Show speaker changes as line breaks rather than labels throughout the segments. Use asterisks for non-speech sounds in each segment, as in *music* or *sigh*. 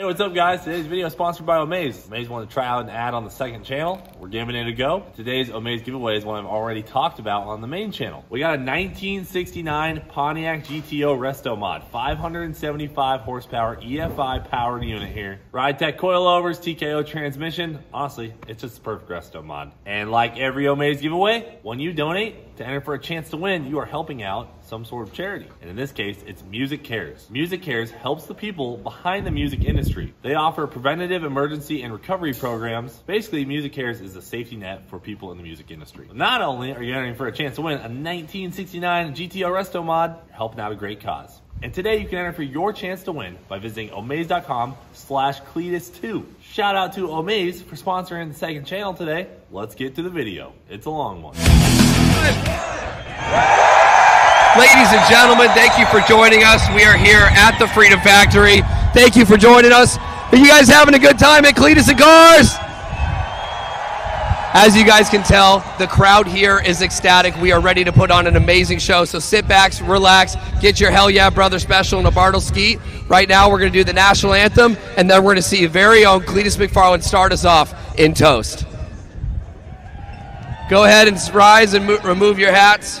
Hey, what's up guys? Today's video is sponsored by Omaze. Omaze wanted to try out an ad on the second channel. We're giving it a go. Today's Omaze giveaway is one I've already talked about on the main channel. We got a 1969 Pontiac GTO Resto Mod, 575 horsepower EFI powered unit here. Ride Tech coilovers, TKO transmission. Honestly, it's just a perfect Resto Mod. And like every Omaze giveaway, when you donate to enter for a chance to win, you are helping out some sort of charity. And in this case, it's MusiCares. Music Cares helps the people behind the music industry. They offer preventative, emergency, and recovery programs. Basically, MusiCares is a safety net for people in the music industry. Not only are you entering for a chance to win a 1969 GTO Resto mod, you're helping out a great cause. And today you can enter for your chance to win by visiting omaze.com slash Cleetus2. Shout out to Omaze for sponsoring the second channel today. Let's get to the video. It's a long one.
Ladies and gentlemen, thank you for joining us. We are here at the Freedom Factory. Thank you for joining us. Are you guys having a good time at Cleetus and Cars? As you guys can tell, the crowd here is ecstatic. We are ready to put on an amazing show. So sit back, relax, get your Hell Yeah Brother special in a Bartle Skeet. Right now, we're going to do the national anthem, and then we're going to see your very own Cleetus McFarland start us off in toast. Go ahead and rise and mo- remove your hats.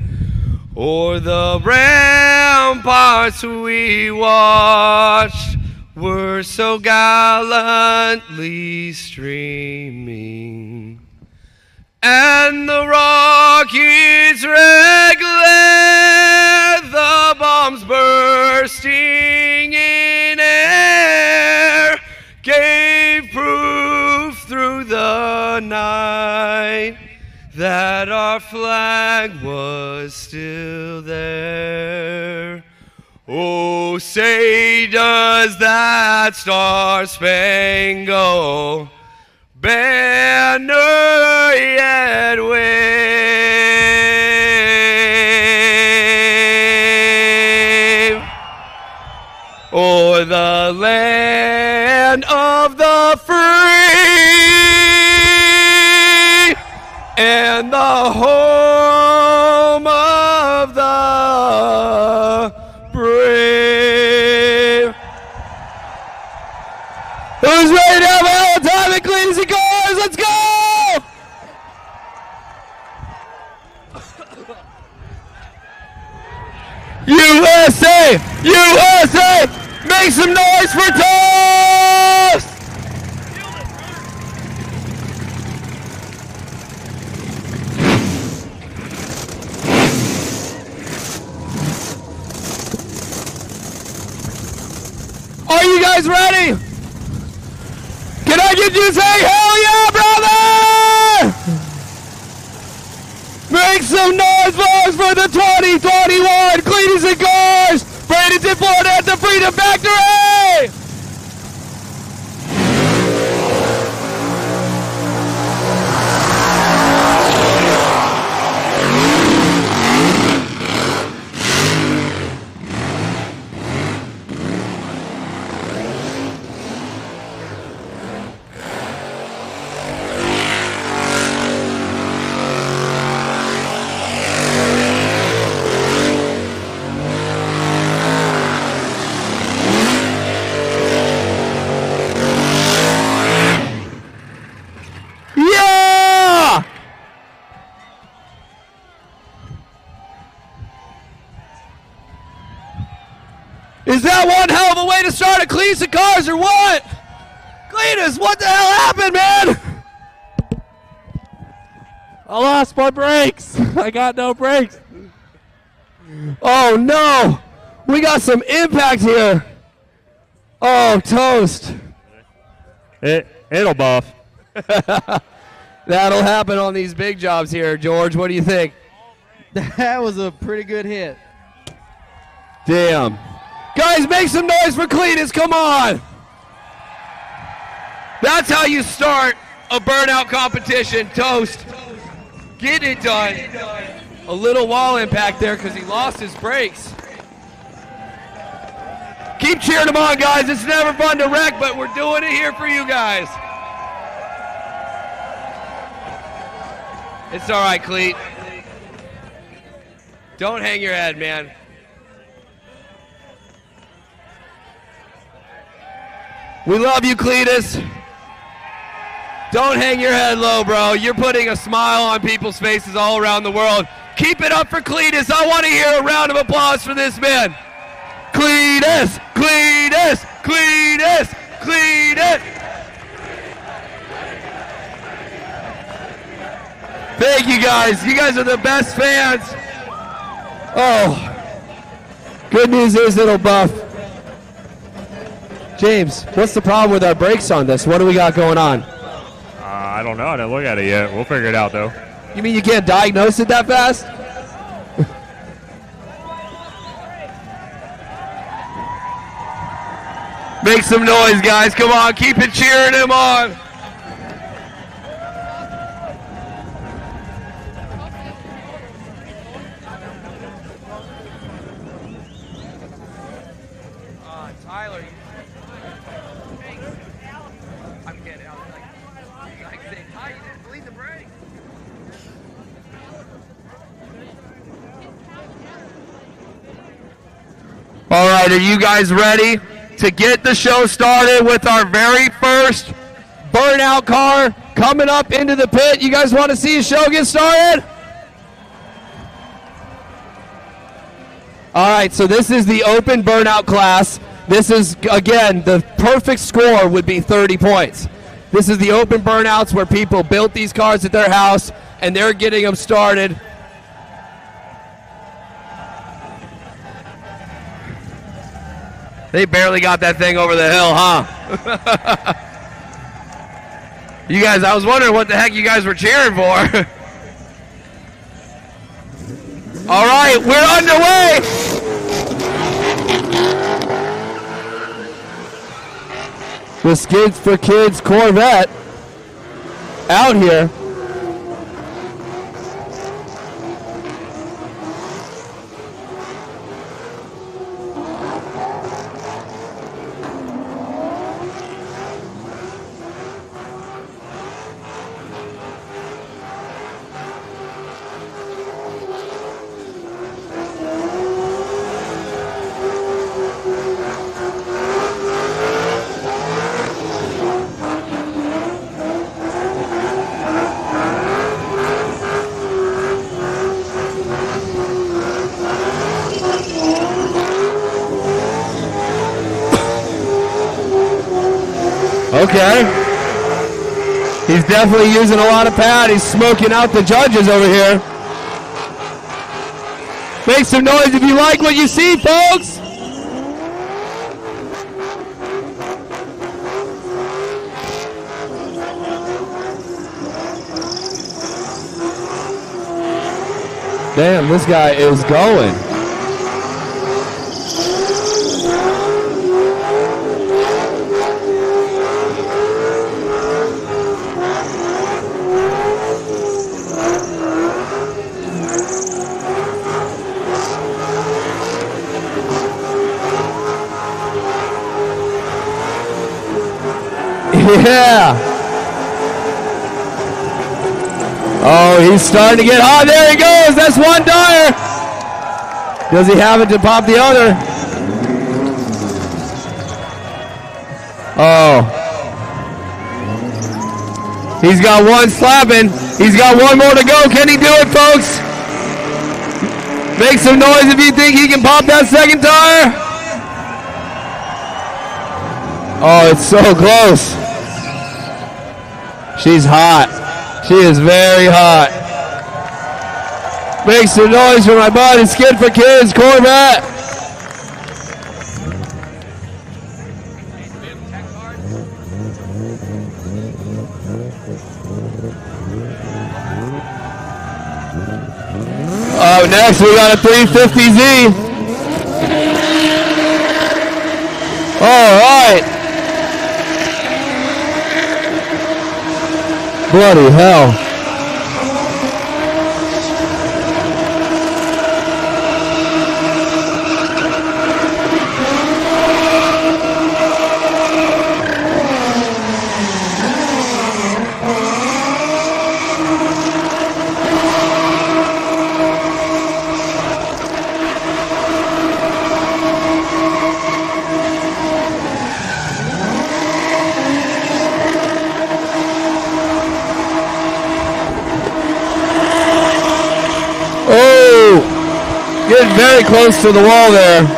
O'er the ramparts we watched were so gallantly streaming, and the rockets red glare, the bombs bursting in air, gave proof through the night that our flag was still there. Oh, say does that star spangled banner yet wave o'er the land of and the home of the brave. Who's ready to have a hell of time at Cleetus and Cars? Let's go! USA! USA! Make some noise for Toast! Are you guys ready? Can I get you to say hell yeah, brother? Make some noise, boys, for the 2021 Cleetus and Cars Bradenton, Florida at the Freedom Factory! Yeah! Is that one hell of a way to start a Cleetus and Cars or what? Cleetus, what the hell happened, man?
I lost my brakes. *laughs* I got no brakes.
Oh no! We got some impact here. Oh, toast.
It, it'll buff.
That'll happen on these big jobs here, George. What do you think?
That was a pretty good hit.
Damn. Guys, make some noise for Cleetus. Come on. That's how you start a burnout competition. Toast. Get it done. A little wall impact there because he lost his brakes. Keep cheering him on, guys. It's never fun to wreck, but we're doing it here for you guys. It's all right, Cleet. Don't hang your head, man. We love you, Cleetus. Don't hang your head low, bro. You're putting a smile on people's faces all around the world. Keep it up for Cleetus. I want to hear a round of applause for this man. Cleetus, Cleetus, Cleetus, Cleetus. Thank you guys. You guys are the best fans. Oh. Good news is it'll buff. James, what's the problem with our brakes on this? What do we got going on?
Uh, I don't know. I didn't look at it yet. We'll figure it out though.
You mean you can't diagnose it that fast? Make some noise, guys. Come on, keep it cheering him on. Uh, Tyler, I'm kidding. I was like, like saying, "Hi, you didn't bleed the brake." All right, are you guys ready to get the show started with our very first burnout car coming up into the pit? You guys want to see a show get started? All right, so this is the open burnout class. This is, again, the perfect score would be 30 points. This is the open burnouts where people built these cars at their house and they're getting them started. They barely got that thing over the hill, huh? *laughs* you guys, I was wondering what the heck you guys were cheering for. *laughs* All right, we're underway. The Skids for Kids Corvette out here. Okay. He's definitely using a lot of pad. He's smoking out the judges over here. Make some noise if you like what you see, folks. Damn, this guy is going. Yeah. Oh, he's starting to get hot. There he goes. That's one tire. Does he have it to pop the other? Oh. He's got one slapping. He's got one more to go. Can he do it, folks? Make some noise if you think he can pop that second tire. Oh, it's so close. She's hot. She is very hot. Make some noise for my body, Skid for Kids Corvette. Oh, next we got a 350Z. All right. Bloody hell. Oh, getting very close to the wall there.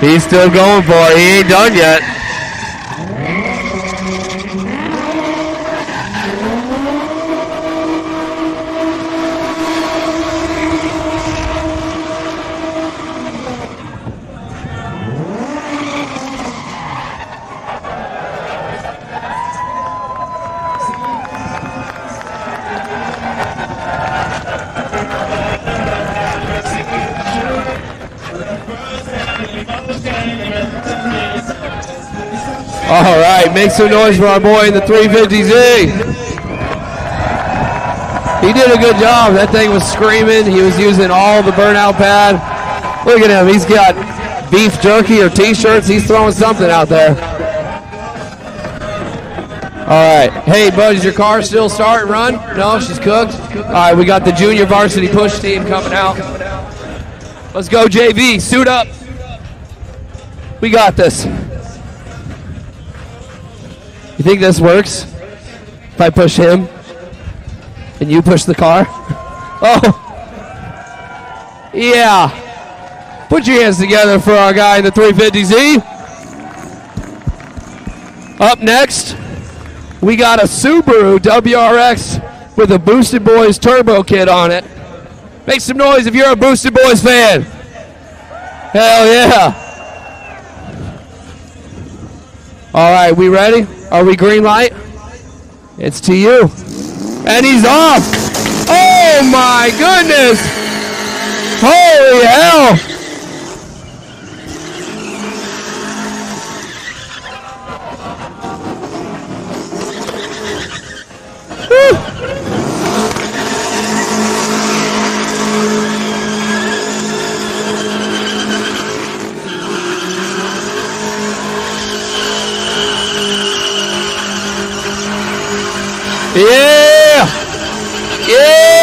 He's still going for it. He ain't done yet. All right, make some noise for our boy in the 350Z. He did a good job. That thing was screaming. He was using all the burnout pad. Look at him. He's got beef jerky or t-shirts. He's throwing something out there. All right. Hey, bud, is your car still start run? No, she's cooked. All right, we got the junior varsity push team coming out. Let's go, JV. Suit up. We got this. You think this works? If I push him and you push the car? *laughs* Oh. Yeah. Put your hands together for our guy in the 350Z. Up next, we got a Subaru WRX with a Boosted Boys turbo kit on it. Make some noise if you're a Boosted Boys fan. Hell yeah. All right, we ready? Are we green light? It's to you. And he's off. Oh my goodness. Holy hell. Whew. Yeah! Yeah!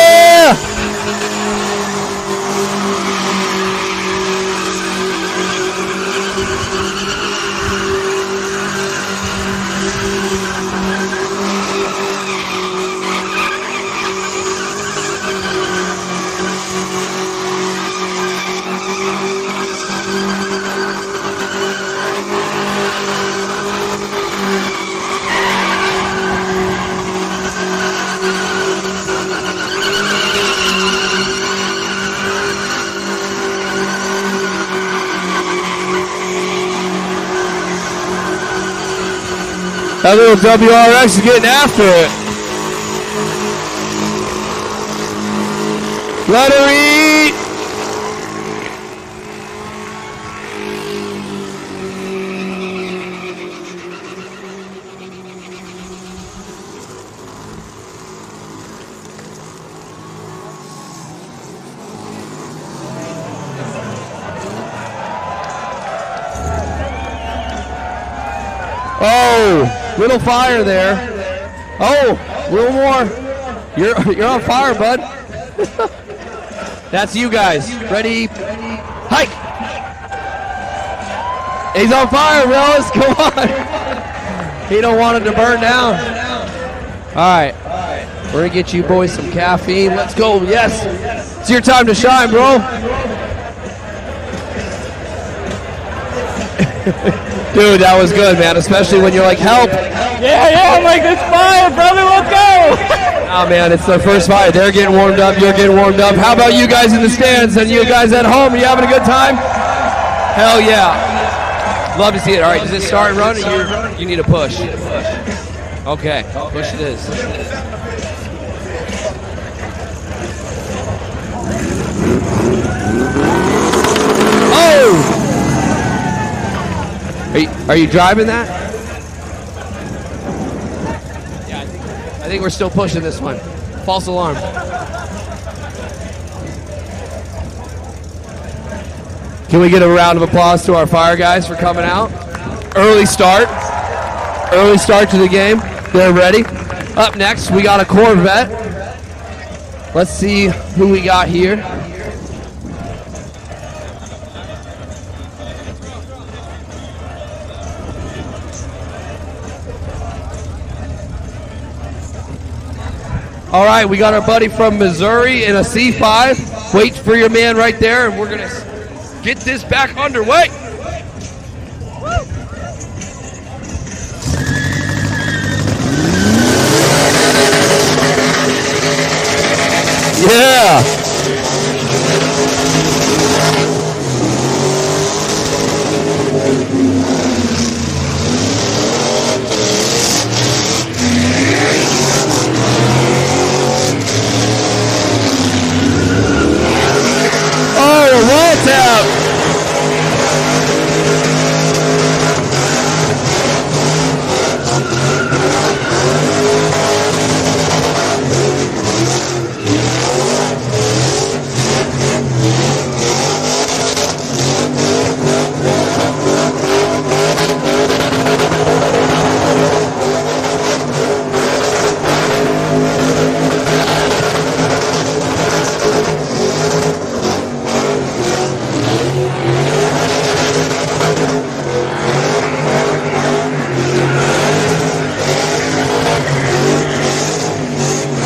That little WRX is getting after it. Let her eat. Oh, little fire there. Oh, a little more. You're you're on fire, bud. That's you guys. Ready? Hike. He's on fire, Willis. *laughs* Come on. He don't want it to burn down. All right. We're gonna get you boys some caffeine. Let's go. Yes. It's your time to shine, bro. *laughs* Dude, that was good, man. Especially when you're like, help.
Yeah, yeah, I'm like, this fire, brother, let's go.
Oh man, it's their first fight. They're getting warmed up. You're getting warmed up. How about you guys in the stands and you guys at home? Are you having a good time? Hell yeah. Love to see it. All right, does it start running? You you need a push. Okay, push it is. Oh! Are you, are you driving that? Yeah, I think, I think we're still pushing this one. False alarm. Can we get a round of applause to our fire guys for coming out? Early start. Early start to the game. They're ready. Up next, we got a Corvette. Let's see who we got here. All right, we got our buddy from Missouri in a C5. Wait for your man right there, and we're going to get this back underway. Yeah. Oh, what's out?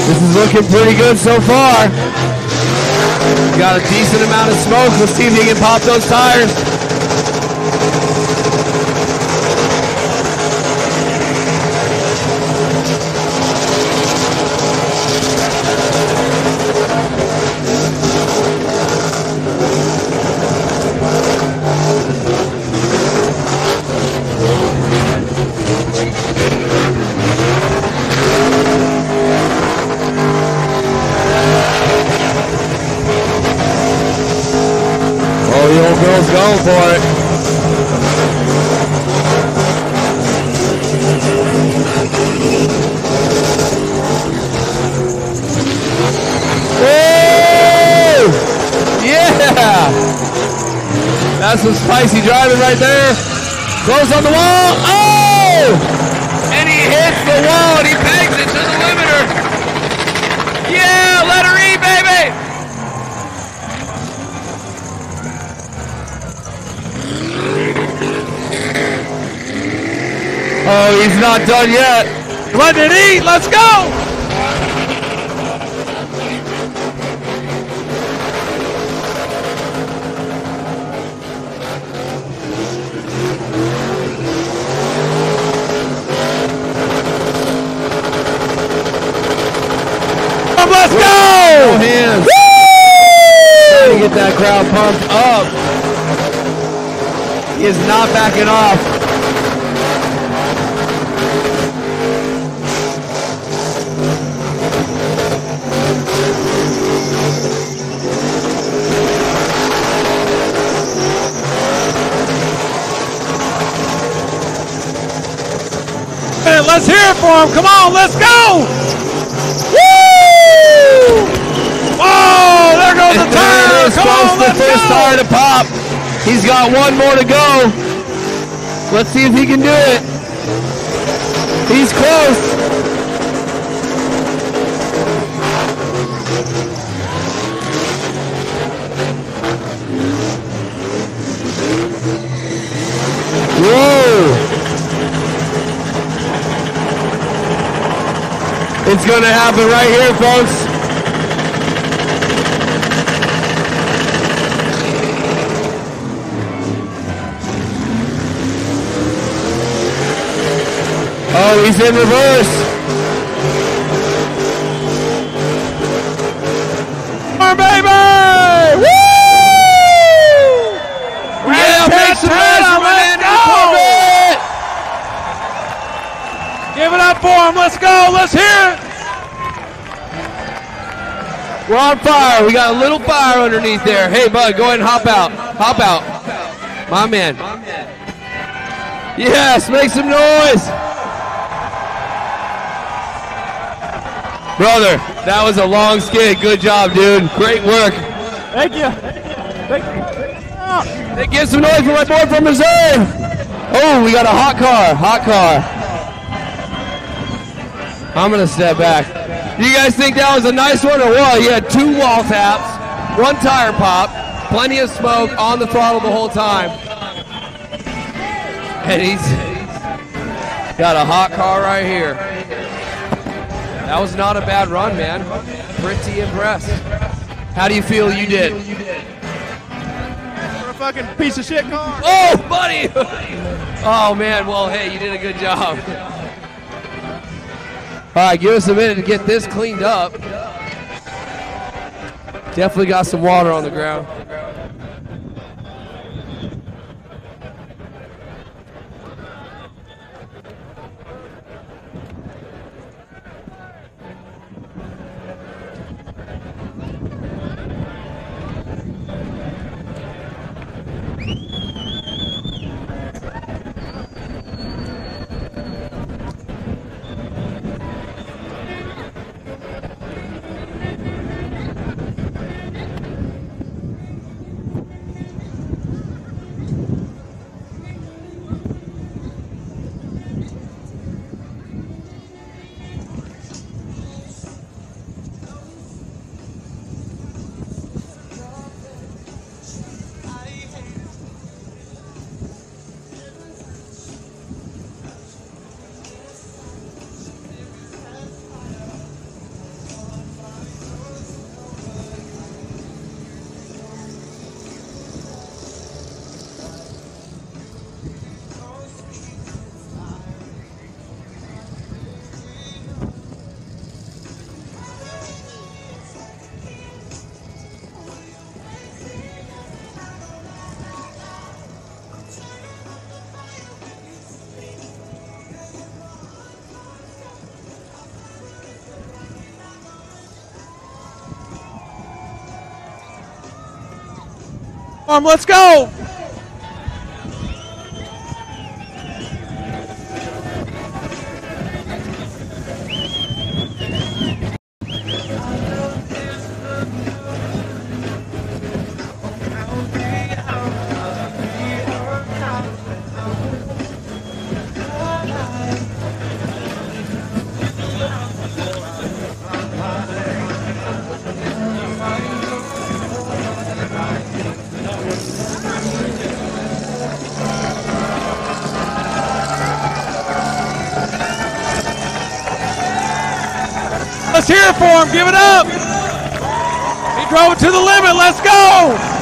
This is looking pretty good so far. Got a decent amount of smoke. Let's see if he can pop those tires. Oh, the old girl's going for it. Woo! Yeah! That's some spicy driving right there. Close on the wall. Oh! And he hits the wall and he pegs it to the limiter. Yeah, let her eat, baby! Oh, he's not done yet. Let it eat. Let's go. Let's go! Hands. Trying to get that crowd pumped up. He is not backing off.
Hey, let's hear it for him. Come on, let's go. Woo! Oh, there goes the tire. Come
close
on,
to the first
go.
tire to pop. He's got one more to go. Let's see if he can do it. He's close. Whoa! It's gonna happen right here, folks. He's in reverse.
Come on, baby! Woo!
Yeah, make some noise for my man
let's go!
Corvette.
Give it up for him. Let's go. Let's hear it.
We're on fire. We got a little fire underneath there. Hey, bud, go ahead and hop out. Hop out. My man. Yes, make some noise. Brother, that was a long skid. Good job, dude. Great work.
Thank you.
Thank Hey, give some noise for my boy from Missouri. Oh, we got a hot car. Hot car. I'm going to step back. You guys think that was a nice one or what? You had two wall taps, one tire pop, plenty of smoke on the throttle the whole time. And he's got a hot car right here. That was not a bad run, man. Pretty impressed. How do you feel you did?
For a fucking piece of shit car.
Oh, buddy! Oh, man. Well, hey, you did a good job. All right, give us a minute to get this cleaned up. Definitely got some water on the ground.
Come let's go. For him. Give it up. He drove it to the limit. Let's go.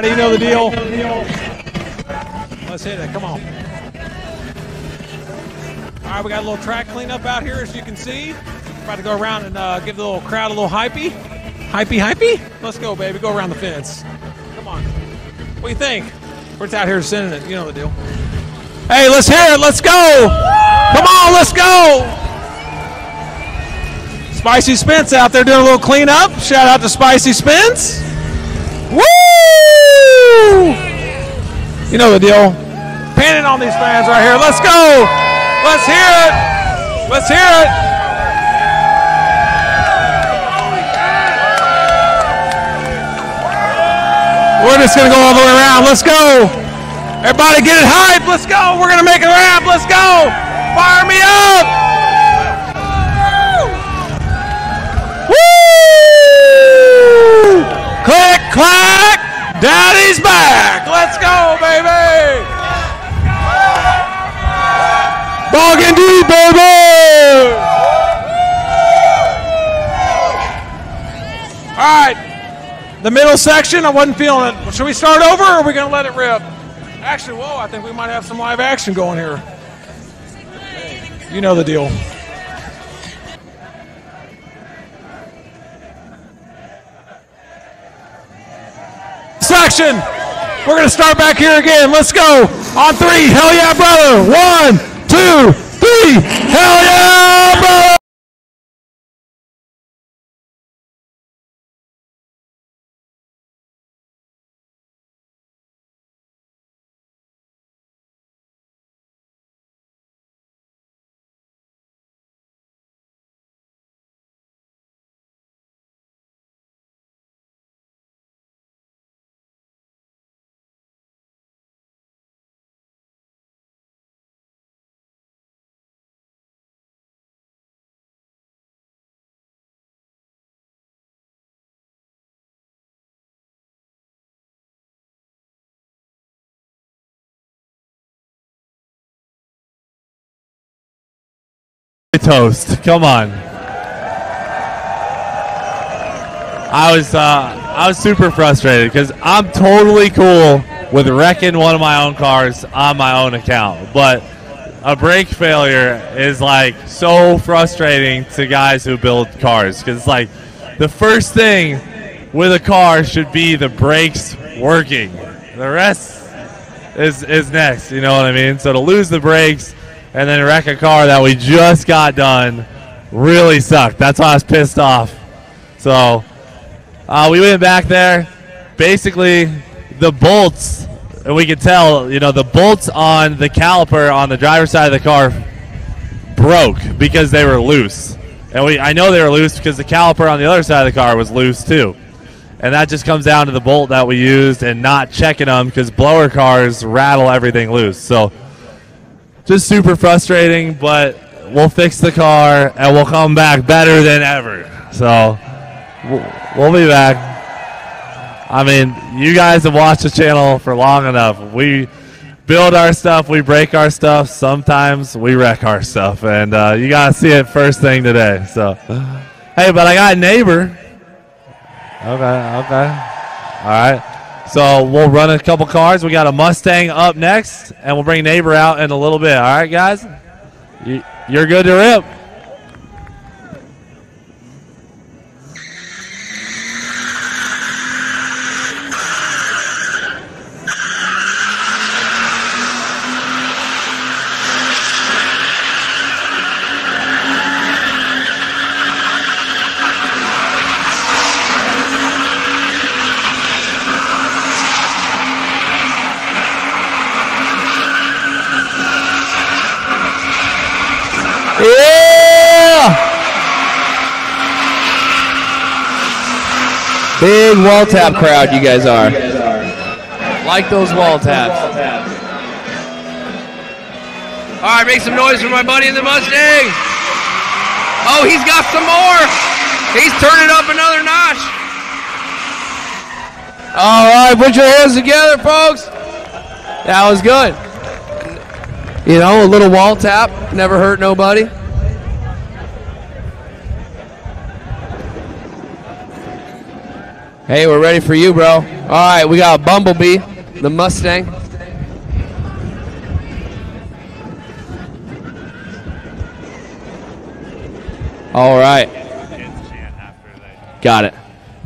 How do you know the deal? Let's hit it. Come on. All right, we got a little track cleanup out here, as you can see. About to go around and uh, give the little crowd a little hypey. Hypey, hypey? Let's go, baby. Go around the fence. Come on. What do you think? We're out here sending it. You know the deal. Hey, let's hear it. Let's go. Come on, let's go. Spicy Spence out there doing a little cleanup. Shout out to Spicy Spence. Woo! You know the deal. Panning on these fans right here. Let's go. Let's hear it. Let's hear it. We're just gonna go all the way around. Let's go. Everybody get it hype. Let's go. We're gonna make it rap. Let's go. Fire me up. Woo! Click clack. Daddy's back. Let's go, baby. Boggin deep, baby. All right. The middle section, I wasn't feeling it. Should we start over or are we going to let it rip? Actually, whoa, I think we might have some live action going here. You know the deal. Section. We're going to start back here again. Let's go. On three. Hell yeah, brother. One, two, three. Hell yeah, brother.
Toast. Come on. I was uh, I was super frustrated because I'm totally cool with wrecking one of my own cars on my own account, but a brake failure is like so frustrating to guys who build cars because it's like the first thing with a car should be the brakes working. The rest is is next. You know what I mean? So to lose the brakes and then wreck a car that we just got done really sucked. That's why I was pissed off. So uh, we went back there. Basically, the bolts, and we could tell, you know, the bolts on the caliper on the driver's side of the car broke because they were loose. And we, I know they were loose because the caliper on the other side of the car was loose too. And that just comes down to the bolt that we used and not checking them because blower cars rattle everything loose. So just super frustrating, but we'll fix the car and we'll come back better than ever. So we'll be back. I mean, you guys have watched the channel for long enough. We build our stuff, we break our stuff. Sometimes we wreck our stuff, and uh, you gotta see it first thing today. So, hey, but I got a neighbor. Okay, okay, all right. So we'll run a couple cars. We got a Mustang up next, and we'll bring neighbor out in a little bit. All right, guys, you're good to rip.
Wall tap crowd, you guys are. Like those wall taps. All right, make some noise for my buddy in the Mustang. Oh, he's got some more. He's turning up another notch. All right, put your hands together, folks. That was good. You know, a little wall tap, never hurt nobody. Hey, we're ready for you, bro. All right, we got a Bumblebee, the Mustang. All right. Got it.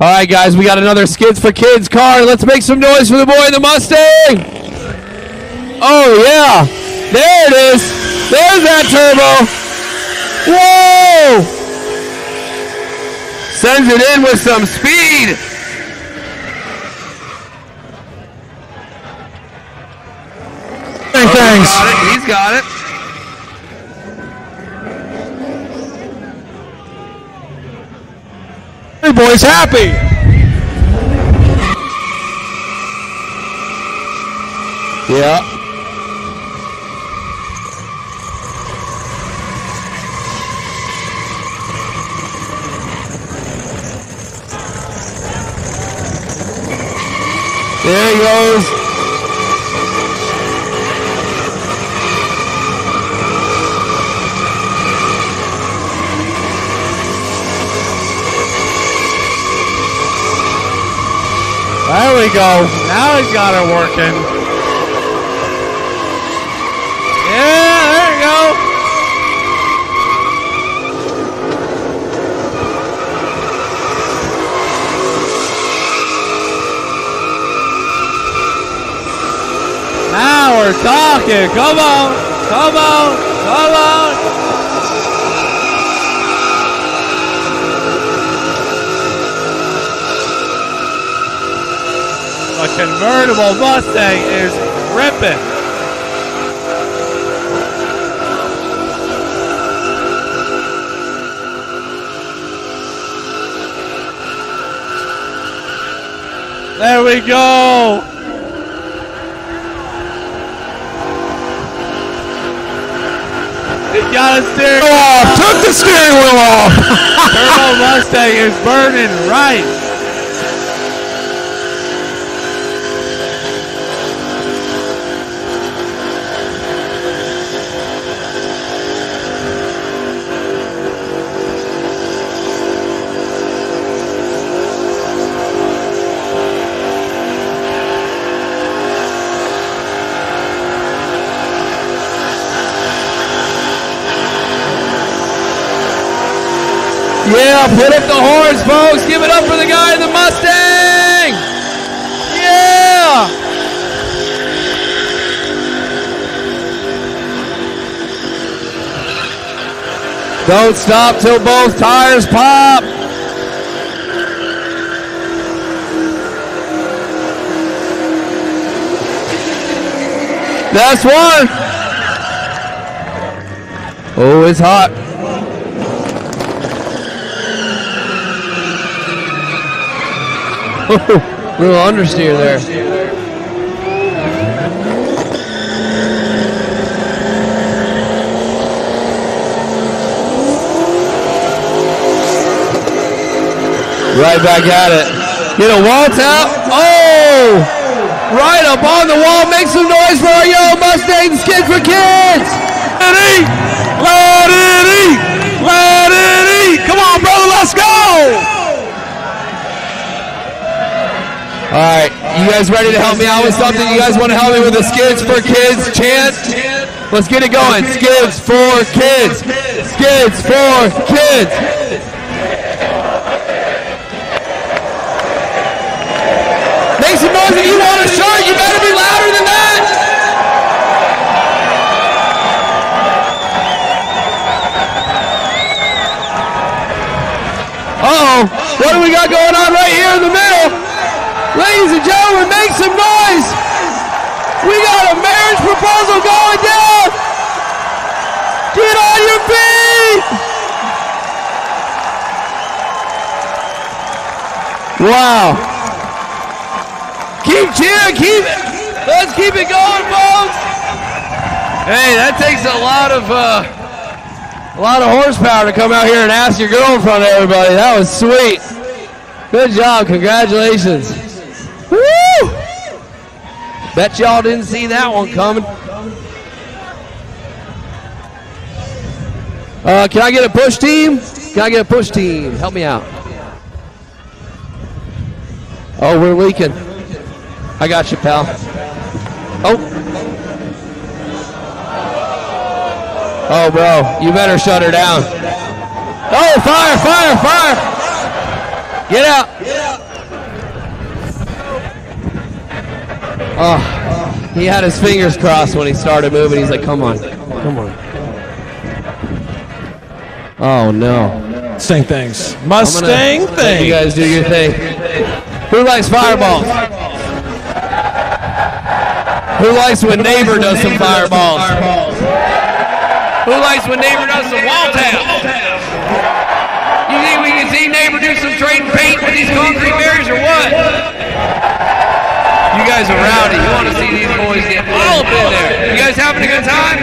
All right, guys, we got another Skids for Kids car. Let's make some noise for the boy in the Mustang. Oh, yeah. There it is. There's that turbo. Whoa! Sends it in with some speed.
Hey, thanks.
Got it. He's got it.
Hey, boys, happy.
Yeah. There he goes.
There we go. Now he's got it working. Yeah, there you go. Now we're talking. Come on. Come on. Come on. A convertible Mustang is ripping. There we go. He got a steering wheel off.
Took the steering wheel off.
Turbo Mustang is burning right.
Yeah, put up the horns, folks. Give it up for the guy in the Mustang. Yeah. Don't stop till both tires pop. That's one. Oh, it's hot. *laughs* Little understeer there. Right back at it. Get a wall tap. Oh! Right up on the wall. Make some noise for our yellow Mustang skid for kids.
Let it eat. Let it eat. Let it eat. Come on, brother. Let's go.
All right, you guys ready to help me out with something? You guys want to help me with the Skids for Kids chant? Let's get it going. Skids for Kids. Skids for Kids. Make some noise if you want a shirt. You better be louder than that. Uh-oh. What do we got going on right here in the middle? Ladies and gentlemen, make some noise. We got a marriage proposal going down. Get on your feet. Wow. Keep cheering, keep it. Let's keep it going, folks. Hey, that takes a lot of uh, a lot of horsepower to come out here and ask your girl in front of everybody. That was sweet. Good job. Congratulations. Woo! Bet y'all didn't see that one coming. Uh, can I get a push team? Can I get a push team? Help me out. Oh, we're leaking. I got you, pal. Oh. Oh, bro, you better shut her down. Oh, fire, fire, fire! Get out. Oh, he had his fingers crossed when he started moving. He's like, come on, come on. Oh, no.
Same things. Mustang
gonna
thing.
You guys do your thing. Who likes fireballs? Who likes when neighbor does some fireballs? Who likes when neighbor does some wall taps? You think we can see neighbor do some trading paint with these concrete barriers or what? You guys are rowdy. You want to see these boys get all up in there. You guys having a good time?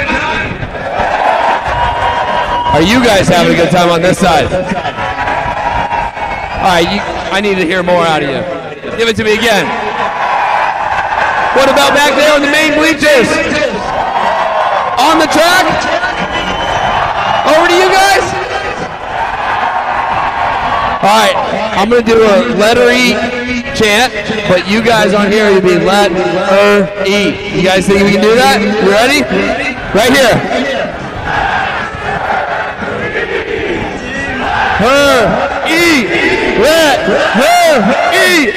Are you guys having a good time on this side? All right, you, I need to hear more out of you. Give it to me again. What about back there on the main bleachers? On the track? Over to you guys. All right, I'm gonna do a letter E chant, but you guys on here will be let her eat. You guys think we can do that? You ready? Right here. Her E. Let her E.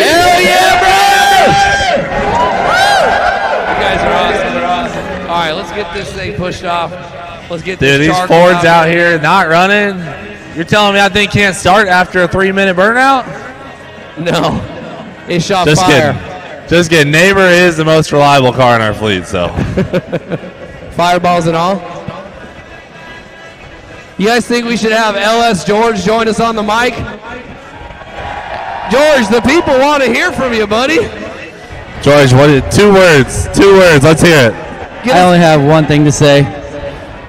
Hell yeah, bro! You guys are awesome. They're awesome. All right, let's get this thing pushed off. Let's get
Dude,
this
these
charcoal
Fords out here not running. You're telling me that thing can't start after a three minute burnout?
No, it shot
Just
fire.
kidding. Just kidding. Neighbor is the most reliable car in our fleet, so. *laughs*
Fireballs and all. You guys think we should have LS George join us on the mic? George, the people want to hear from you, buddy.
George, what is two words? Two words. Let's hear it.
Get
I only have one thing to say.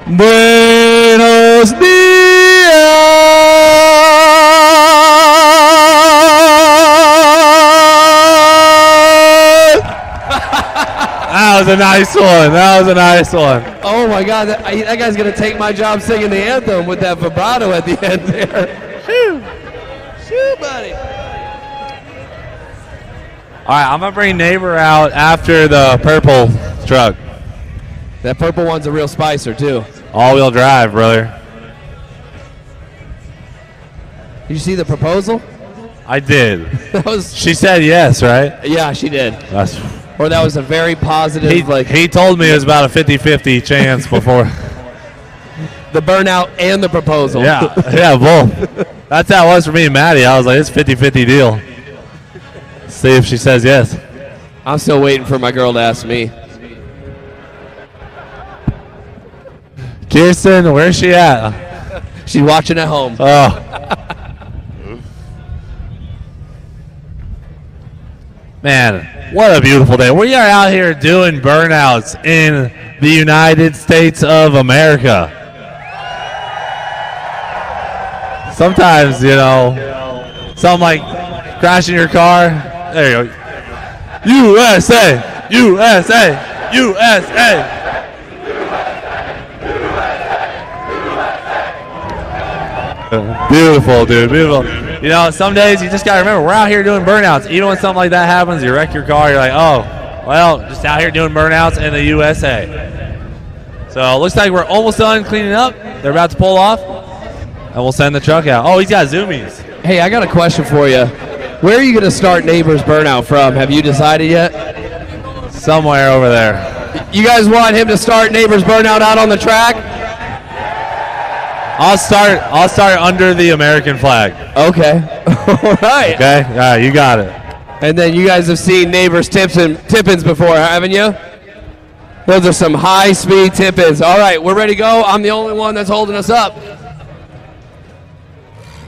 Buenos dias. That was a nice one. That was a nice one.
Oh my God, that, I- that guy's gonna take my job singing the anthem with that vibrato at the end there. Shoo, shoo, buddy.
All right, I'm gonna bring neighbor out after the purple truck.
That purple one's a real spicer too.
All-wheel drive, brother.
Did you see the proposal?
I did. *laughs*
That was
She said yes, right?
yeah, she did.
That's,
Or that was a very positive,
he,
like
he told me it was about a 50-50 chance before. *laughs*
the burnout and the proposal.
yeah, *laughs* yeah, both. That's how it was for me and Maddie. I was like, it's 50-50 deal. See if she says yes.
I'm still waiting for my girl to ask me.
Kirsten, where's she at?
She's watching at home.
Oh. *laughs* Man, what a beautiful day. We are out here doing burnouts in the United States of America. Sometimes, you know, something like crashing your car. There you go. USA! USA! USA! Beautiful, dude. Beautiful. You know, some days you just gotta remember we're out here doing burnouts. Even when something like that happens, you wreck your car, you're like, oh, well, just out here doing burnouts in the USA. So it looks like we're almost done cleaning up. They're about to pull off, and we'll send the truck out. Oh, he's got zoomies.
Hey, I got a question for you. Where are you going to start Neighbors Burnout from? Have you decided yet?
Somewhere over there.
You guys want him to start Neighbors Burnout out on the track?
I'll start. I'll start under the American flag.
Okay. *laughs* All right.
Okay. All right, you got it.
And then you guys have seen Neighbors tips and tip-ins before, haven't you? Those are some high-speed tip-ins. All right, we're ready to go. I'm the only one that's holding us up.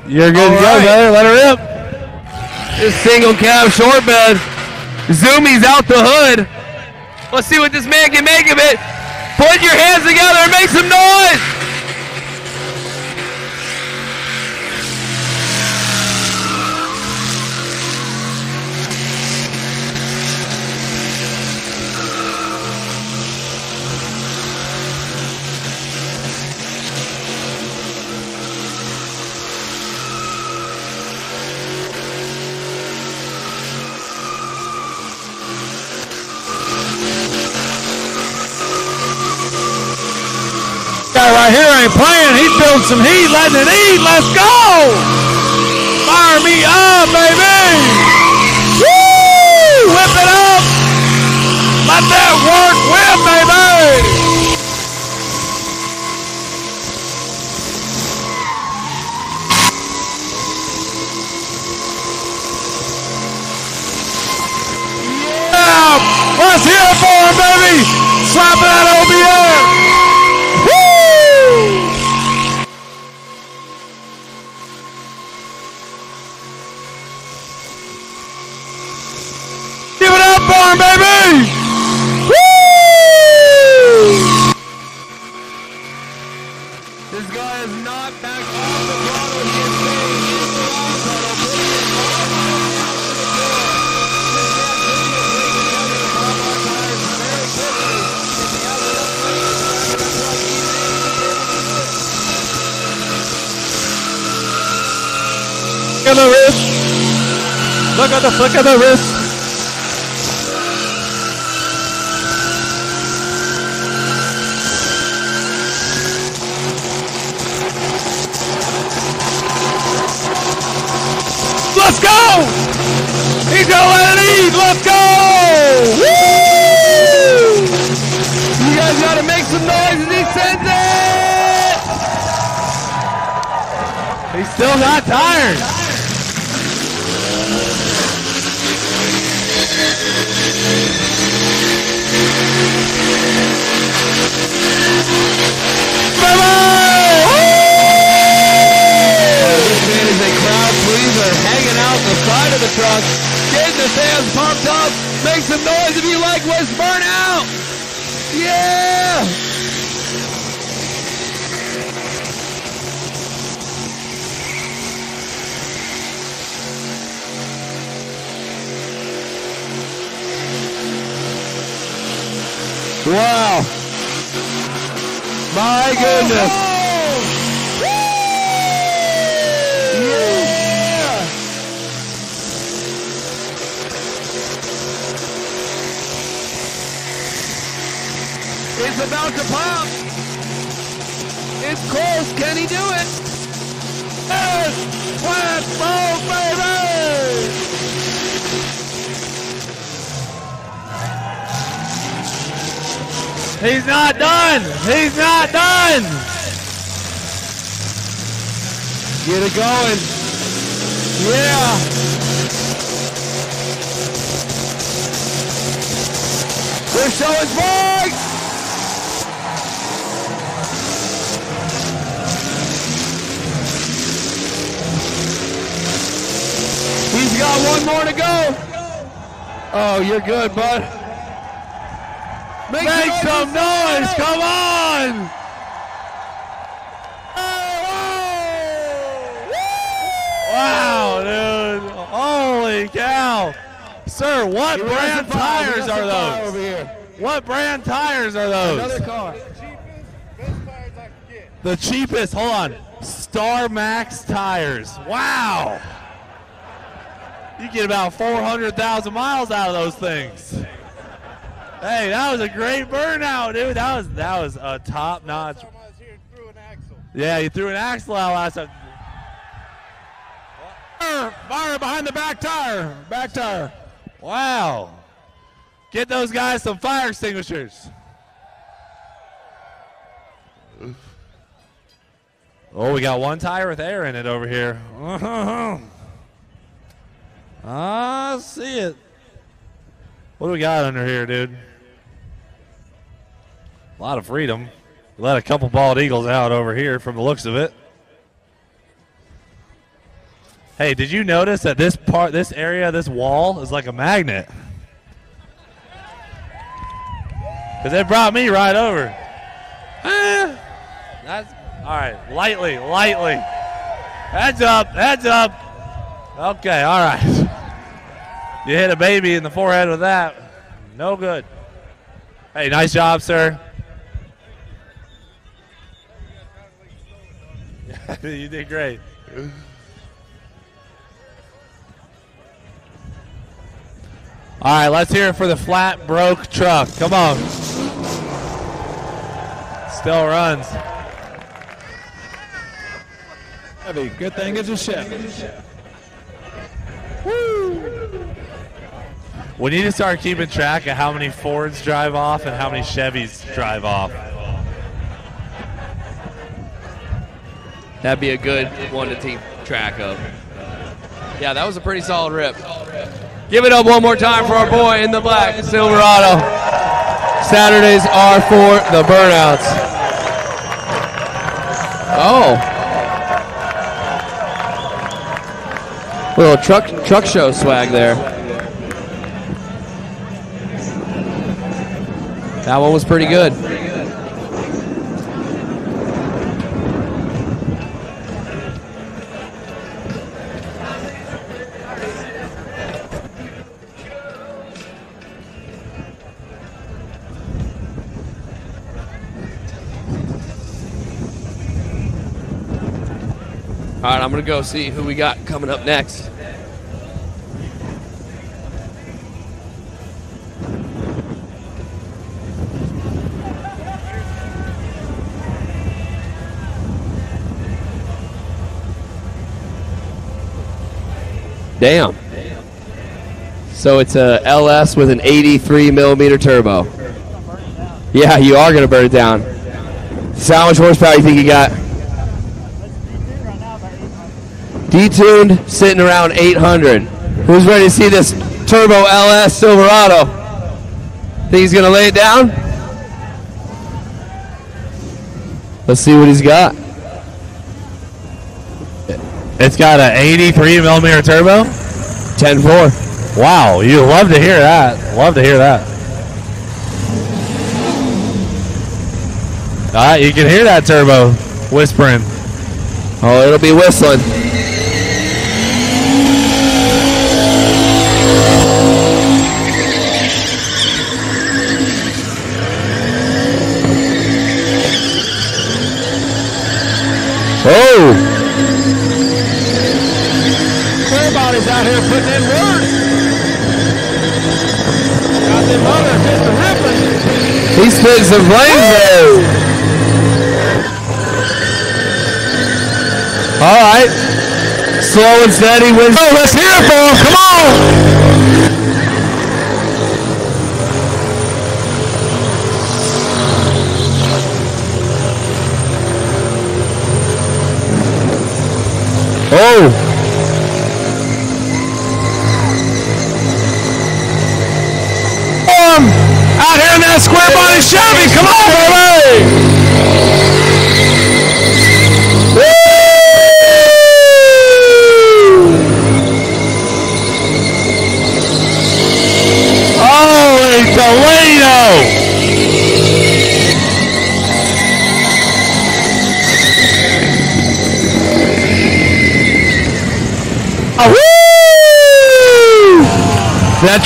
You're good
All
to go,
right.
brother. Let her rip.
This single cab short bed. Zoomies out the hood. Let's see what this man can make of it. Put your hands together and make some noise.
Guy right here ain't playing. He's building some heat, letting it eat. Let's go! Fire me up, baby! Woo! Whip it up! Let that work whip, baby! Yeah! Let's hear it for him, baby! Slap that OBS!
Of the truck, he may even be able to do it.
Look at the wrist. Look at the flick of the wrist. Gonna Eddie! Let's go! Woo!
You guys gotta make some noise as he sends it!
He's still got tires.
This man is a crowd pleaser, hanging out the side of the truck, getting the fans pumped up. Make some noise if you like West Burnout. Yeah! Wow. My goodness. It's about to pop. It's close. Can he do it? Yes! Go, baby!
He's not done. He's not done.
Get it going. Yeah. They're showing bikes. He's got one more to go. Oh, you're good, bud. Make,
Make some noise. Come on. Wow, dude. Holy cow. Sir, what brand tires are those? What brand tires are those?
Another car.
The cheapest, hold on. Star Max tires. Wow. You get about 400,000 miles out of those things. Hey, that was a great burnout, dude. That was that was a top notch. Yeah, you threw an axle out last time. Fire, fire behind the back tire. Back tire. Wow. Get those guys some fire extinguishers. Oh, we got one tire with air in it over here. *laughs* I see it. What do we got under here, dude? A lot of freedom. Let a couple bald eagles out over here from the looks of it. Hey, did you notice that this part, this area, this wall is like a magnet? Because it brought me right over. Eh, that's all right. Lightly, lightly. Heads up, heads up. Okay, all right. *laughs* You hit a baby in the forehead with that. No good. Hey, nice job, sir. *laughs* you did great. All right, let's hear it for the flat broke truck. Come on. Still runs.
Chevy. Good thing it's a Chevy.
We need to start keeping track of how many Fords drive off and how many Chevys drive off.
That'd be a good one to keep track of. Yeah, that was a pretty solid rip. Give it up one more time for our boy in the black Silverado. Saturdays are for the burnouts. Oh. Little truck truck show swag there. That one was pretty good. All right, I'm gonna go see who we got coming up next. Damn. So it's a LS with an 83 millimeter turbo. Yeah, you are gonna burn it down. So how much horsepower you think you got? Detuned, sitting around 800. Who's ready to see this turbo LS Silverado? Think he's gonna lay it down? Let's see what he's got.
It's got an 83 millimeter turbo.
10-4.
Wow, you love to hear that. Love to hear that. All right, you can hear that turbo whispering.
Oh, it'll be whistling.
Putting in work. Got them others just a ripping.
He spit the there. All right. Slow and steady wins.
Oh, let's hear it for him. Come on.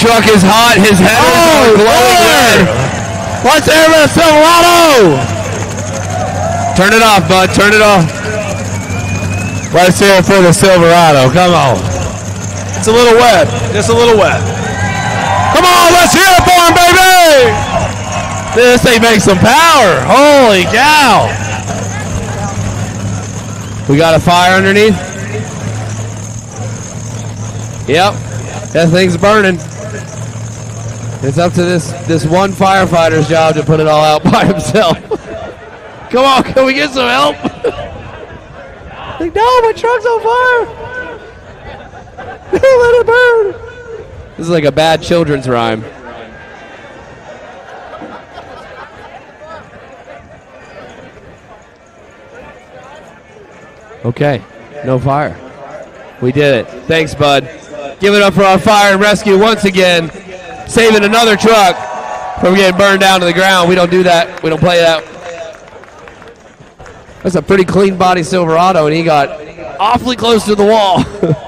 Truck is hot. His head
Oh,
are glowing red.
Hear the Silverado!
Turn it off, bud. Turn it off.
Let's hear it for the Silverado. Come on.
It's a little wet. Just a little wet.
Come on, let's hear it for him, baby! This thing makes some power. Holy cow!
We got a fire underneath. Yep, that thing's burning. It's up to this this one firefighter's job to put it all out *laughs* by himself. Come on, can we get some help? *laughs* like, no, my truck's on fire. *laughs* Let it burn. This is like a bad children's rhyme. Okay, no fire. We did it. Thanks, bud. Give it up for our fire and rescue once again, saving another truck from getting burned down to the ground. We don't do that. We don't play that. That's a pretty clean body Silverado, and he got awfully close to the wall.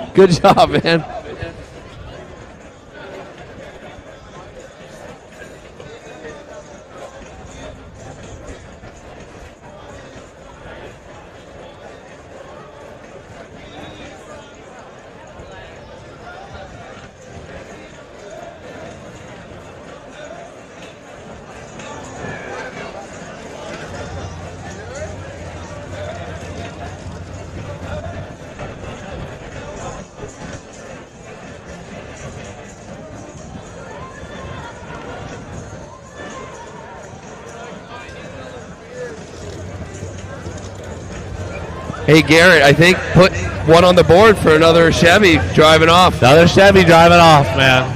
*laughs* Good job, man. Hey Garrett, I think put one on the board for another Chevy driving off.
Another Chevy driving off, man.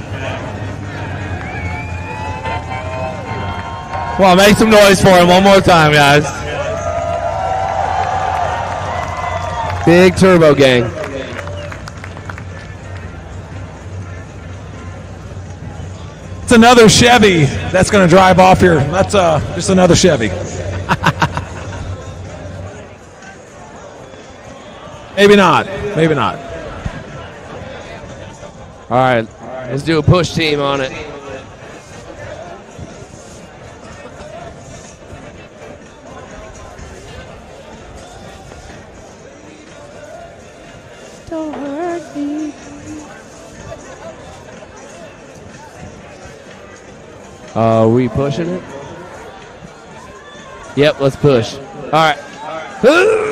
Come on, make some noise for him one more time, guys.
Big turbo gang.
It's another Chevy that's going to drive off here. That's uh, just another Chevy. Maybe not. Maybe not.
All right, let's do a push team on it. Don't hurt Uh, are we pushing it? Yep, let's push. All right. *laughs*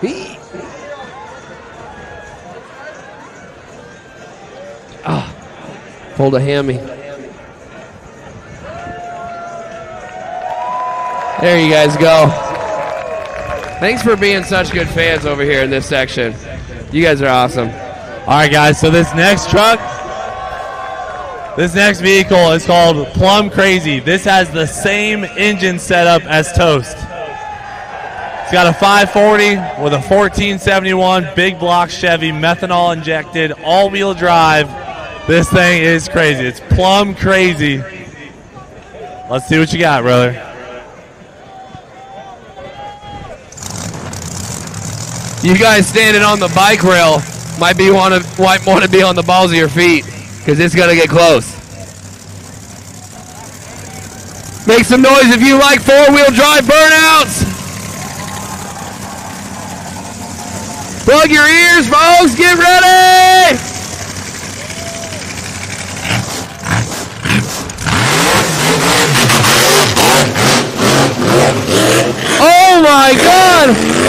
Hee. Ah, pulled a hammy. There you guys go. Thanks for being such good fans over here in this section. You guys are awesome.
All right, guys. So this next truck, this next vehicle is called Plum Crazy. This has the same engine setup as Toast. It's got a 540 with a 1471 big block Chevy, methanol injected, all-wheel drive. This thing is crazy. It's plum crazy. Let's see what you got, brother.
You guys standing on the bike rail might be want to might want to be on the balls of your feet because it's gonna get close. Make some noise if you like four-wheel drive burnouts. Plug your ears, folks. Get ready. Oh my God!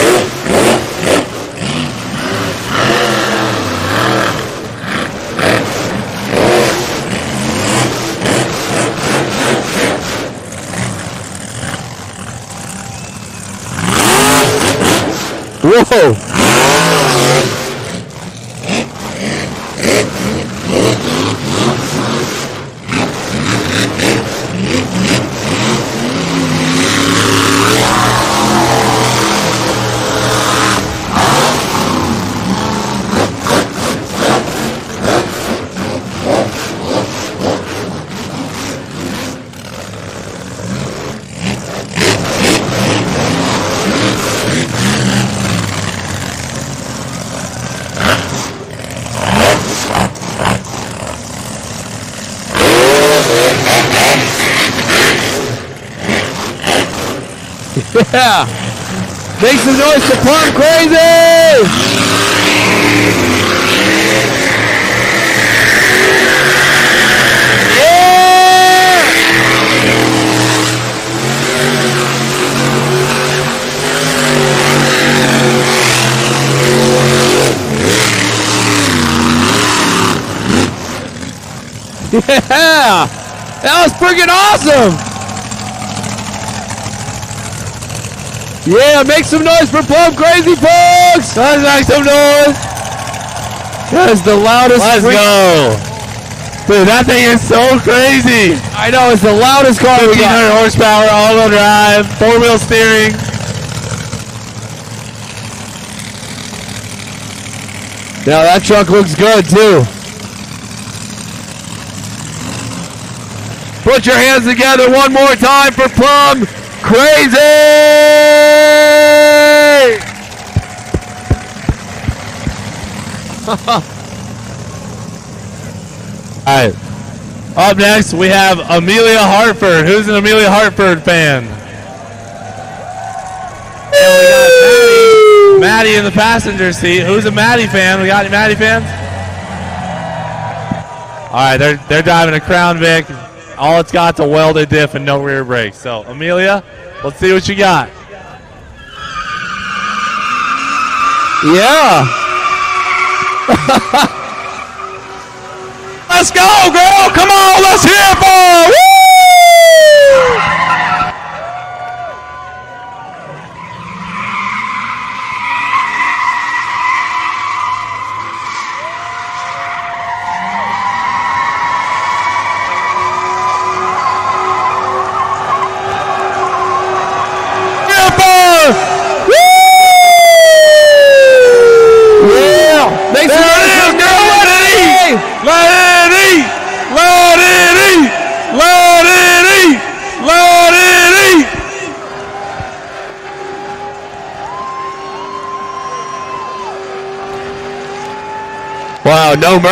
Whoa! Yeah! Make some noise for Plum Crazy! Yeah! *laughs* Yeah! That was freaking awesome! Yeah, make some noise for Plum Crazy folks! Let's make some noise! That is the loudest.
Let's go. Dude, that thing is so crazy.
I know it's the loudest car we
1500
got.
horsepower, all-wheel drive, four-wheel steering.
Now that truck looks good too. Put your hands together one more time for Plum Crazy! *laughs*
All right. Up next, we have Amelia Hartford. Who's an Amelia Hartford fan? And we got Maddie, Maddie in the passenger seat. Who's a Maddie fan? We got any Maddie fans? All right, they're they're driving a Crown Vic. All it's got got's a welded diff and no rear brakes. So Amelia, let's see what you got.
Yeah. *laughs*
Let's go, girl. Come on, let's hear it for. Woo!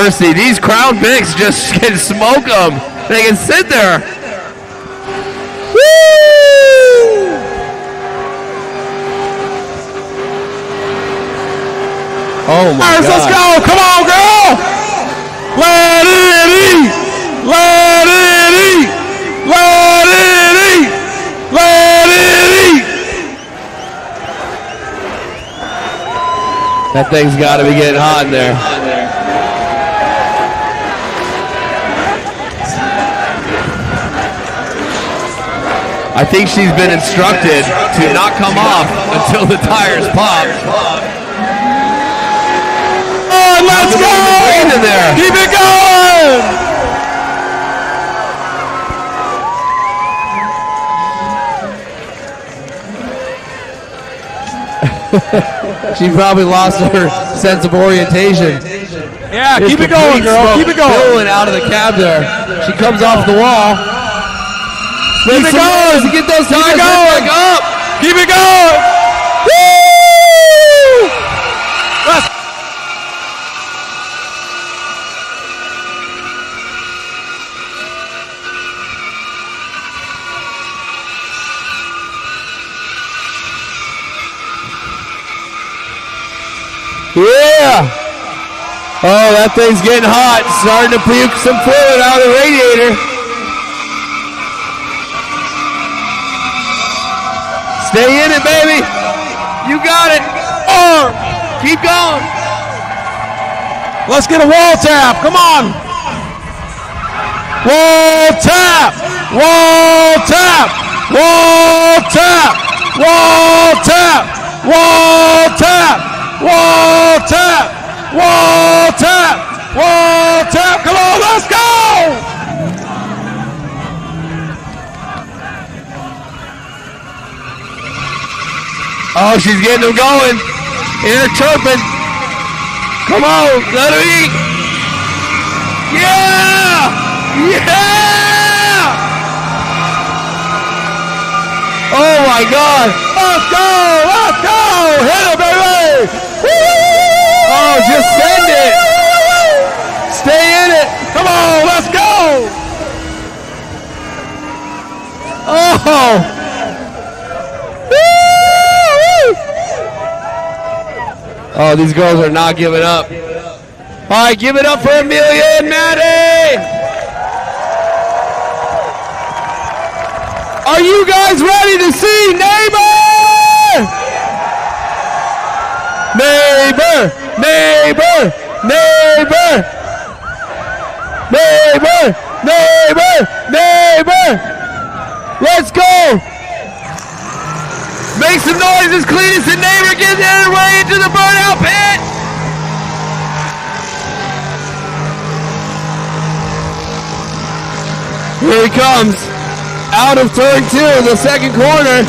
Mercy. These Crown Vics just *laughs* can smoke them. They can sit there. Woo! Oh my
Guys, let's go. Come on, girl. Let it eat. Let it eat. Let it eat. Let it eat.
That thing's got to be getting hot in there. I think she's been instructed to not come off until the tires pop.
Oh, let's
Look at the green
go.
in there.
Keep it going. *laughs*
She probably lost her sense of orientation.
Yeah, keep it going, girl. Keep it going.
Billowing out of the cab there. She comes off the wall.
Keep it going.
get those
Keep it going.
back up.
Keep it going. Woo! Let's
Yeah. Oh, that thing's getting hot. Starting to puke some fluid out of the radiator. Stay in it, baby. You got it. Oh, keep going.
let's get a wall tap. Come on. Wall tap. Wall tap. Wall tap. Wall tap. Wall tap. Wall tap. Wall tap. Wall tap. Come on, let's go.
Oh, she's getting them going. Air chirping. Come on, let her eat. Yeah! Yeah! Oh my God!
Let's go. Let's go. Hit it, baby.
Oh, just send it. Stay in it.
Come on, let's go.
Oh! Oh, these girls are not giving up. All right, give it up for Amelia and Maddie. Are you guys ready to see neighbor? Neighbor, neighbor, neighbor, neighbor, neighbor, neighbor. Let's go. Make some noise as Cleetus and neighbor get their way into the burnout pit. Here he comes. Out of turn two, the second corner.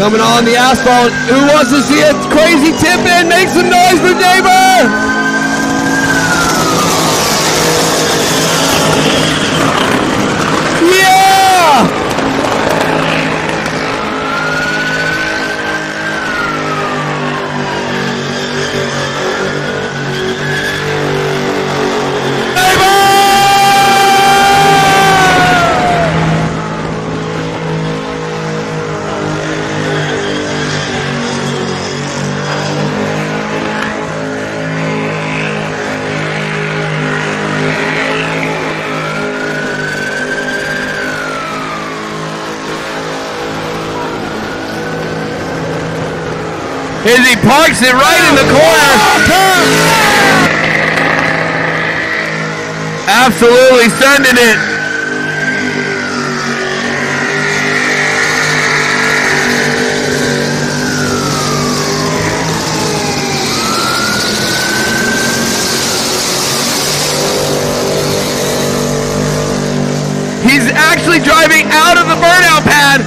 Coming on the asphalt. Who wants to see a crazy tip in? Make some noise for neighbor. As he parks it right in the corner. Absolutely sending it. He's actually driving out of the burnout pad.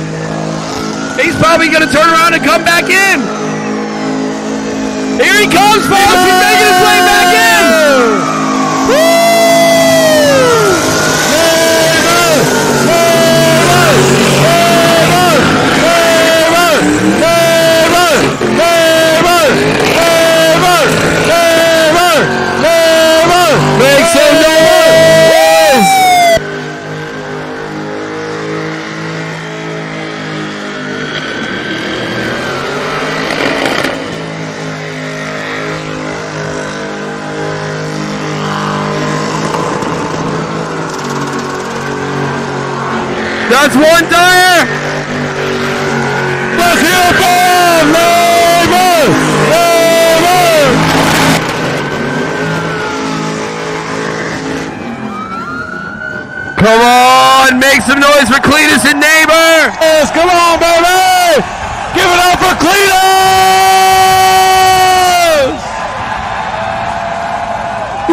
He's probably going to turn around and come back in. Here he comes, That's one tire.
It for Neighbor! Neighbor!
Come on, make some noise for Cleetus and Neighbor.
Yes, come on, baby! Give it up for Cleetus!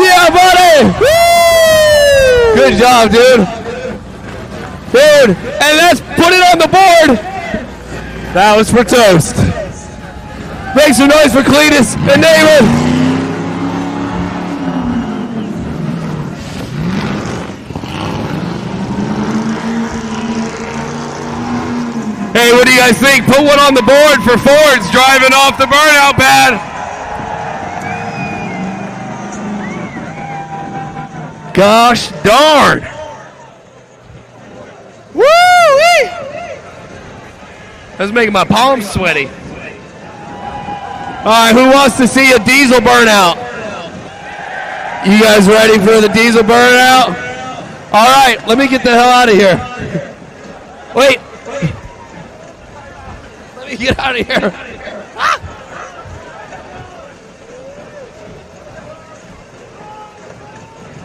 Yeah, buddy. Woo! Good job, dude. Dude, and let's put it on the board. That was for toast. Make some noise for Cleetus and Neighbor. Hey, what do you guys think? Put one on the board for Ford's driving off the burnout pad. Gosh darn. Woo! That's making my palms sweaty. All right, who wants to see a diesel burnout? You guys ready for the diesel burnout? All right, let me get the hell out of here. *laughs* Wait. Let me get out of here.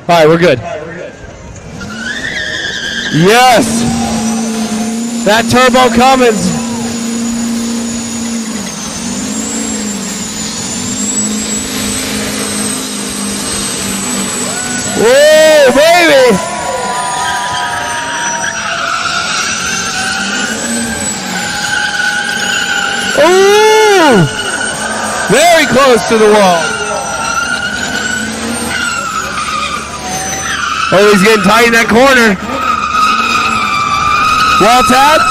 All right, we're good. Yes. That turbo Cummins. Whoa, baby. Ooh. Very close to the wall. Oh, he's getting tight in that corner. Wall tap.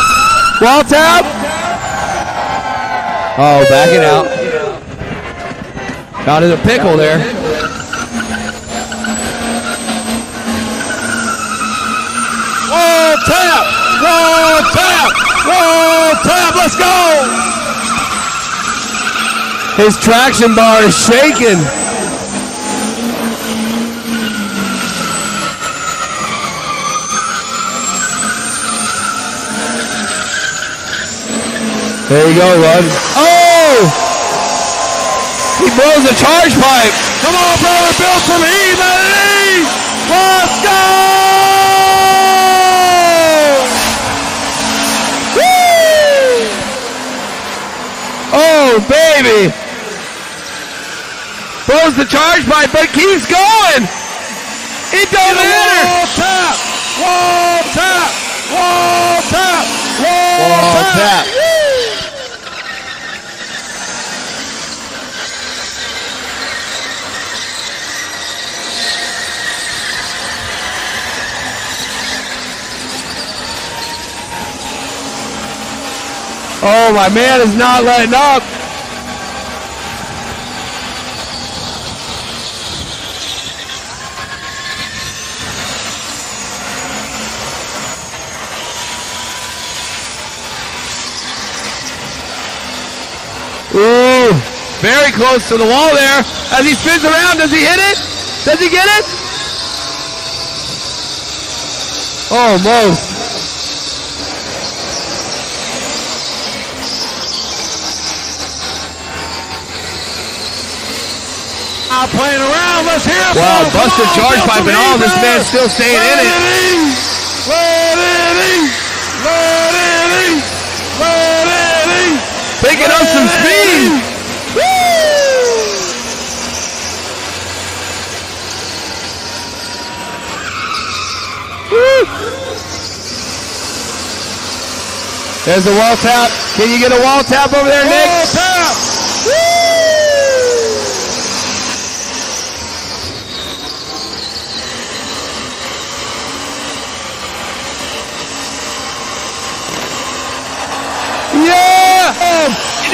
Wall tap. Oh, backing out. Got in a pickle there.
Wall tap! Wall tap! Wall tap! Let's go!
His traction bar is shaking. There you go, Rod. Oh! He blows a charge pipe.
Come on, brother, build some heat, eat! Let's go!
Woo! Oh, baby. Blows the charge pipe, but keeps going. It don't matter.
Wall tap! Wall tap! Wall tap! Wall,
Wall tap. Oh, my man is not letting up. Ooh, very close to the wall there. As he spins around, does he hit it? Does he get it? Oh, Almost.
Not playing around, let's hear it
Wow,
for him.
Busted charge pipe and all. This man's still staying in it.
Let it eat! Let it eat! Let it eat!
Picking up some speed. There's the wall tap. Can you get a wall tap over there, Nick?
Wall tap!
Yeah! Can he pop one? Can he do the other? Whoa!
Come on, everybody!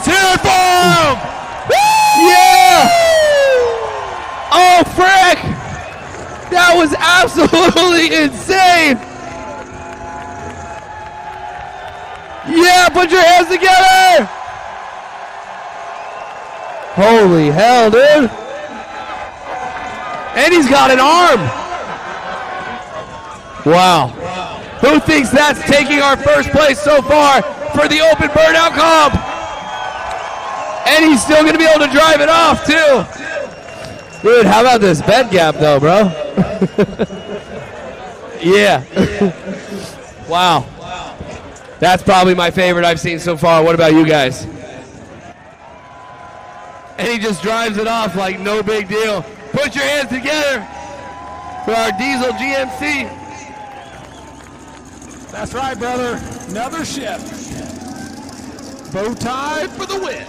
Let's hear it for him!
Yeah! Oh, frick! That was absolutely insane! Yeah, put your hands together! Holy hell, dude! And he's got an arm! Wow. Who thinks that's taking our first place so far for the open burnout comp? And he's still going to be able to drive it off, too. Dude, how about this bed gap, though, bro? *laughs* yeah. *laughs* wow. That's probably my favorite I've seen so far. What about you guys? And he just drives it off like no big deal. Put your hands together for our diesel GMC.
That's right, brother. Another ship. Bow tie for the win.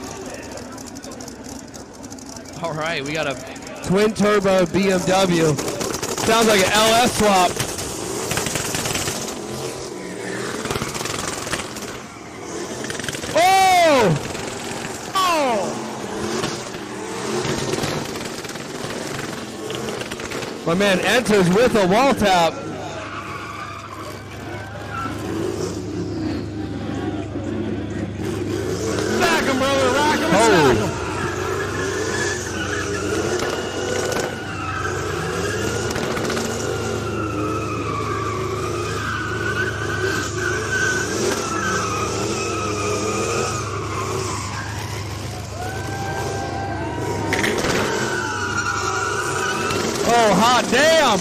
All right, we got a twin turbo BMW. Sounds like an LS swap. Oh! Oh! My man enters with a wall tap.
Rack 'em, brother. Rack 'em and
Oh.
stack 'em.
Oh, hot damn!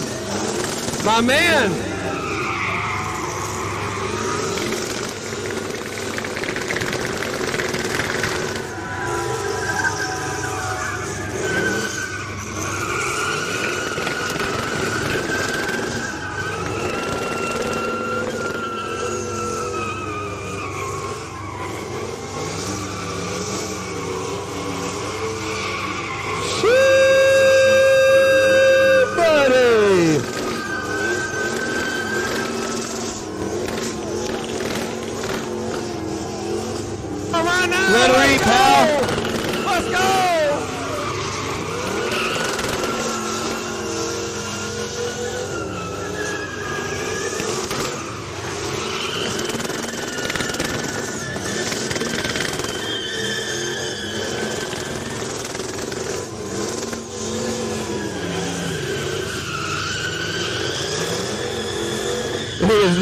My man!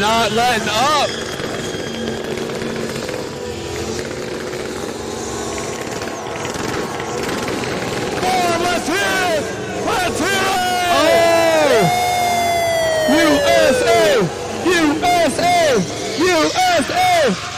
Not letting up.
Oh, let's hear it. Let's hear it.
Oh! USA! USA! USA!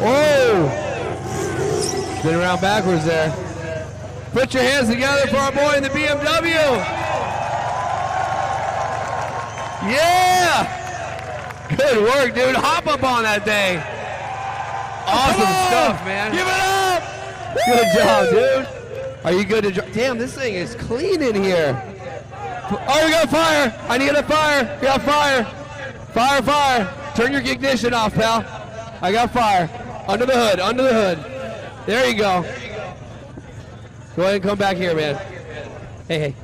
Oh! Spin around backwards there. Put your hands together for our boy in the BMW. Yeah! Good work, dude. Hop up on that thing. Awesome stuff, man.
Give it up.
Good job, dude. Are you good to drive? Damn, this thing is clean in here. Oh, we got fire. I need a fire. We got fire. Fire, fire. Turn your ignition off, pal. I got fire. Under the hood, under the hood. There you go. Go ahead and come back here, man. Hey, hey.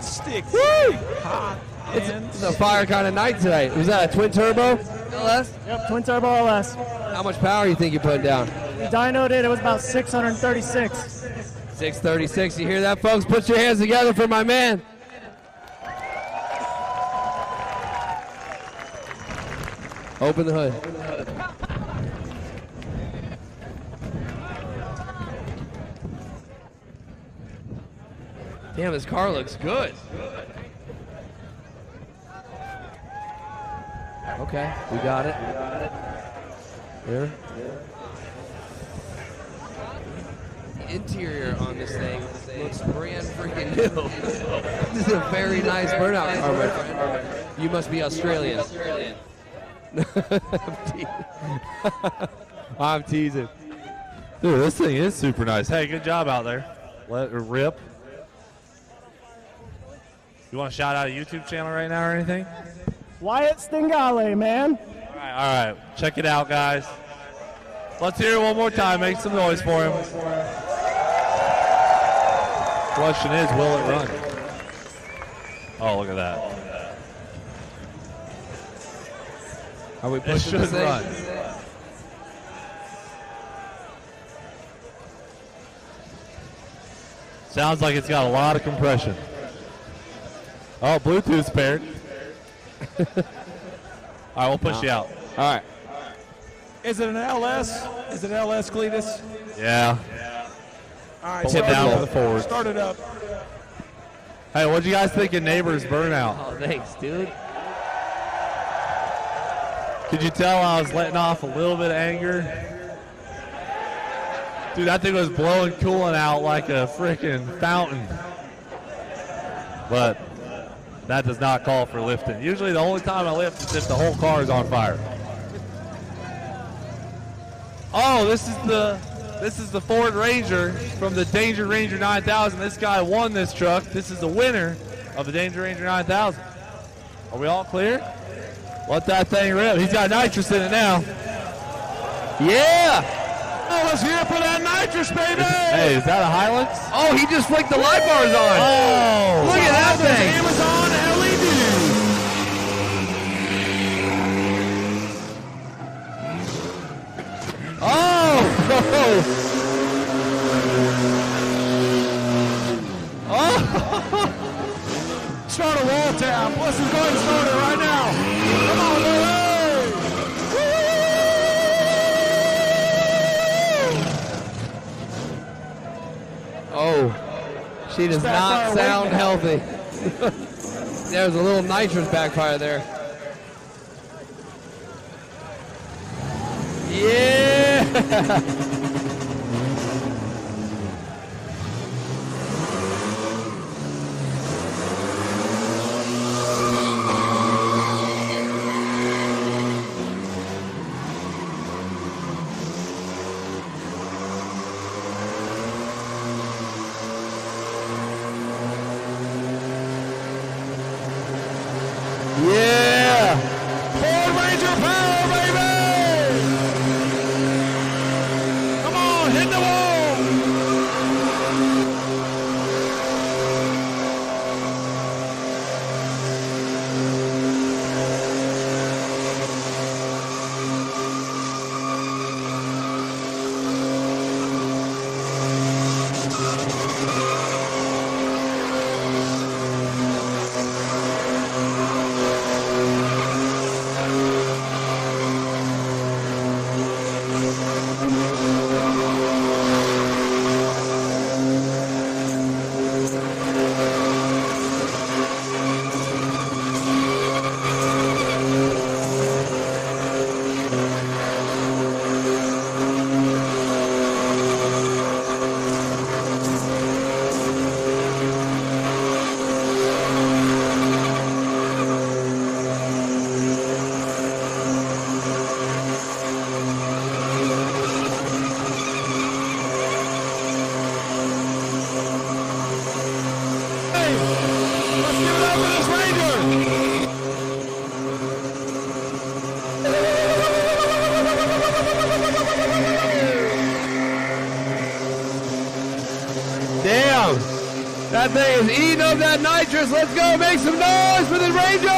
Stick.
Woo!
Hot.
It's, it's a fire kind of night tonight. Was that a twin turbo? LS?
Yep, twin turbo LS.
How much power you think you put down?
We dynoed it. It was about 636.
636. You hear that, folks? Put your hands together for my man. Open the hood. Damn, his car looks good. Okay, we got it. There. The interior on this thing looks brand freaking *laughs* new. this is a very nice burnout car, my friend. You must be Australian. I'm, *laughs* I'm teasing.
Dude, this thing is super nice. Hey, good job out there. Let it rip. You want to shout out a YouTube channel right now or anything?
Wyatt Stingale, man.
All right, all right. Check it out, guys. Let's hear it one more time. Make some noise for him. Question is, will it run? Oh, look at that.
Are we
It
pushing
should
this
run. Sounds like it's got a lot of compression. Oh, Bluetooth's paired. *laughs* All right, we'll push you out.
All right.
Is it an LS? Is it LS Cleetus?
Yeah.
All right,
Pull it
start
down
up.
to the forward.
Start it up.
Hey, what'd you guys think of Neighbors Burnout?
Oh, thanks, dude.
Could you tell I was letting off a little bit of anger? Dude, that thing was blowing coolant out like a freaking fountain. But that does not call for lifting. Usually the only time I lift is if the whole car is on fire. Oh, this is the this is the Ford Ranger from the Danger Ranger 9000. This guy won this truck. This is the winner of the Danger Ranger 9000. Are we all clear? Let that thing rip. He's got nitrous in it now.
Yeah.
Oh, let's hear it for that nitrous, baby.
Hey, is that a Hilux?
Oh, he just flicked the light bars on.
Oh,
Look at that thing.
Amazon E LED.
Oh. *laughs* oh!
Start a wall tap. Let's just go ahead and start it right now. Come on, baby.
Oh, she does not sound healthy. *laughs* There's a little nitrous backfire there. Yeah. Yeah. *laughs*
Let's
go make some noise for the Ranger.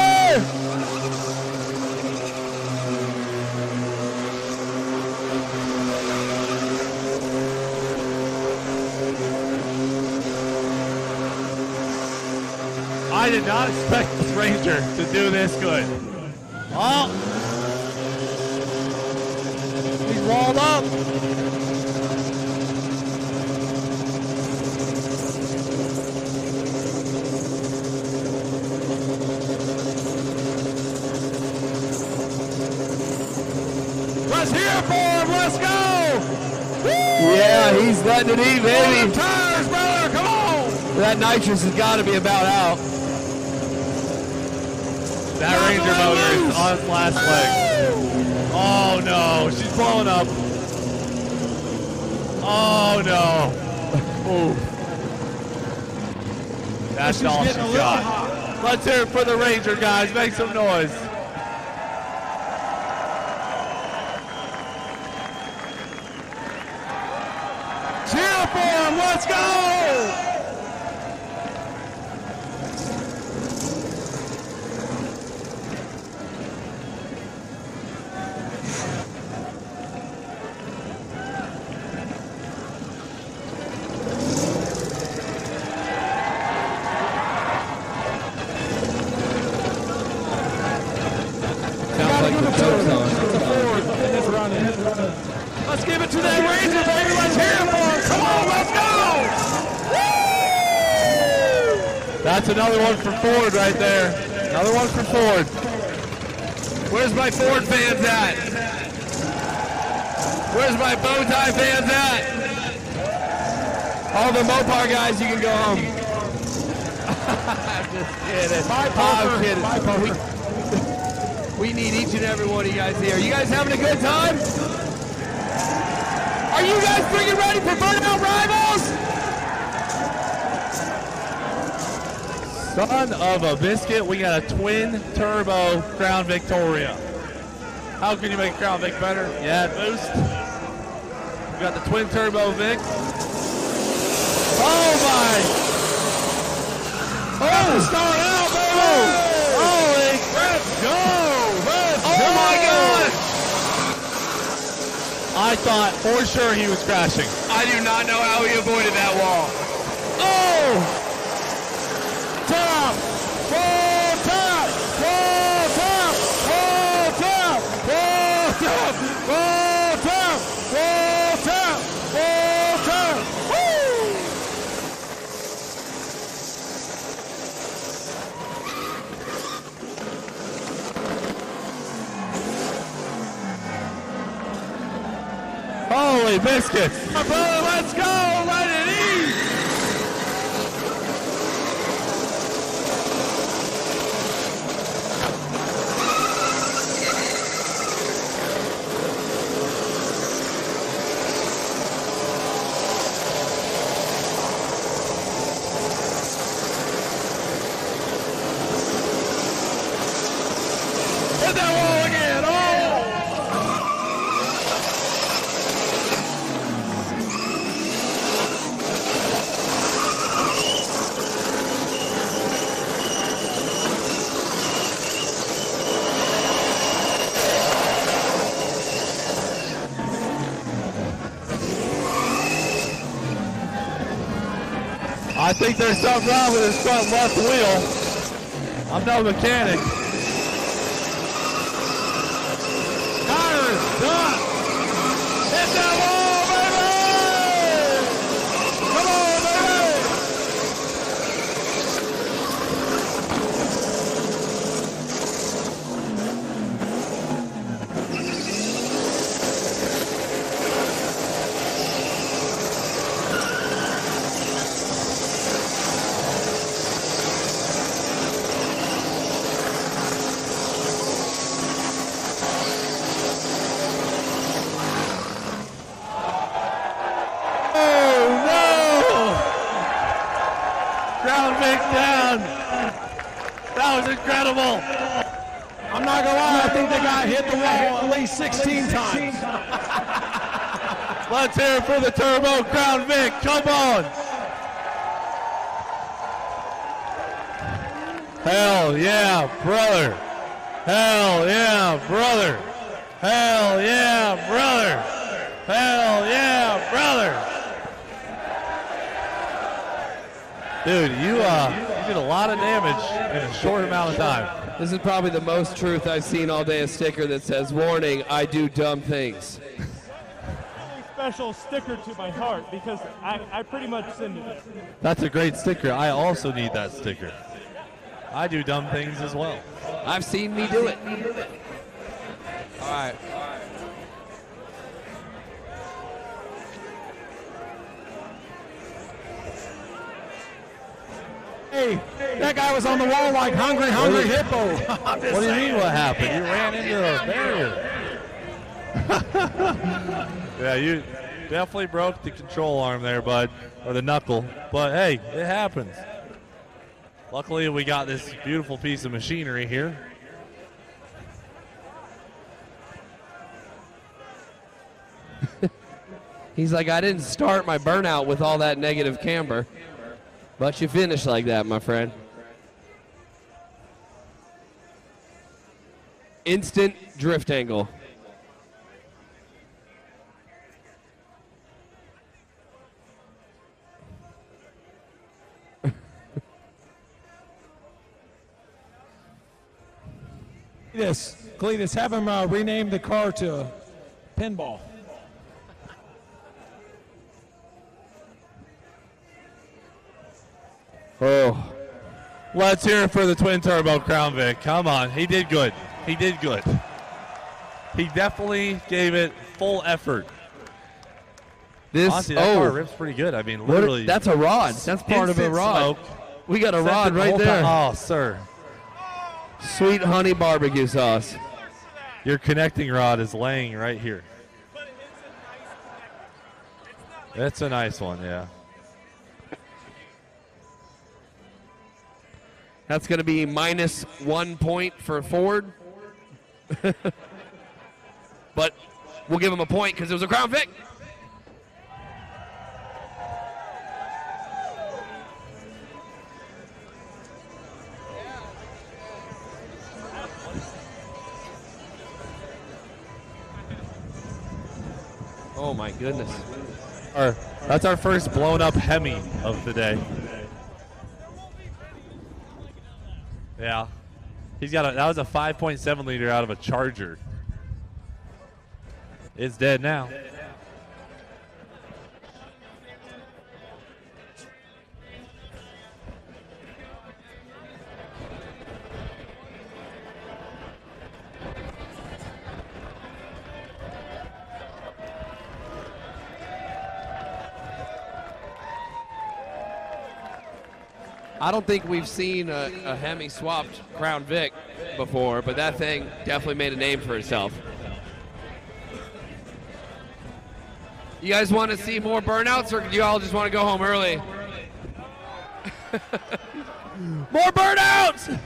Nitrous has got to be about out.
That Ranger motor is on its last leg. Oh no, she's blowing up. Oh no. *laughs* Ooh. That's all she got. Let's hear it for the Ranger guys. Make some noise.
Cheer for him. Let's go.
Sounds like the joke's on.
It's running.
Let's give it to that Ranger, baby. Let's hear it for him. Come on, let's go.
That's another one for Ford right there. Another one for Ford. Where's my Ford fans at? Where's my bow tie fans at? All the Mopar guys, you can go home. *laughs* I'm just kidding. I'm kidding.
We need each and every one of you guys here. You guys having a good time? Are you guys freaking ready for Burnout Rivals?
Son of a biscuit, we got a twin turbo Crown Victoria. How can you make Crown Vic better? Yeah, boost. We got the twin turbo Vic. Oh my! Oh, start out, baby! Holy, let's go! Let's oh my God! I thought for sure he was crashing.
I do not know how he avoided that wall.
Oh!
Top. Full top. Full top. Full top. Full top. Full top. Full top. Full top. Woo!
Holy biscuits!
My brother, let's go. Let it eat. Hit that wall again. Oh!
I think there's something wrong with his front left wheel. I'm no mechanic.
Tires done. Hit that wall, baby! Come on, baby!
Oh no! Ground Vic down. That was incredible.
I'm not gonna lie, I think they got hit the wall at least 16 times.
Let's hear it for the Turbo Crown Vic. Come on. Hell yeah, brother. Hell yeah, brother. Hell yeah, brother. Hell yeah, brother. Dude, you uh, you did a lot of damage in a short amount of time.
This is probably the most truth I've seen all day. A sticker that says, "Warning: I do dumb things."
Special sticker to my heart because I, I pretty much send it.
That's a great sticker. I also need that sticker. I do dumb things as well.
I've seen me do it. All right.
Hey, that guy was on the wall like hungry, hungry hippo. *laughs*
What do you
saying.
mean what happened? You ran into a barrier. *laughs* yeah, you definitely broke the control arm there, bud, or the knuckle. But hey, it happens. Luckily, we got this beautiful piece of machinery here. *laughs*
He's like, I didn't start my burnout with all that negative camber, but you finished like that, my friend. Instant drift angle.
Cleetus, Cleetus, have him uh, rename the car to pinball.
Oh. Let's hear it for the twin turbo Crown Vic. Come on. He did good. He did good. He definitely gave it full effort.
This
Honestly, that
oh,
car rips pretty good. I mean,
what-
literally.
that's a rod. That's part of a rod.
smoke.
We got a
Sent
rod right there.
time. Oh, sir.
Sweet honey barbecue sauce.
Your connecting rod is laying right here. That's a nice one, yeah.
That's going to be minus one point for Ford. *laughs* but we'll give him a point because it was a Crown Vic. Oh my goodness.
Our, that's our first blown up Hemi of the day. Yeah. He's got a that was a 5.7 liter out of a Charger. It's dead now.
I don't think we've seen a, a Hemi swapped Crown Vic before, but that thing definitely made a name for itself. You guys want to see more burnouts, or do you all just want to go home early? *laughs* more burnouts!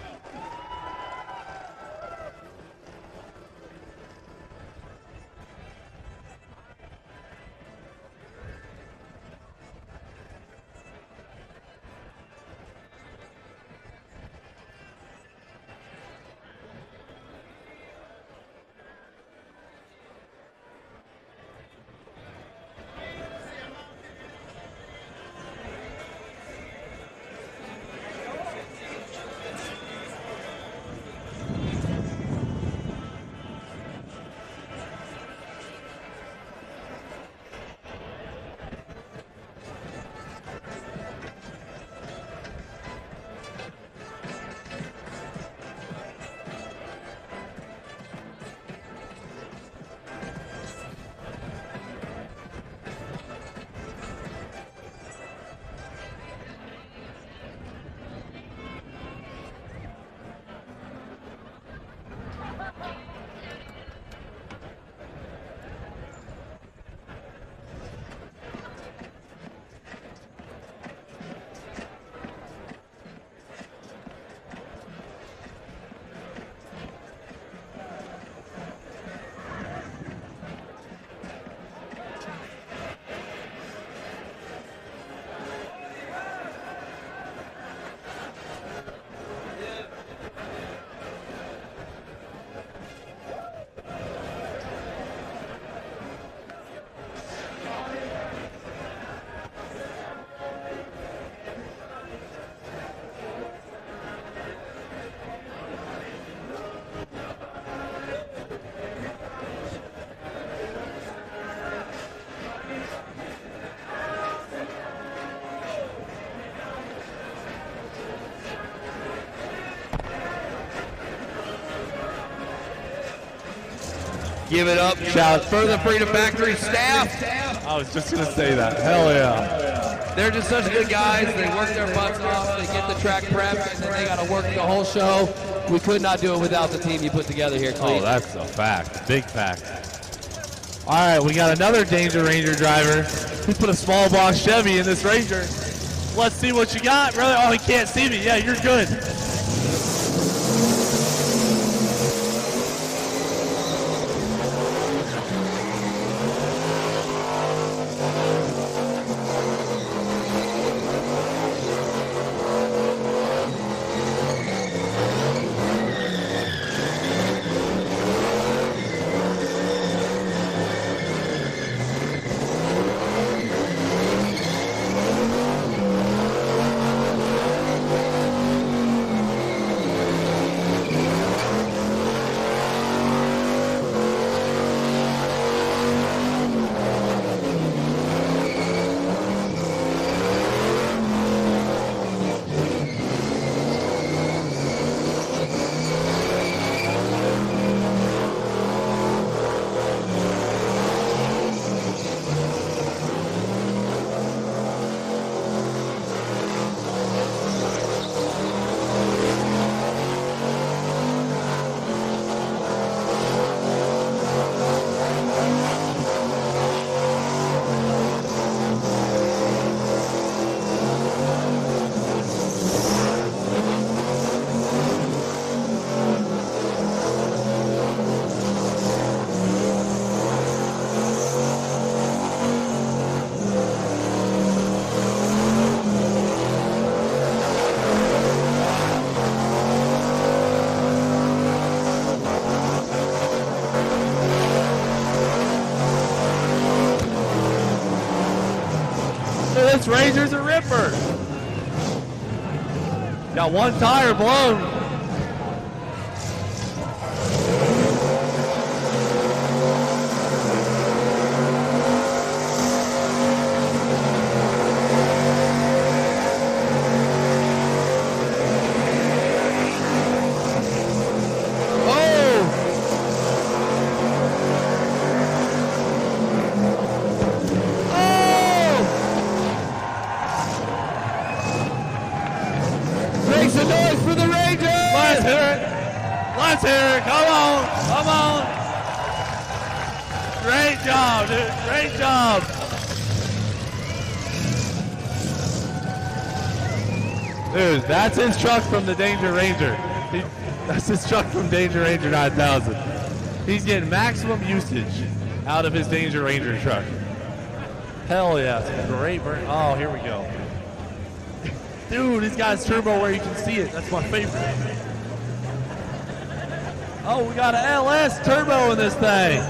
Give it up. Shout for the Freedom Factory staff.
I was just gonna say that. Hell yeah.
They're just such good guys. They work their butts off. They get the track prepped, and then they got to work the whole show. We could not do it without the team you put together here,
Oh,
Cleve.
that's a fact. Big fact. All right, we got another Danger Ranger driver. He put a small box Chevy in this Ranger. Let's see what you got, brother. Oh, he can't see me. Yeah, you're good. One tire blown. Oh! Make some noise for the Rangers! Let's hear it! Let's hear it! Come on! Come on! Great job, dude! Great job! Dude, that's his truck from the Danger Ranger. He, that's his truck from Danger Ranger 9000. He's getting maximum usage out of his Danger Ranger truck. Hell yeah, great burn. Oh, here we go. Dude, he's got his turbo where you can see it. That's my favorite. Oh, we got an LS turbo in this thing.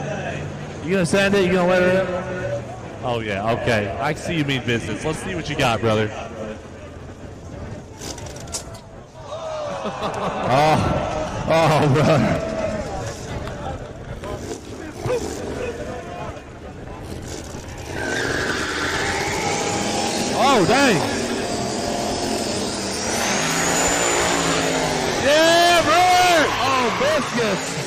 You gonna send it? You gonna let it in? Oh yeah, okay. I see you mean business. Let's see what you got, brother. *laughs* oh, oh, brother. Oh, dang. Yeah, brother! Oh, biscuits!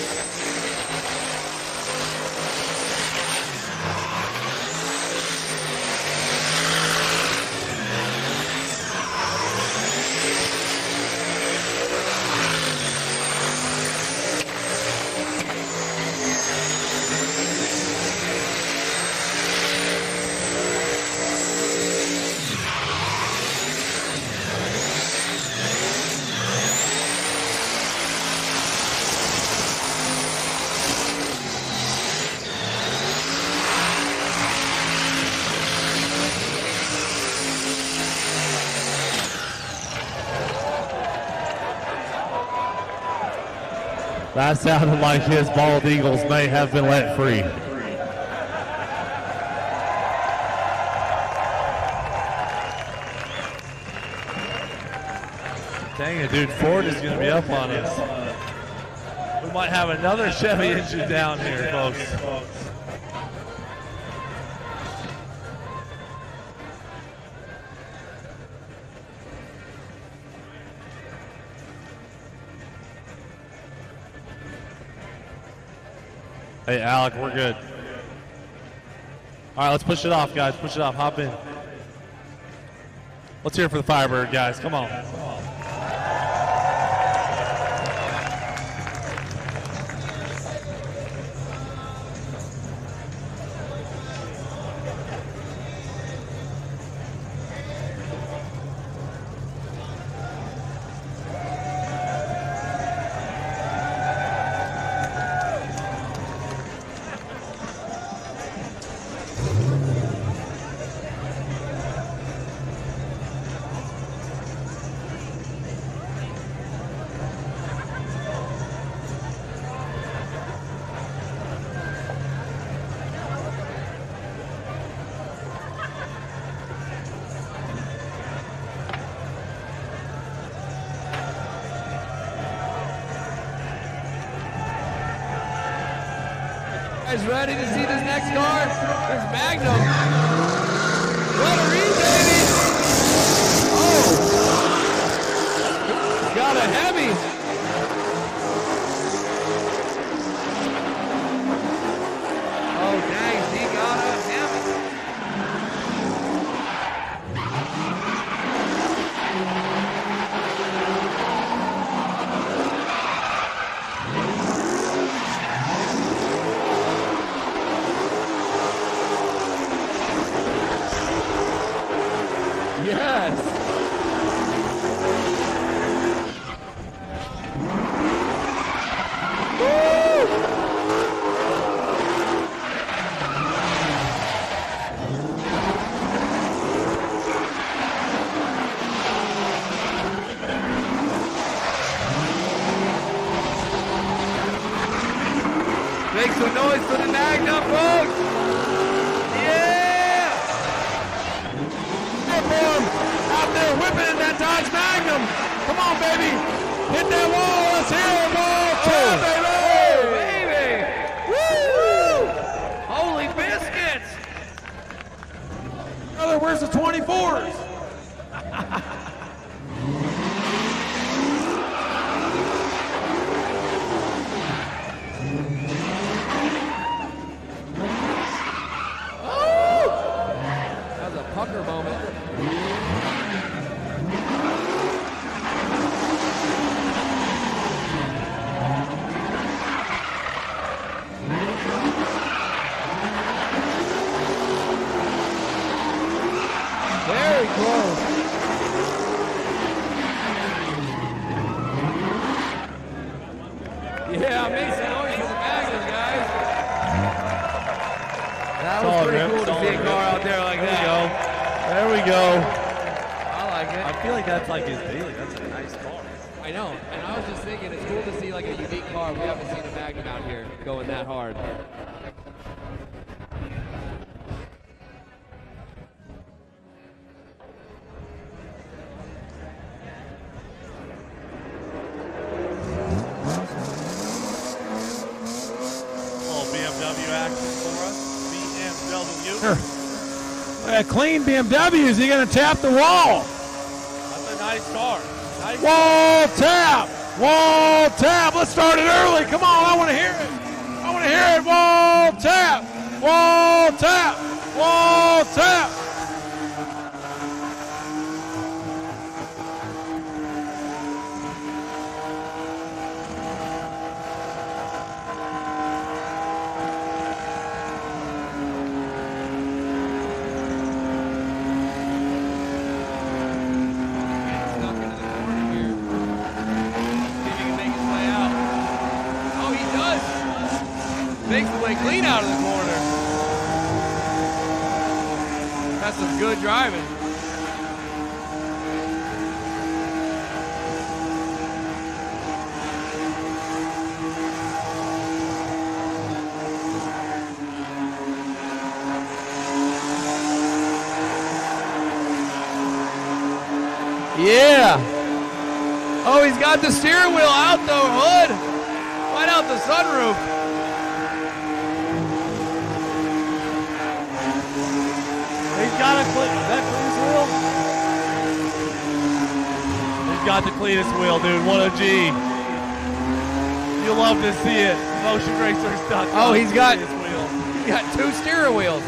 That sounded like his bald eagles may have been let free. Dang it, dude. Ford is going to be up on us. We might have another Chevy engine down here, folks. Hey, Alec, we're good. All right, let's push it off, guys. Push it off. Hop in. Let's hear it for the Firebird, guys. Come on.
BMW is he going
to tap the wall.
That's a nice car. Nice
wall tap. Wall tap. Let's start it early. Come on. I want to hear it. I want to hear it. Wall tap. Wall tap. Wall tap.
good driving. Yeah. Oh, he's got the steering wheel out the hood. right out the sunroof?
got to clean that clean wheel. He's got the cleanest wheel, dude. What a G. You love to see it. Motion Racers.
Oh, he's got, *laughs* he's got two steering wheels.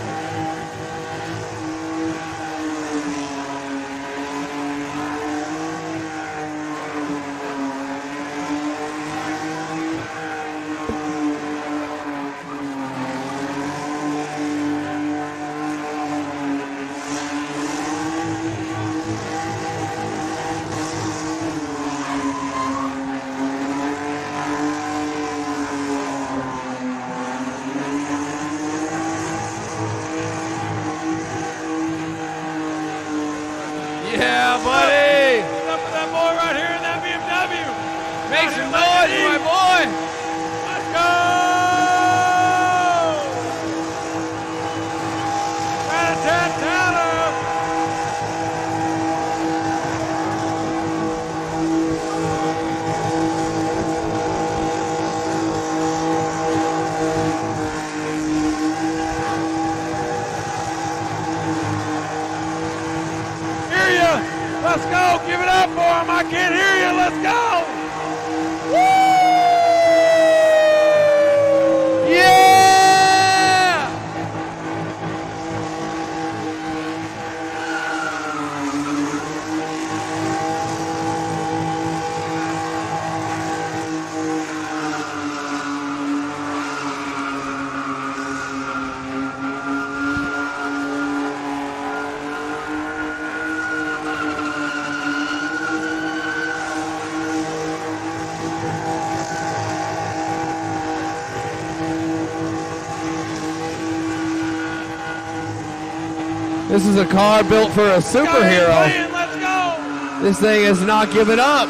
This is a car built for a superhero.
Let's go.
This thing is not giving up.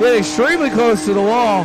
Get extremely close to the wall.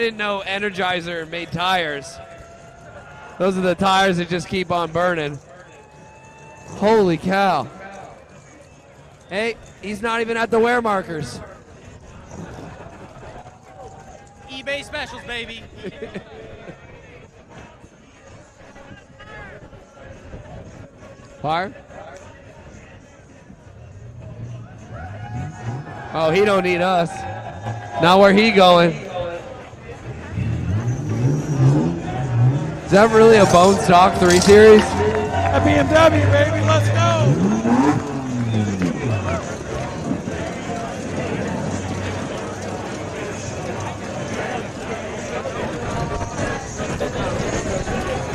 didn't know Energizer made tires. Those are the tires that just keep on burning. Holy cow. Hey, he's not even at the wear markers.
eBay specials, baby. *laughs*
Fire? Oh, he don't need us. Now where he going? Is that really a bone stock 3 series?
A BMW, baby. Let's go.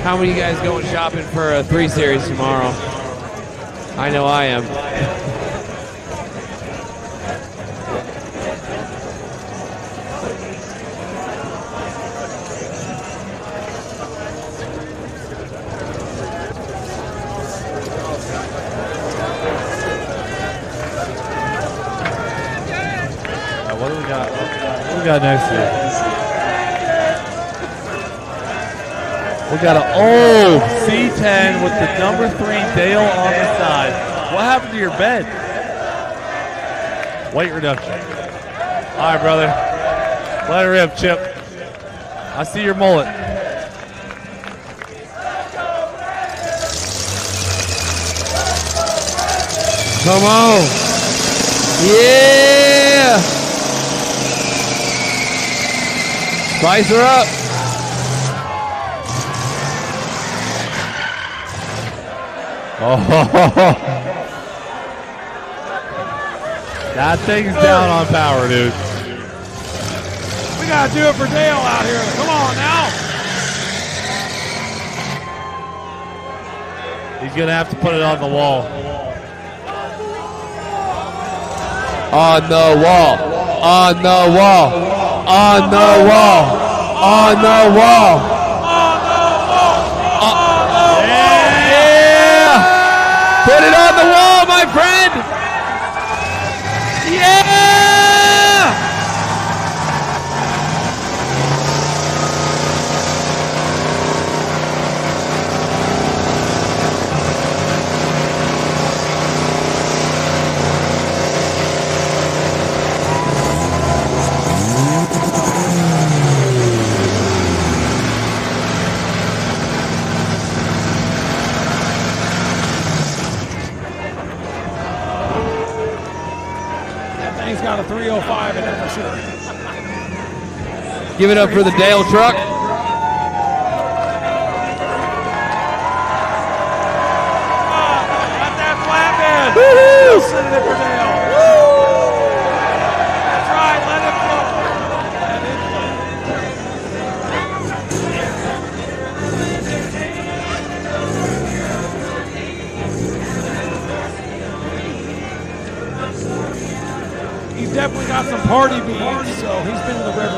How many of you guys going shopping for a 3 series tomorrow? I know I am.
Uh, what do we got? What do we got next here? We got an old C10 with the number three Dale on the side. What happened to your bed? Weight reduction. All right, brother. Let her rip, Chip. I see your mullet.
Come on. Yeah. Spice her up.
Oh, *laughs* that thing's down on power, dude.
We got to do it for Dale out here. Come on now.
He's gonna have to put it on the wall.
On the wall. On the wall. On the wall. On the wall. Yeah! Put it on the wall, my friend. Yeah!
about a 305 in there for sure.
Give it up for the Dale truck.
Been in the river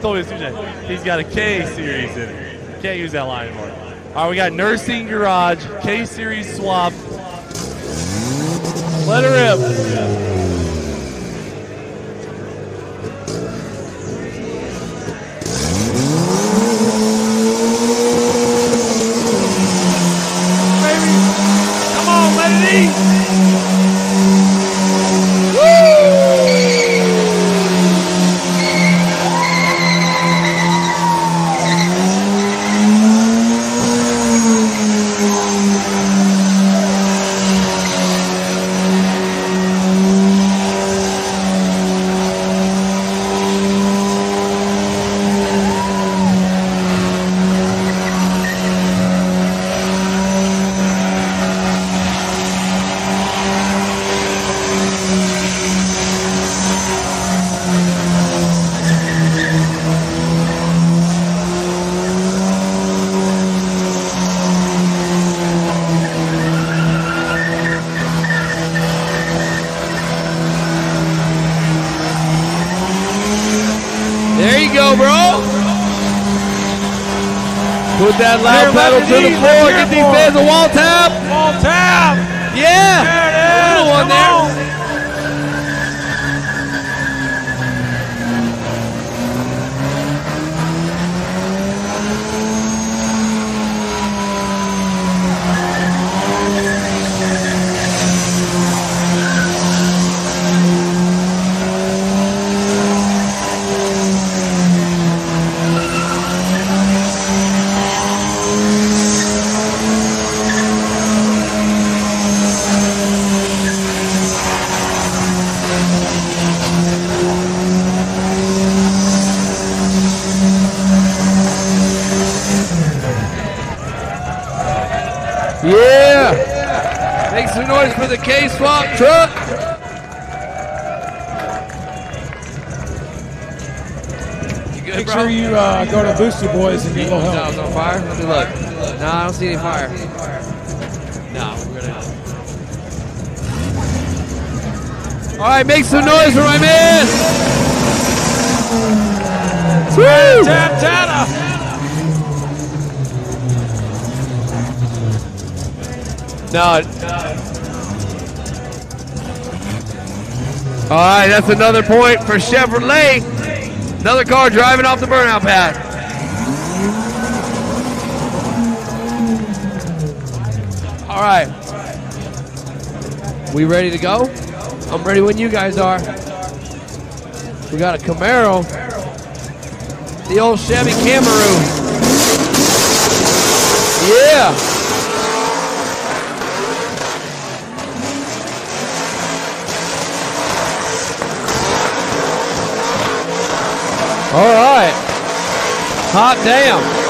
Someone told me two He's got a K series in it. Can't use that line anymore. All right, we got Nursing Garage, K Series swap. Let her rip.
Baby, come on, let it eat.
There you go, bro. Put that loud pedal to the floor. Get these fans a wall tap.
Wall tap.
Yeah.
There it is.
Little one
Come
there.
on.
Yeah. Make some noise for the K swap truck. You good,
Make
bro?
sure you uh, go Boys and a little
No, it's on fire. Let me look. No, I don't see any fire. No, we're gonna. All right, make some noise for my man. Woo!
Tap
No. All right, that's another point for Chevrolet. Another car driving off the burnout pad. Right. We ready to go? I'm ready when you guys are. We got a Camaro. The old Chevy Camaro. Yeah. All right. Hot damn.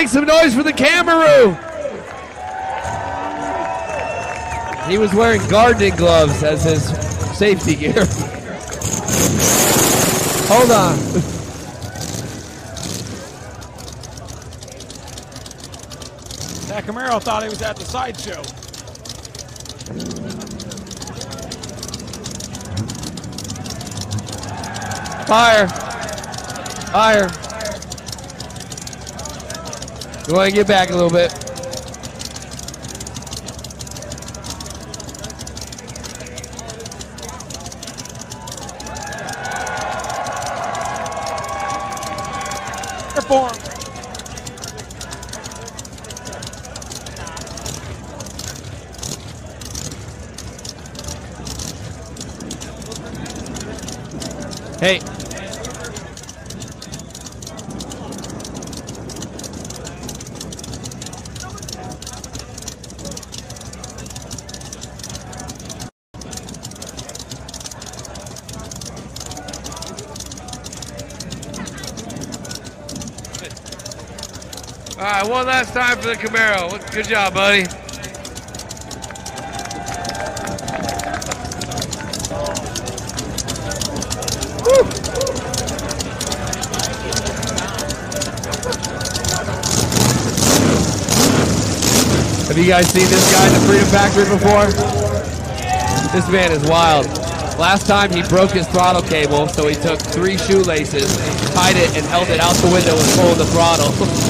Make some noise for the Camaro. He was wearing gardening gloves as his safety gear. Hold on.
That Camaro thought he was at the sideshow.
Fire. Fire. You want to get back a little bit?
Airborne.
Hey. All right, one last time for the Camaro. Good job, buddy. Have you guys seen this guy in the Freedom Factory before? This man is wild. Last time he broke his throttle cable, so he took three shoelaces, tied it, and held it out the window and pulled the throttle. *laughs*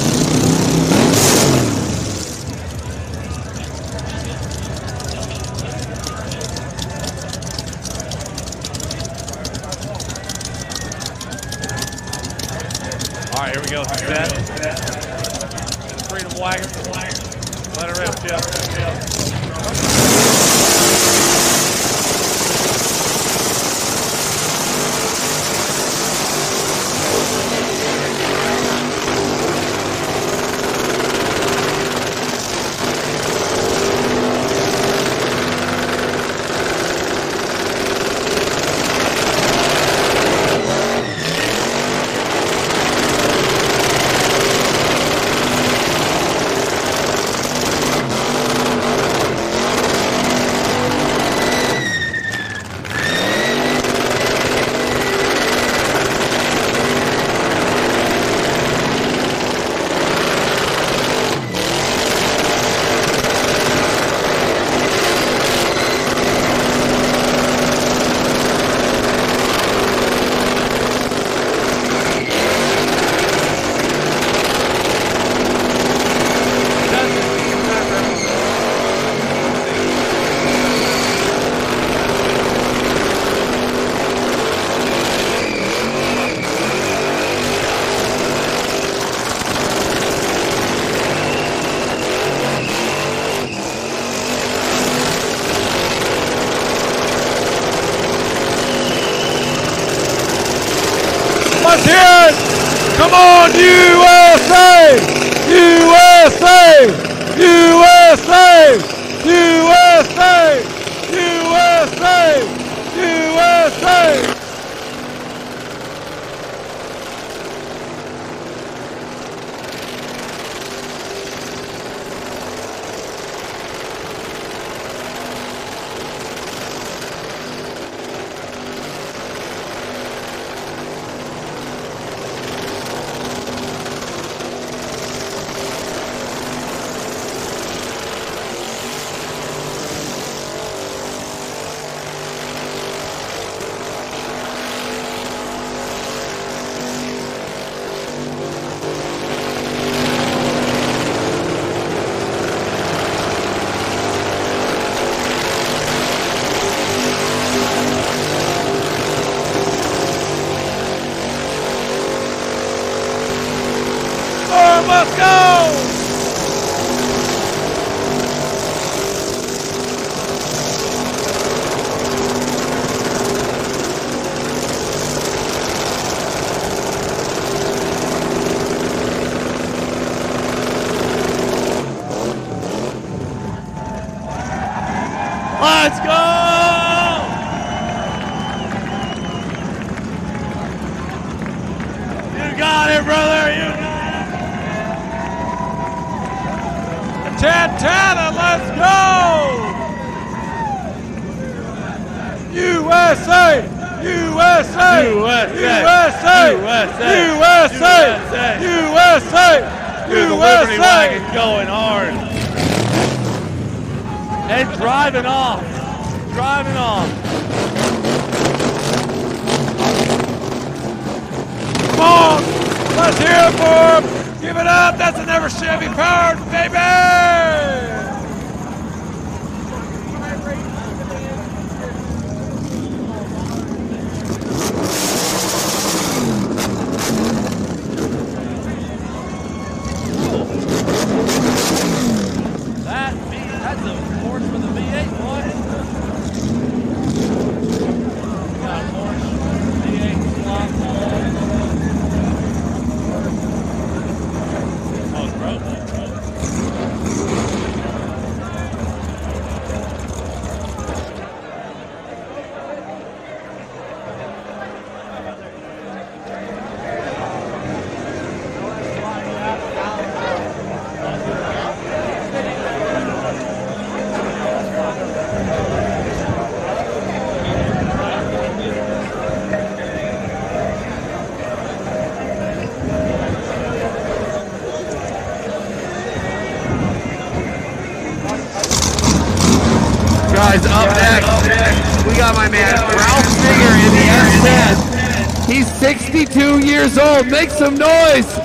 My man. Ralph Singer in the SS. He's 62 years old. Make some noise.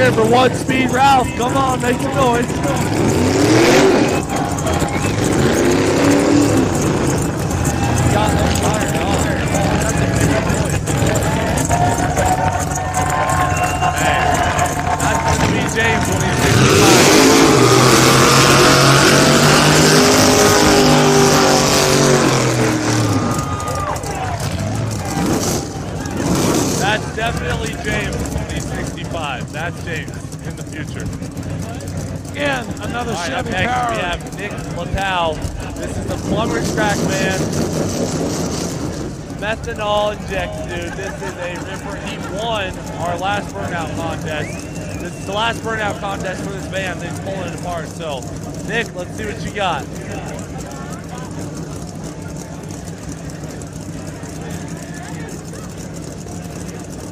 here for one speed Ralph. Come on, make some noise.
Another
All right,
Chevy
next
Power.
we have Nick Latow. This is the plumber's track man. Methanol injected, dude. This is a ripper. He won our last burnout contest. This is the last burnout contest for this van. They're pulling it apart. So, Nick, let's see what you got.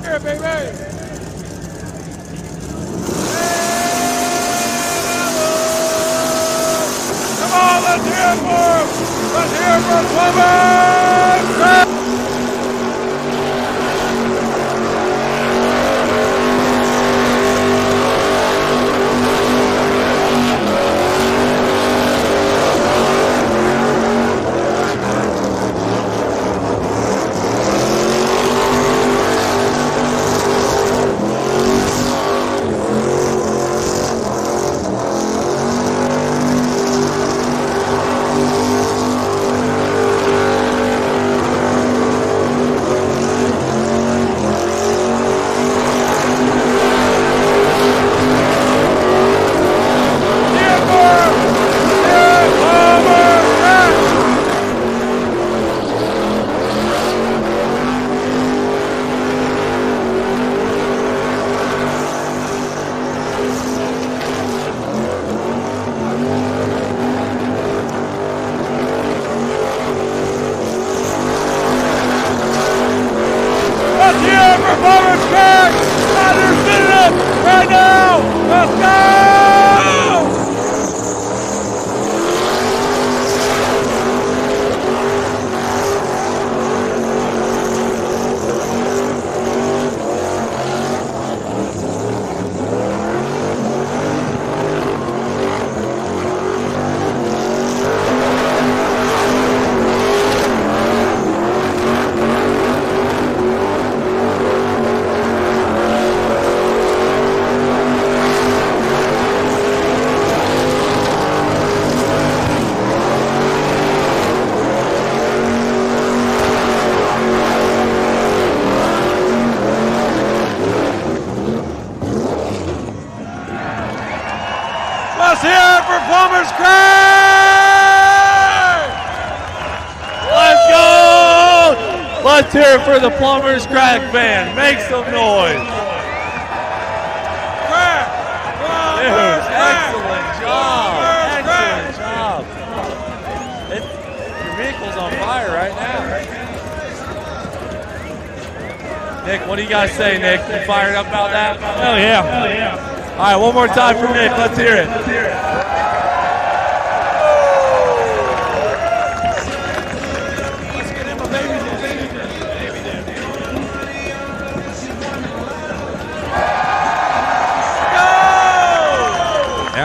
Here, baby. Come on, let's hear it for Crack
Band. Make some noise.
Crack!
Dude,
Crack!
excellent job.
Plumbers Crack!
Excellent job. It, your vehicle's on fire right now. Nick, what do you guys say, Nick? You fired up about that?
Hell yeah. Hell yeah.
All right, one more time for Nick. Let's hear it.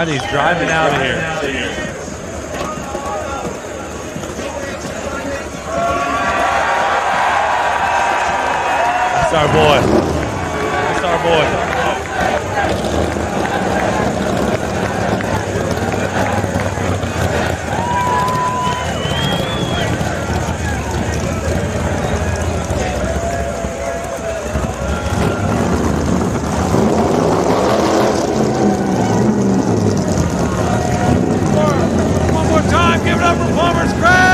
He's driving out of here. That's our boy. That's our boy.
One more time, for Crack!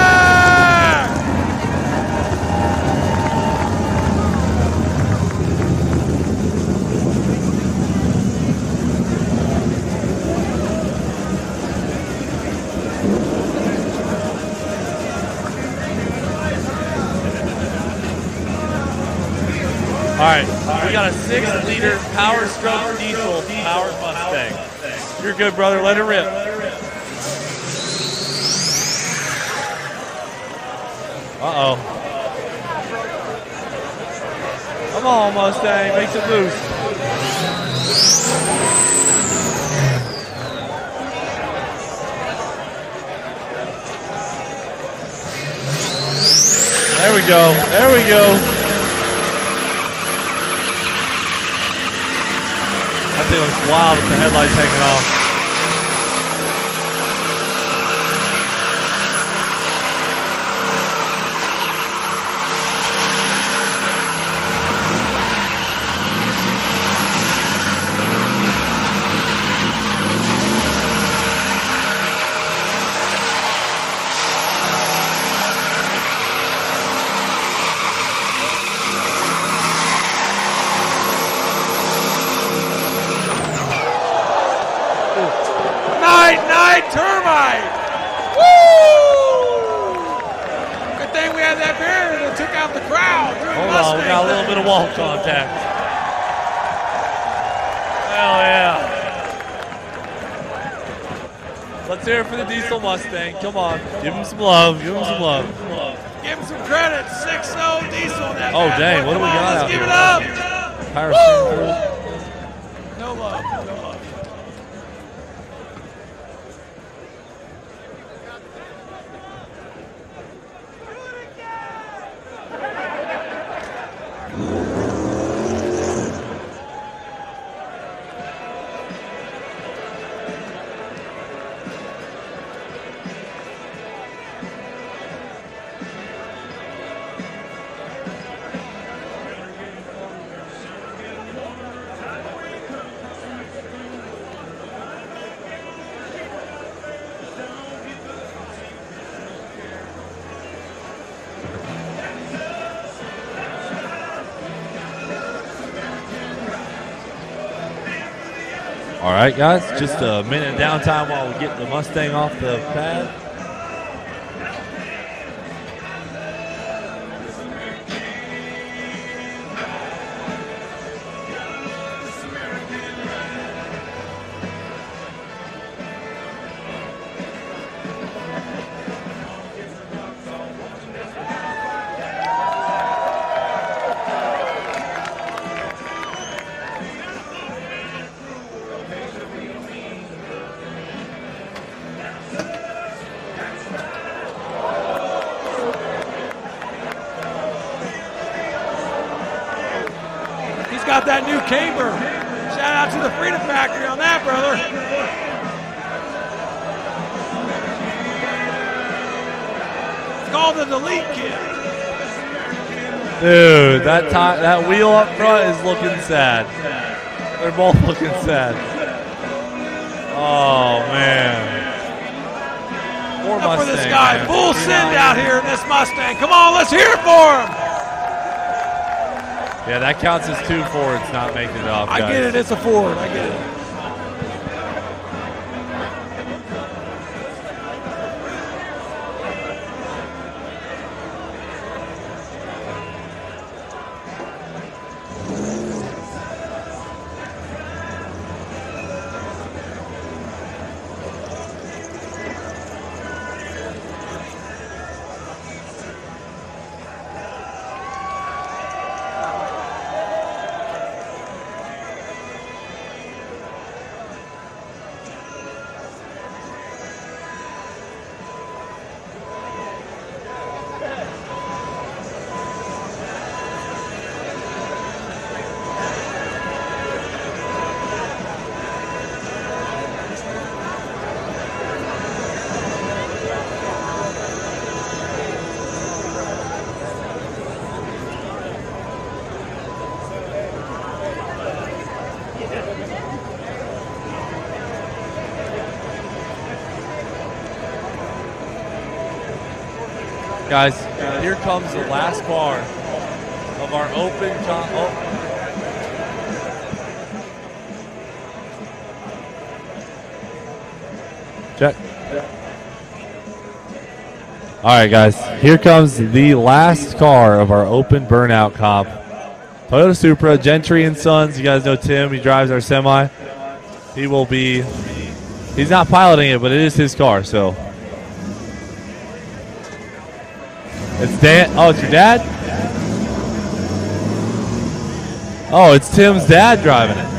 All right, we got a six-liter Power Stroke diesel powered Mustang. You're good, brother. Let it rip. Uh oh. Come on, Mustang, make some boost. There we go. There we go. That thing looks wild with the headlights hanging off.
termite, termite. Woo! Good thing we had that barrier that took out the crowd. during
Hold
the
on, we got a little
Mustang
bit of wall contact. Hell yeah. Let's hear it Mustang. Come on. Give him some love. Give him some love.
Give him some credit. 6-0 diesel that
Oh, dang, what do we got
let's
out
give
here?
it up.
Power right, guys. Just a minute of downtime while we get the Mustang off the pad.
That
wheel up front is looking sad. They're both *laughs* looking sad. Oh man. Poor
Up for this guy.
man.
Full send out here in this Mustang. Come on, let's hear it for him.
Yeah, that counts as two forwards not making it off.
I get it. It's a Ford. I get it.
Guys, uh, here comes the last car of our open. Con- oh. Check. All right, guys. Here comes the last car of our open burnout comp. Toyota Supra, Gentry and Sons. You guys know Tim. He drives our semi. He will be. He's not piloting it, but it is his car. So It's Dan. Oh, it's your dad? Oh, it's Tim's dad driving it.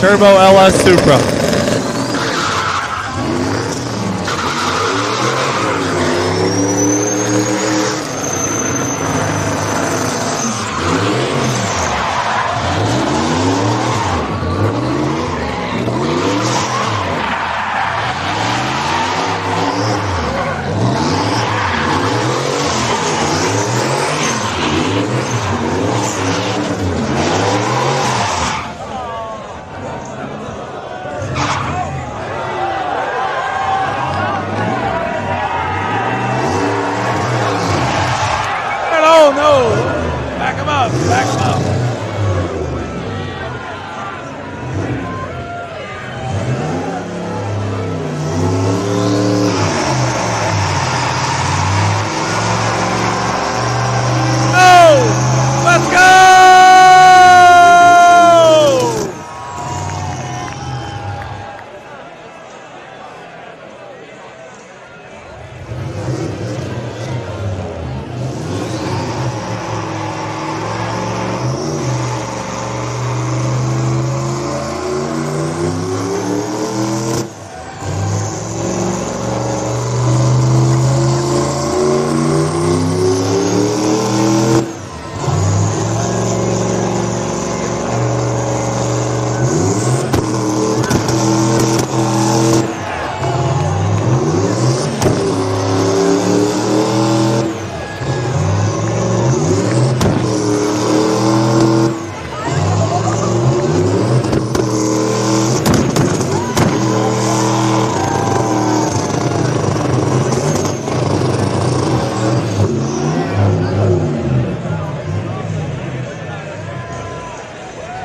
Turbo LS Supra.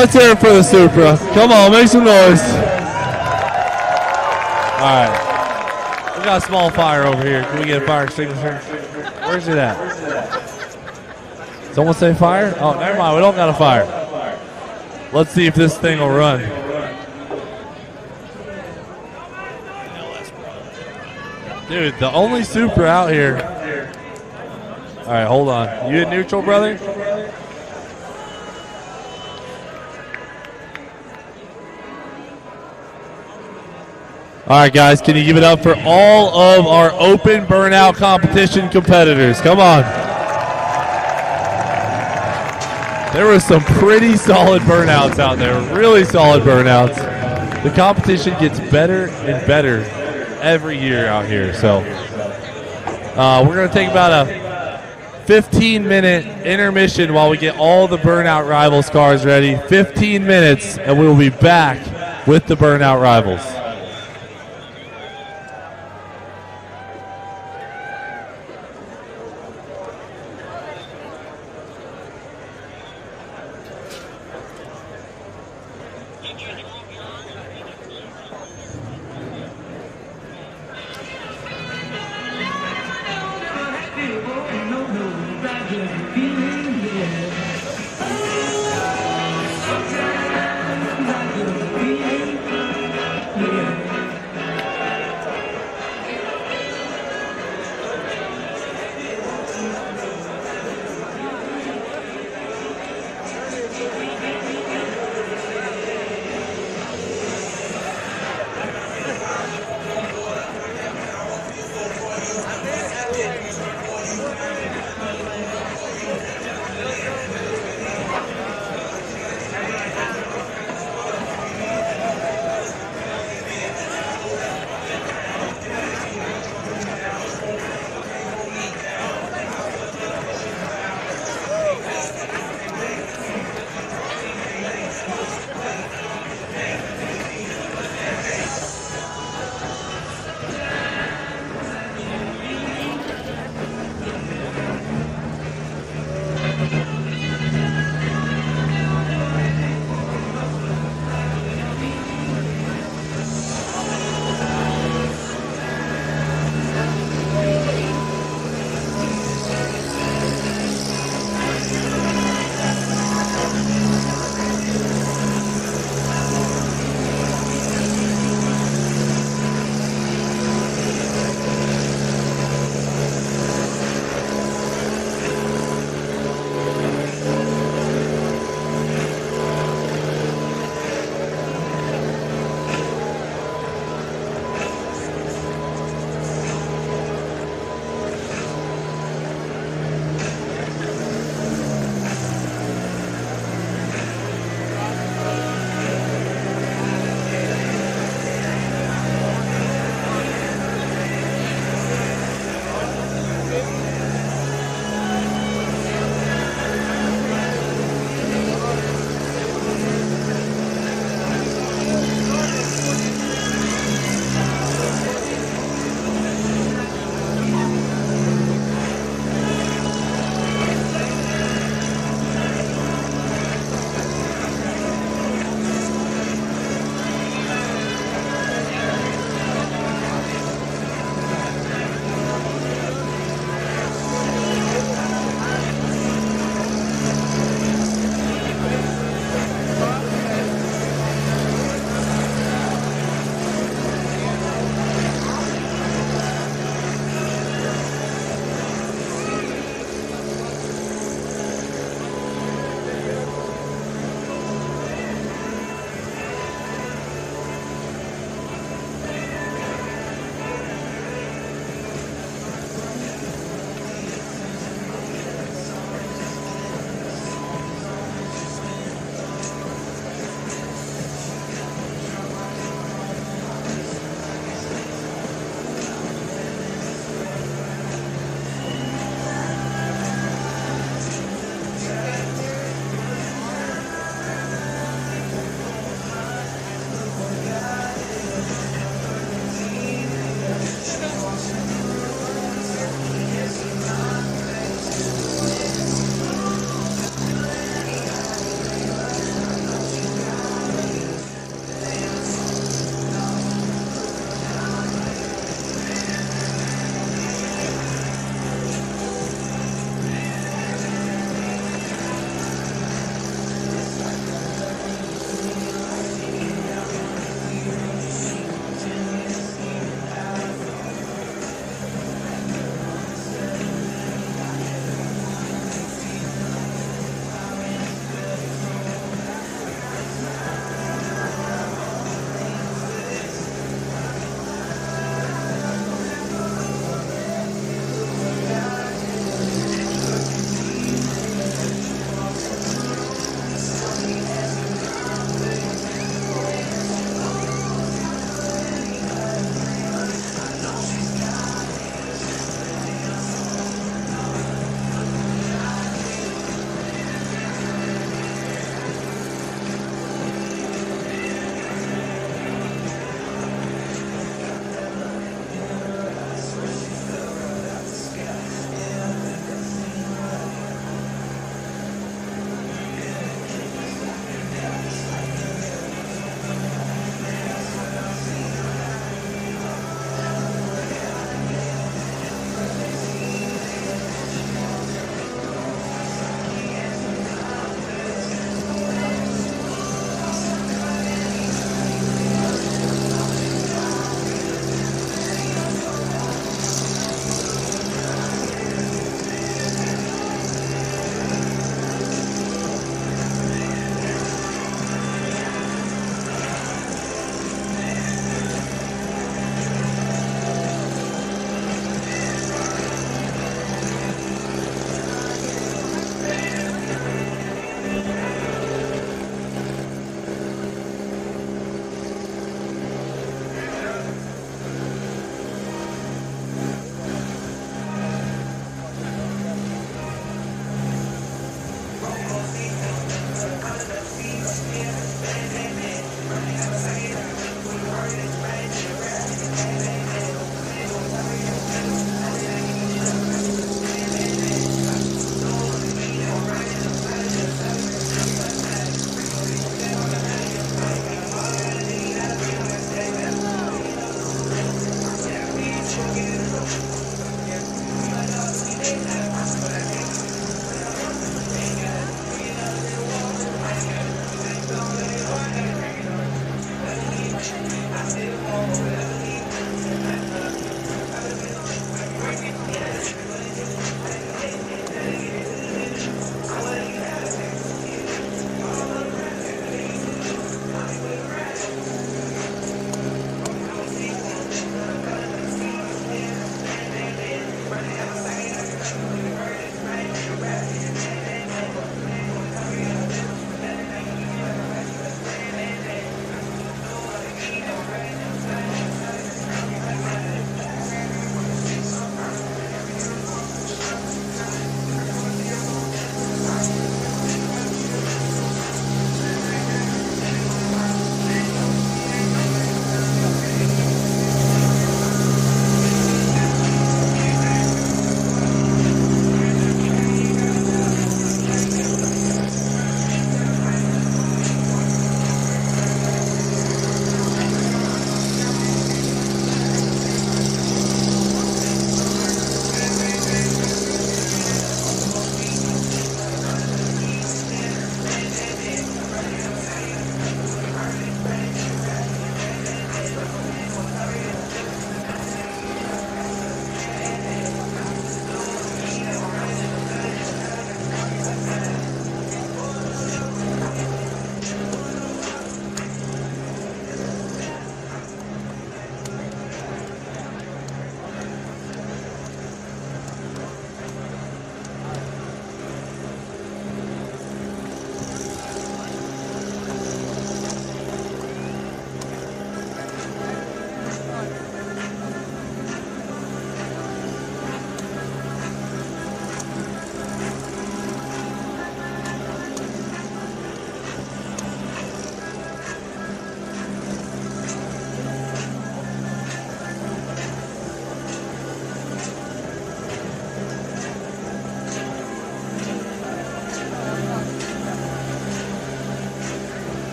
Let's hear it for the Supra. Come on, make some noise. All right. We got a small fire over here. Can we get a fire extinguisher? Where's it at? Someone say fire? Oh, never mind. We don't got a fire. Let's see if this thing will run. Dude, the only Supra out here. All right, hold on. You in neutral, brother? All right, guys, can you give it up for all of our open burnout competition competitors? Come on. There were some pretty solid burnouts out there, really solid burnouts. The competition gets better and better every year out here. So uh, we're going to take about a 15 minute intermission while we get all the burnout rivals cars ready. 15 minutes, and we will be back with the burnout rivals.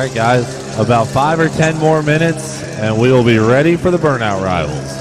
Right, guys. About five or ten more minutes, and we will be ready for the burnout rivals.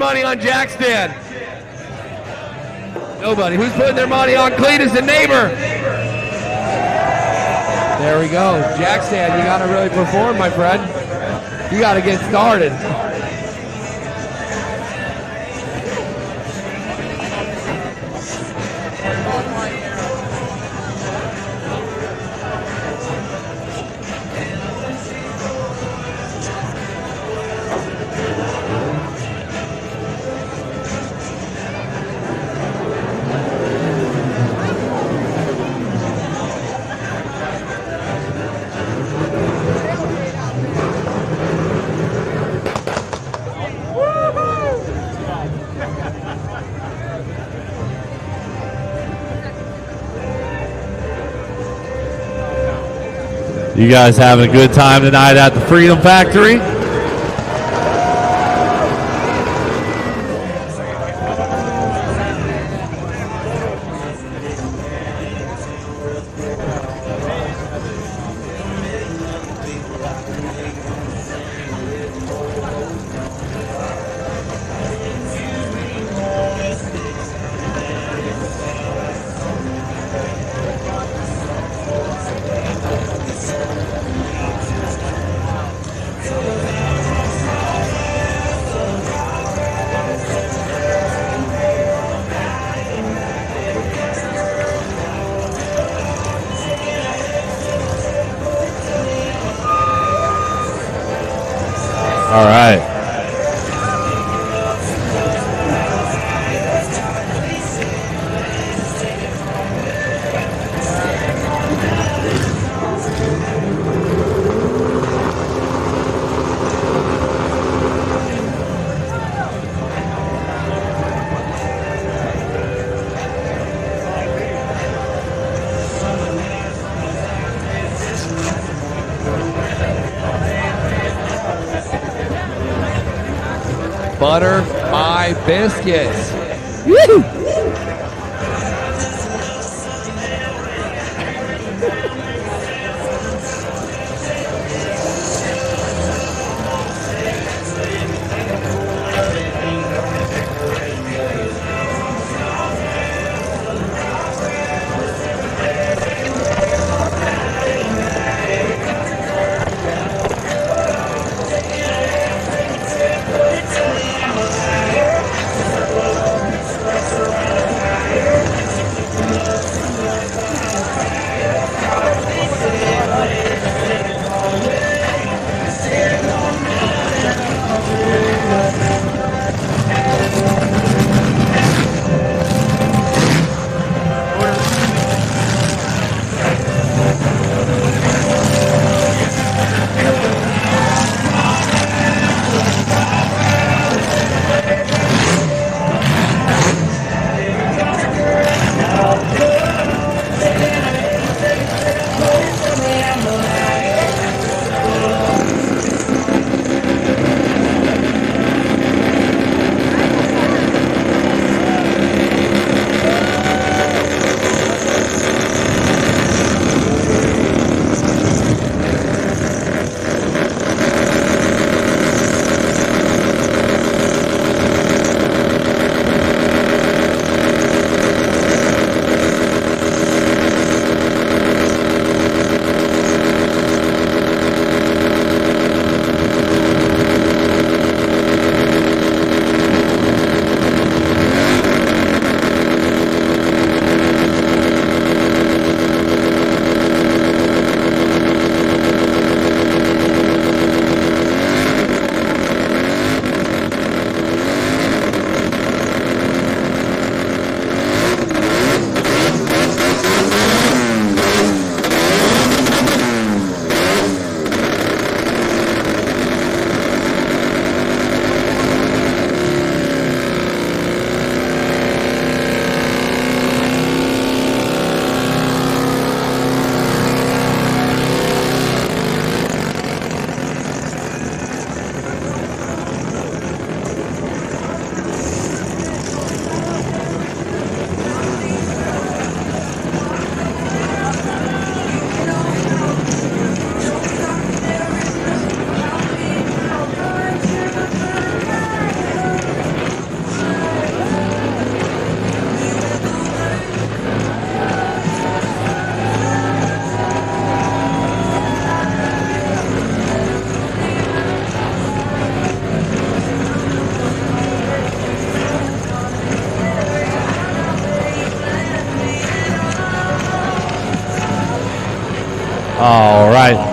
Money on Jack Stan? Nobody. Who's putting their money on Cleetus and Neighbor? There we go. Jack Stan, you got to really perform, my friend. You got to get started. You guys having a good time tonight at the Freedom Factory?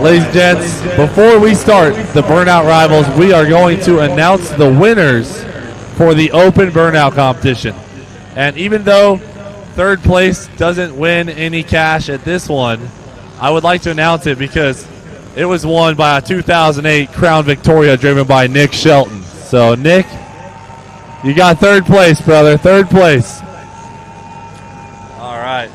Ladies and gents, before we start the Burnout Rivals, we are going to announce the winners for the Open Burnout competition. And even though third place doesn't win any cash at this one, I would like to announce it because it was won by a 2008 Crown Victoria driven by Nick Shelton. So, Nick, you got third place, brother. Third place. All right.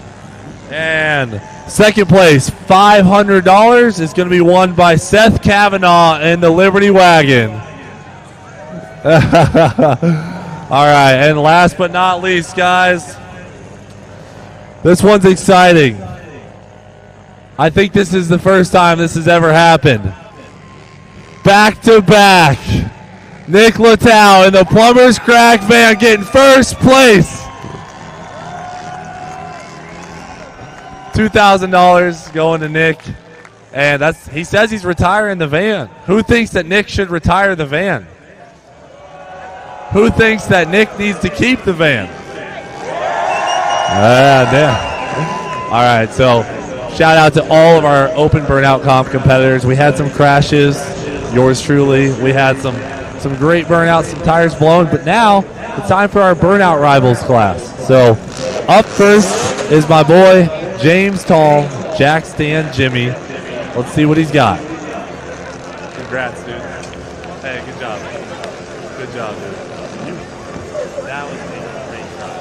And Second place, $500 is going to be won by Seth Kavanaugh in the Liberty Wagon. *laughs* All right, and last but not least, guys, this one's exciting. I think this is the first time this has ever happened. Back to back. Nick Littau in the Plumbers Crack van getting first place. $2,000 going to Nick. And that's he says he's retiring the van. Who thinks that Nick should retire the van? Who thinks that Nick needs to keep the van? Ah, damn. All right, so shout out to all of our open burnout comp competitors. We had some crashes, yours truly. We had some some great burnouts, some tires blown, but now it's time for our burnout rivals class. So up first is my boy James Tall, Jack Stan Jimmy. Let's see what he's got. Congrats, dude. Hey, good job. Good job, dude. That was a great try.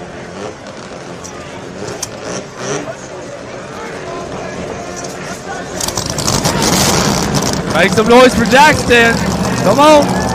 Make some noise for Jackson. Come on.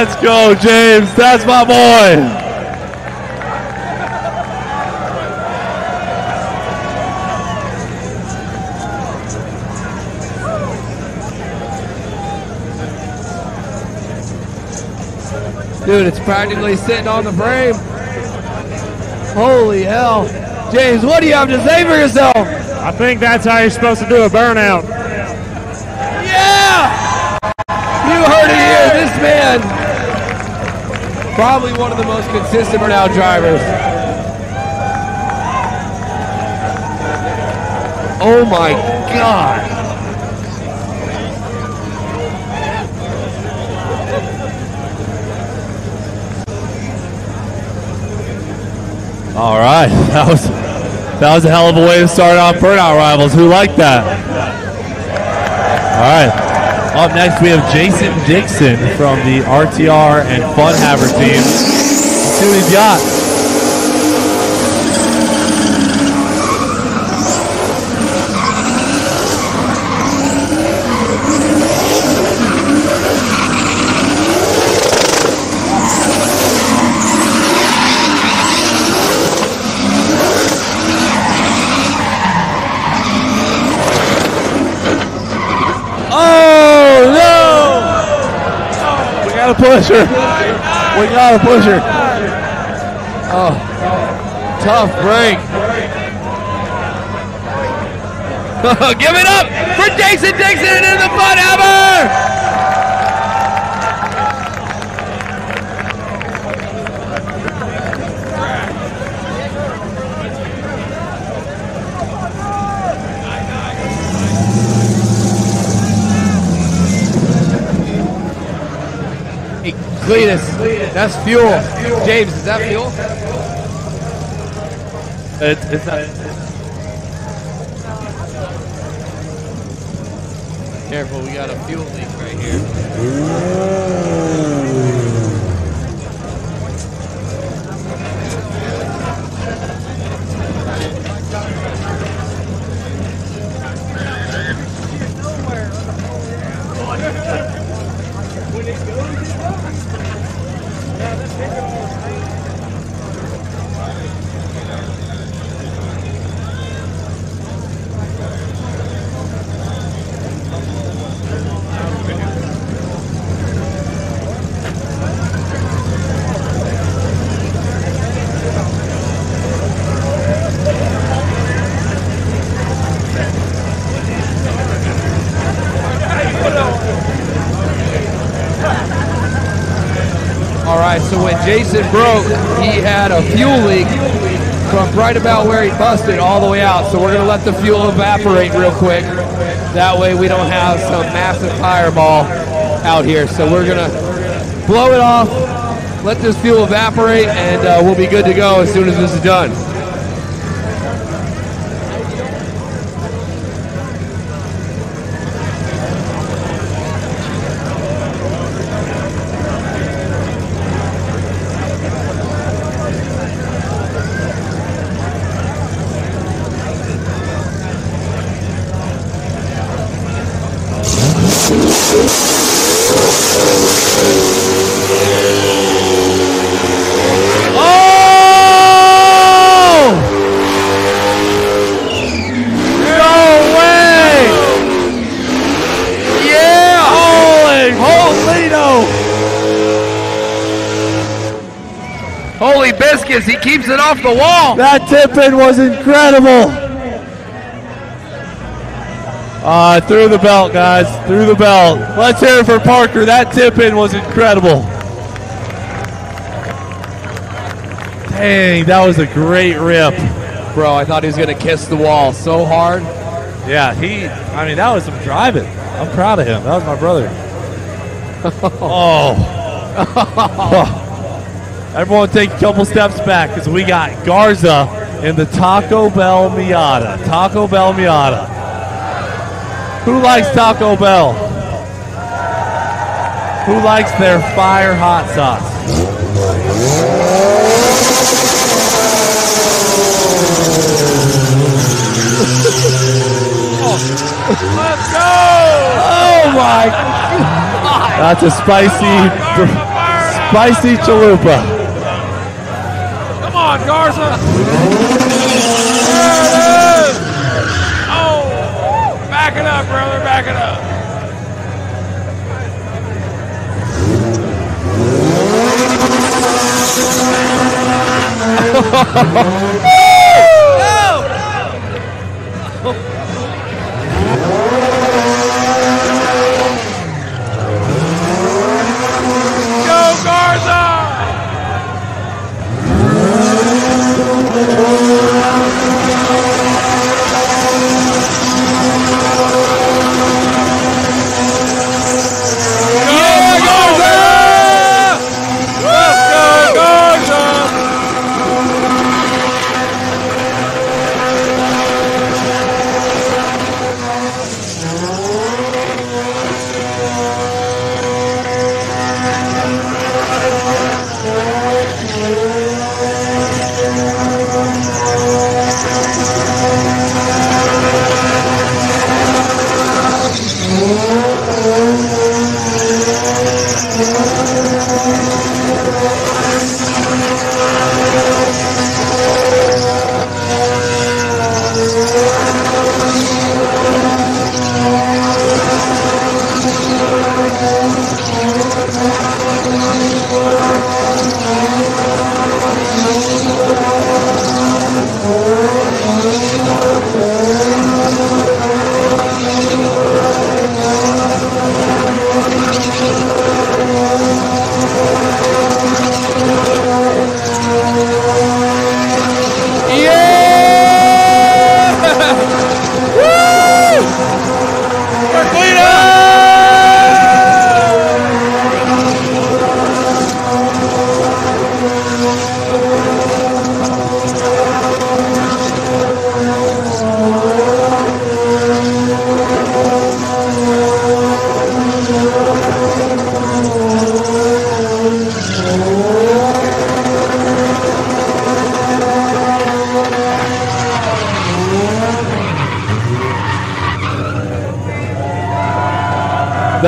Let's
go, James. That's my boy.
Dude, it's practically sitting on the frame. Holy hell. James, what do you have to say for yourself?
I think that's how you're supposed to do a burnout.
Yeah! You heard it here. This man, probably one of the most consistent burnout drivers. Oh my God.
All right, *laughs* that was that was a hell of a way to start off Burnout Rivals. Who liked that? All right. Up next, we have Jason Dixon from the RTR and Fun Haver team. Let's see what he's got. Oh no! We gotta We gotta push her.
Oh, tough break. *laughs* Give it up for Jason Dixon in the Fun Haver! Cleetus, that's fuel. James, is that fuel?
It's, it's not.
Careful, we got a fuel leak right here. All right, so when Jason broke, he had a fuel leak from right about where he busted all the way out. So we're gonna let the fuel evaporate real quick. That way we don't have some massive fireball out here. So we're gonna blow it off, let this fuel evaporate, and uh, we'll be good to go as soon as this is done.
Oh! No way! Yeah! Holy, holy no!
Holy biscuits, he keeps it off the wall.
That tip-in was incredible. Uh, through the belt, guys. Through the belt. Let's hear it for Parker. That tip-in was incredible. Dang, that was a great rip.
Bro, I thought he was gonna kiss the wall so hard.
Yeah, he, I mean, that was some driving. I'm proud of him. That was my brother. *laughs* oh. *laughs* *laughs* Everyone take a couple steps back because we got Garza in the Taco Bell Miata. Taco Bell Miata. Who likes Taco Bell? who likes their fire hot sauce?
Let's go!
Oh my! That's a spicy, spicy chalupa.
Garza. There it is. Oh, back it up, brother. Back it up. Go, *laughs*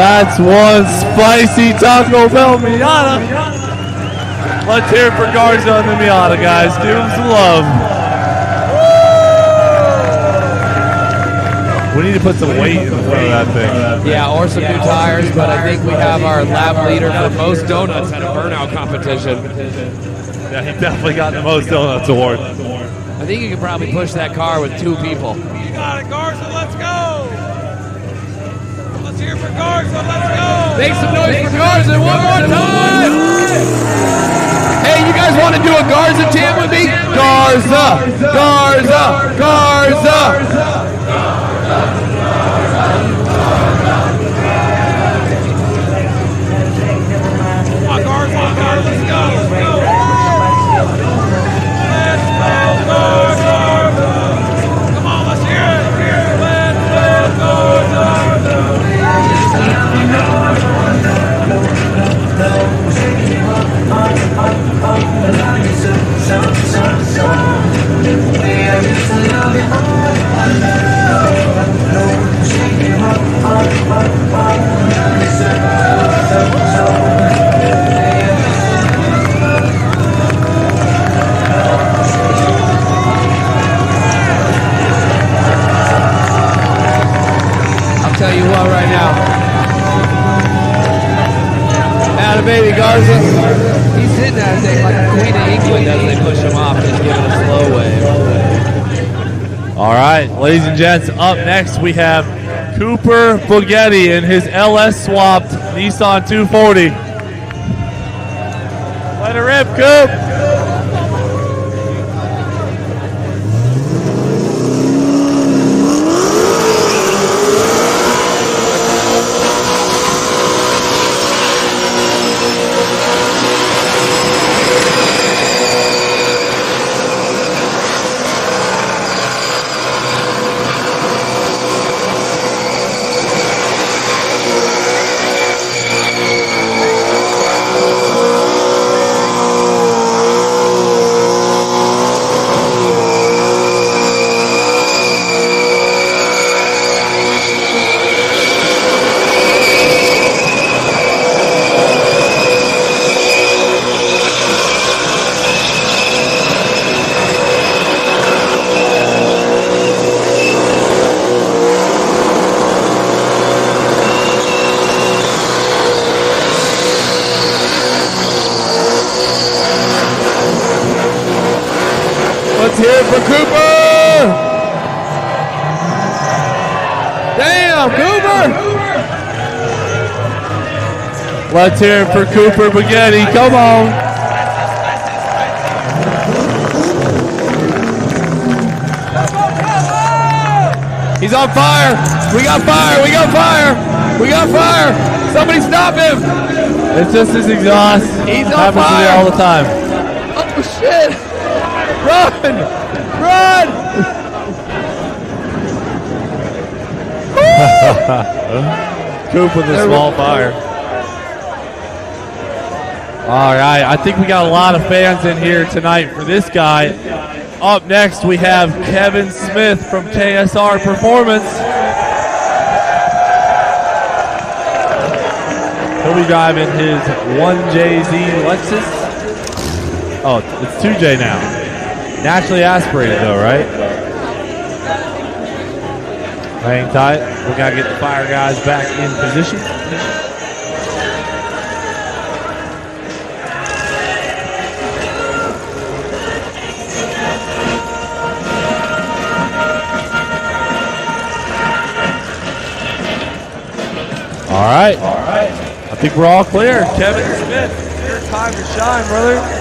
That's one spicy Taco Bell Miata. Let's hear it for Garza on the Miata, guys. Give him some love. We need to put some weight in front of that thing.
Yeah, or some new tires, but I think we have our lab leader for most donuts at a burnout competition.
Yeah, he definitely got the most donuts award.
I think you could probably push that car with two people.
Garza. Let's go.
Make some noise for Garza one more time. Hey, you guys want to do a Garza chant with me? Garza, Garza, Garza. Tell you what right now. Baby Garza. He's hitting that thing like a queen of England as they push him off. Just giving a slow wave.
All right, ladies and gents, up next we have Cooper Bugatti in his LS swapped Nissan 240. Let it rip, Coop. Let's hear it for Cooper Baghetti. Come on.
He's on fire! We got fire! We got fire! We got fire! Somebody stop him!
It's just his exhaust.
He's on
Happens to me
fire.
all the time.
Oh shit! Run! Run! *laughs*
Coop with a small fire. All right, I think we got a lot of fans in here tonight for this guy. Up next, we have Kevin Smith from KSR Performance. He'll be driving his 1JZ Lexus. Oh, it's 2J now. Naturally aspirated though, right? Hang tight. We gotta get the fire guys back in position. All right. All right. I think we're all clear. Kevin Smith, your time to shine, brother.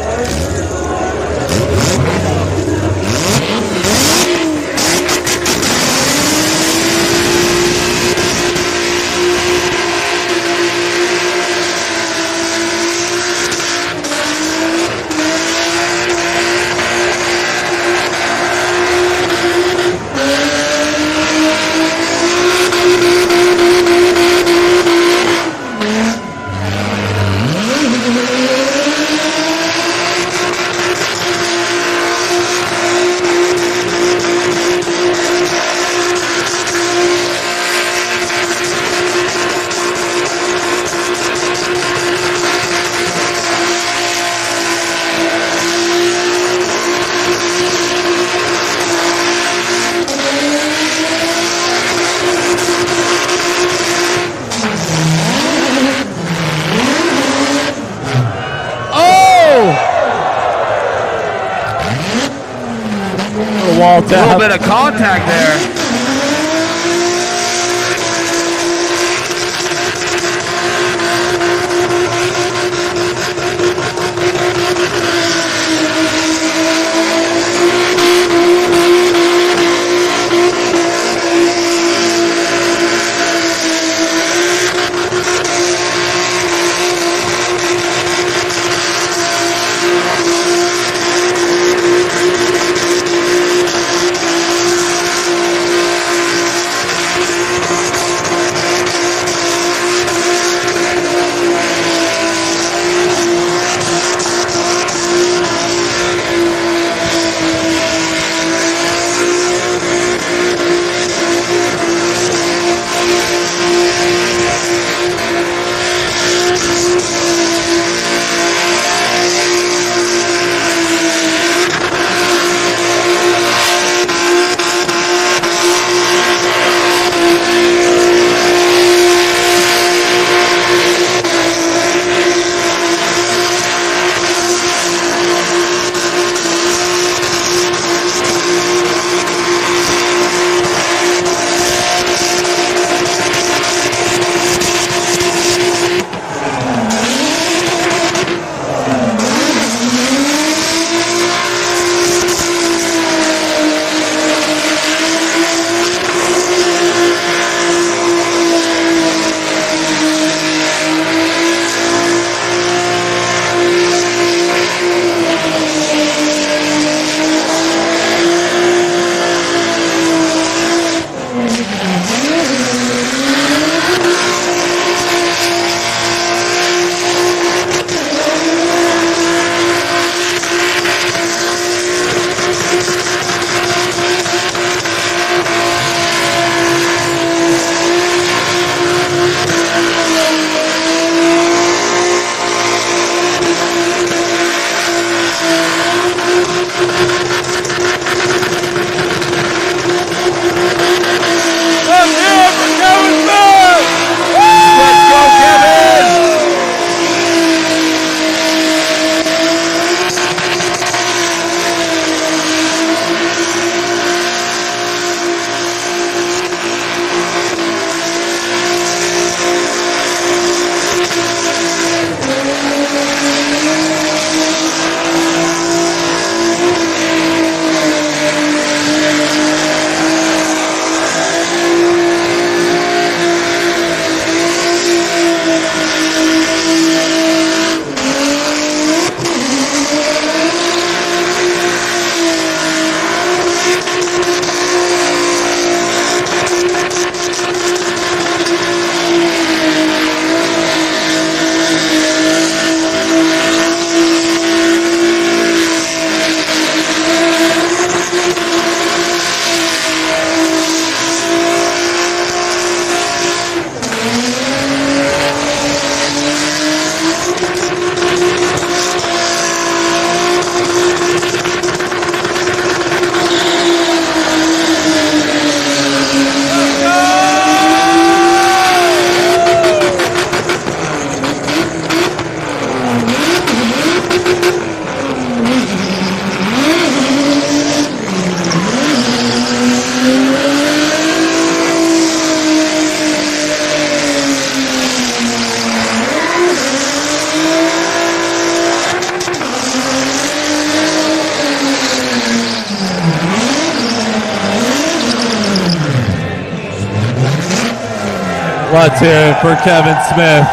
Oh!
A
little bit of contact there.
Let's hear it for Kevin Smith.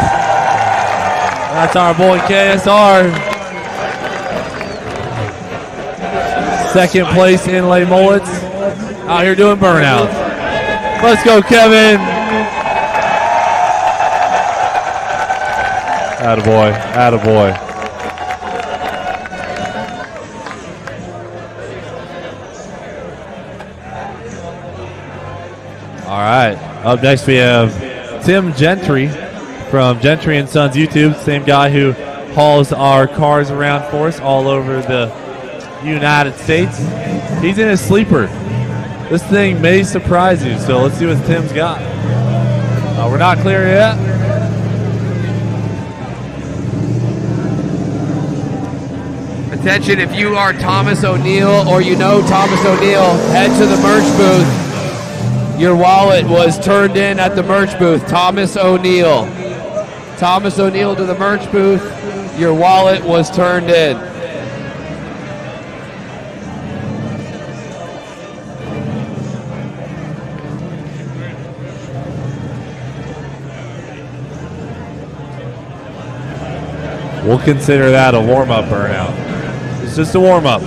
That's our boy KSR. Second place in Lay Mullets. Out here doing burnouts. Let's go, Kevin. Attaboy. Attaboy. All right. Up next, we have Tim Gentry from Gentry and Sons YouTube. Same guy who hauls our cars around for us all over the United States. He's in his sleeper. This thing may surprise you, so let's see what Tim's got. Uh, we're not clear yet.
Attention, if you are Thomas O'Neill or you know Thomas O'Neill, head to the merch booth. Your wallet was turned in at the merch booth. Thomas O'Neill. Thomas O'Neill to the merch booth. Your wallet was turned in.
We'll consider that a warm up burnout. It's just a warm up.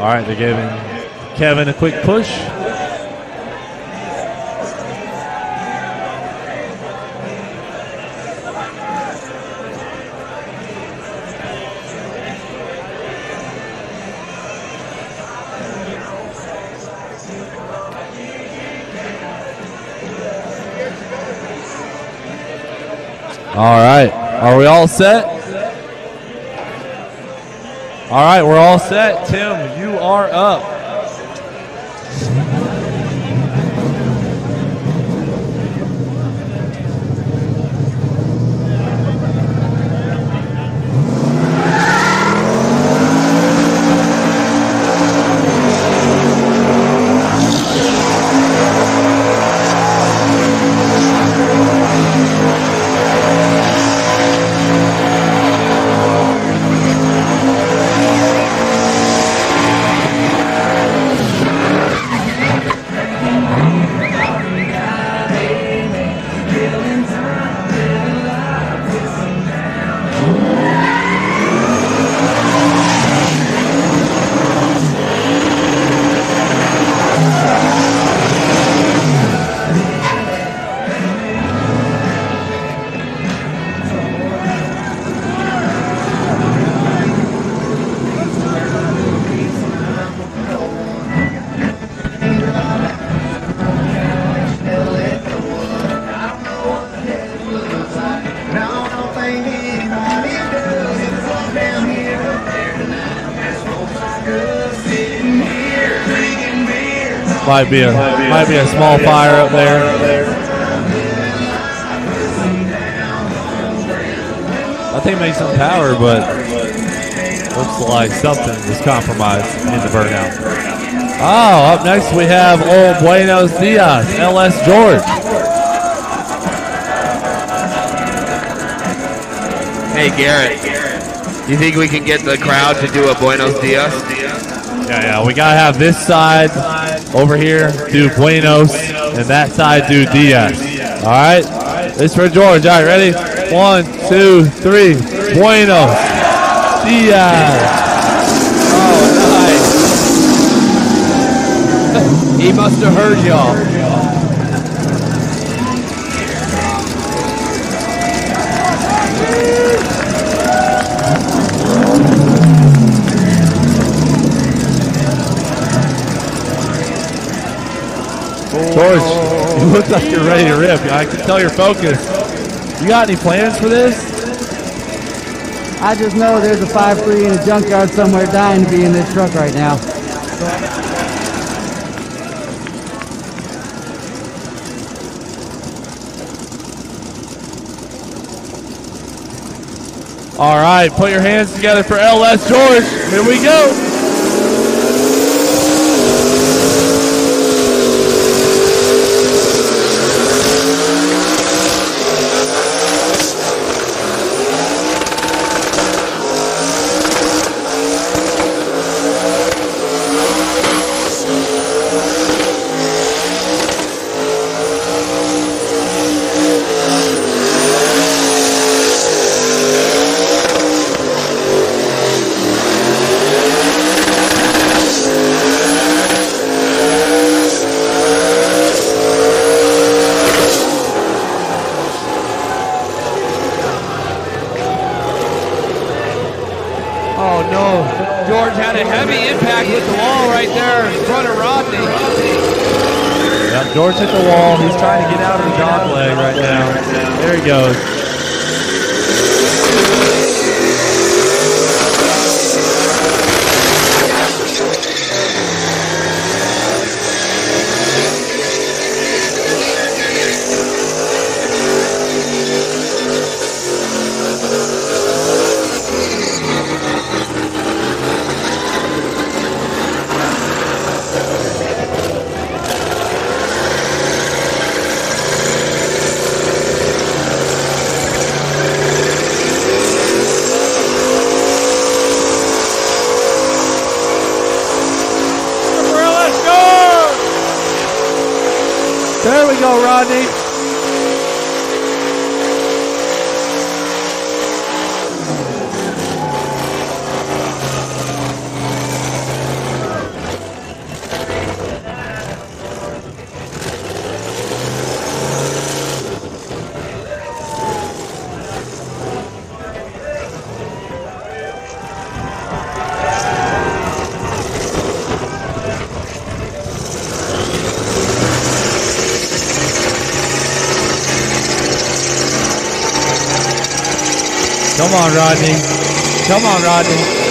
All right, they're giving Kevin a quick push. All right. Are we all set? All right, we're all set. Tim, you are up. Might be a might be a small fire up there. I think make some power, but looks like something was compromised in the burnout. Oh, up next we have old Buenos Dias, LS George.
Hey, Garrett. You think we can get the crowd to do a Buenos Dias?
Yeah, yeah, we gotta have this side over here do Buenos, and that side do Dias. All right, this for George. All right, ready? One, two, three. Buenos, Dias.
Oh, nice. *laughs* he must have heard y'all.
George, *laughs* you look like you're ready to rip. I can tell you're focused. You got any plans for this?
I just know there's a 5-3 in a junkyard somewhere dying to be in this truck right now.
All right, put your hands together for LS George. Here we go. Come on, Rodney.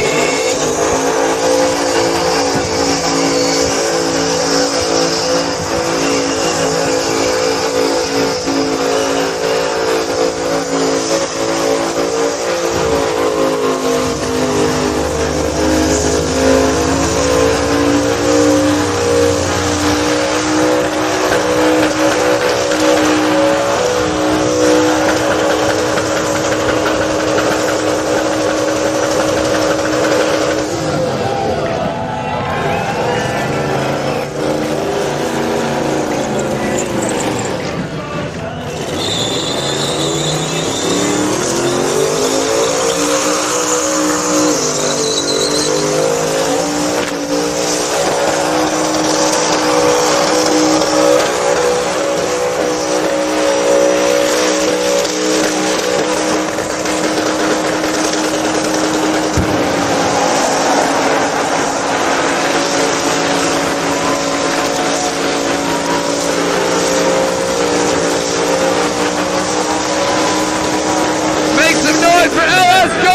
Make some noise for LS George!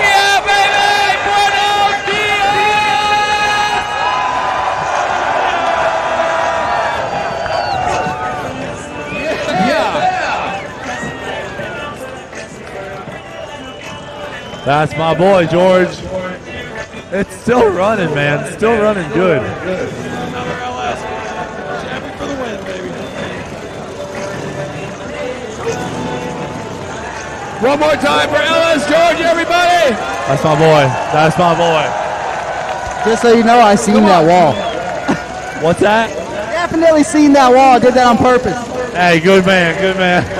Yeah, baby! Buenos dias!
That's my boy, George. It's still running, man. Still running good.
Another LS. Champion for the win, baby.
One more time for LS George, everybody!
That's my boy. That's my boy.
Just so you know, I seen that wall.
What's that?
Definitely seen that wall. I did that on purpose.
Hey, good man, good man.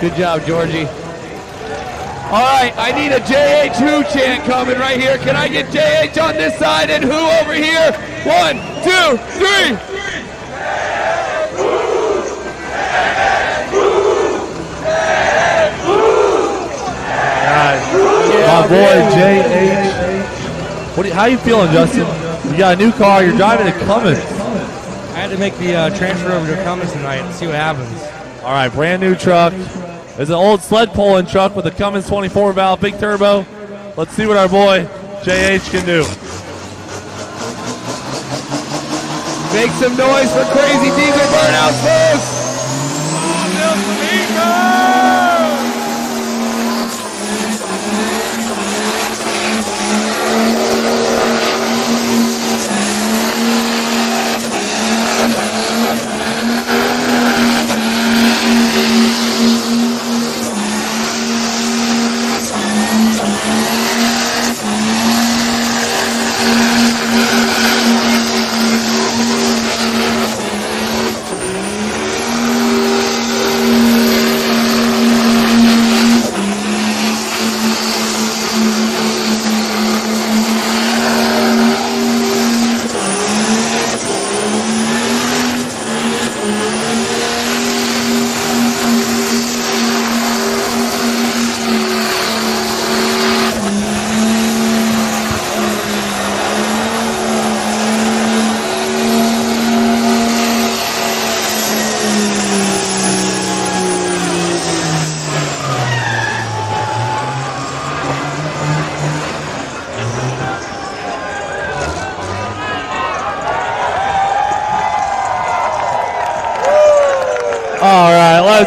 Good job, Georgie. All right, I need a JH Who chant coming right here. Can I get JH on this side and Who over here? One, two, three.
my boy JH. What? do you- how you feeling, Justin? You got a new car. You're driving a Cummins.
I had to make the uh, transfer over to Cummins tonight and see what happens.
All right, brand new truck. It's an old sled pulling truck with a Cummins 24 valve big turbo. Let's see what our boy JH can do.
Make some noise for crazy diesel burnouts, folks.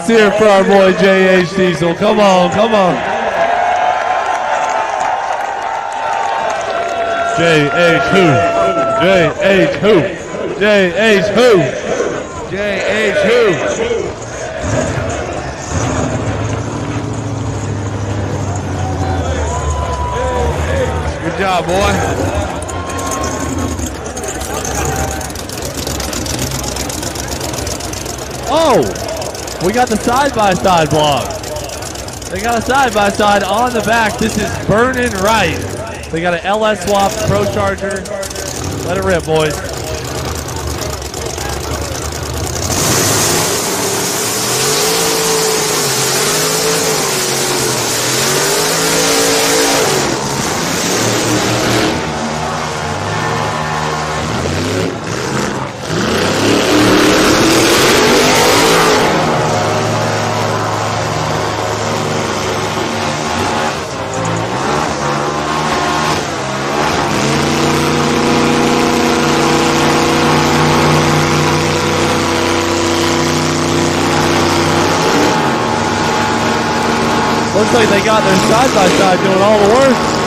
Let's hear it for our boy JH Diesel. Come on, come on. JH who? JH who? JH who? JH who? Good job, boy. Oh, we got the side-by-side block. They got a side-by-side on the back. This is burning right. They got an LS swap Pro Charger. Let it rip, boys. They got their side-by-side doing all the work.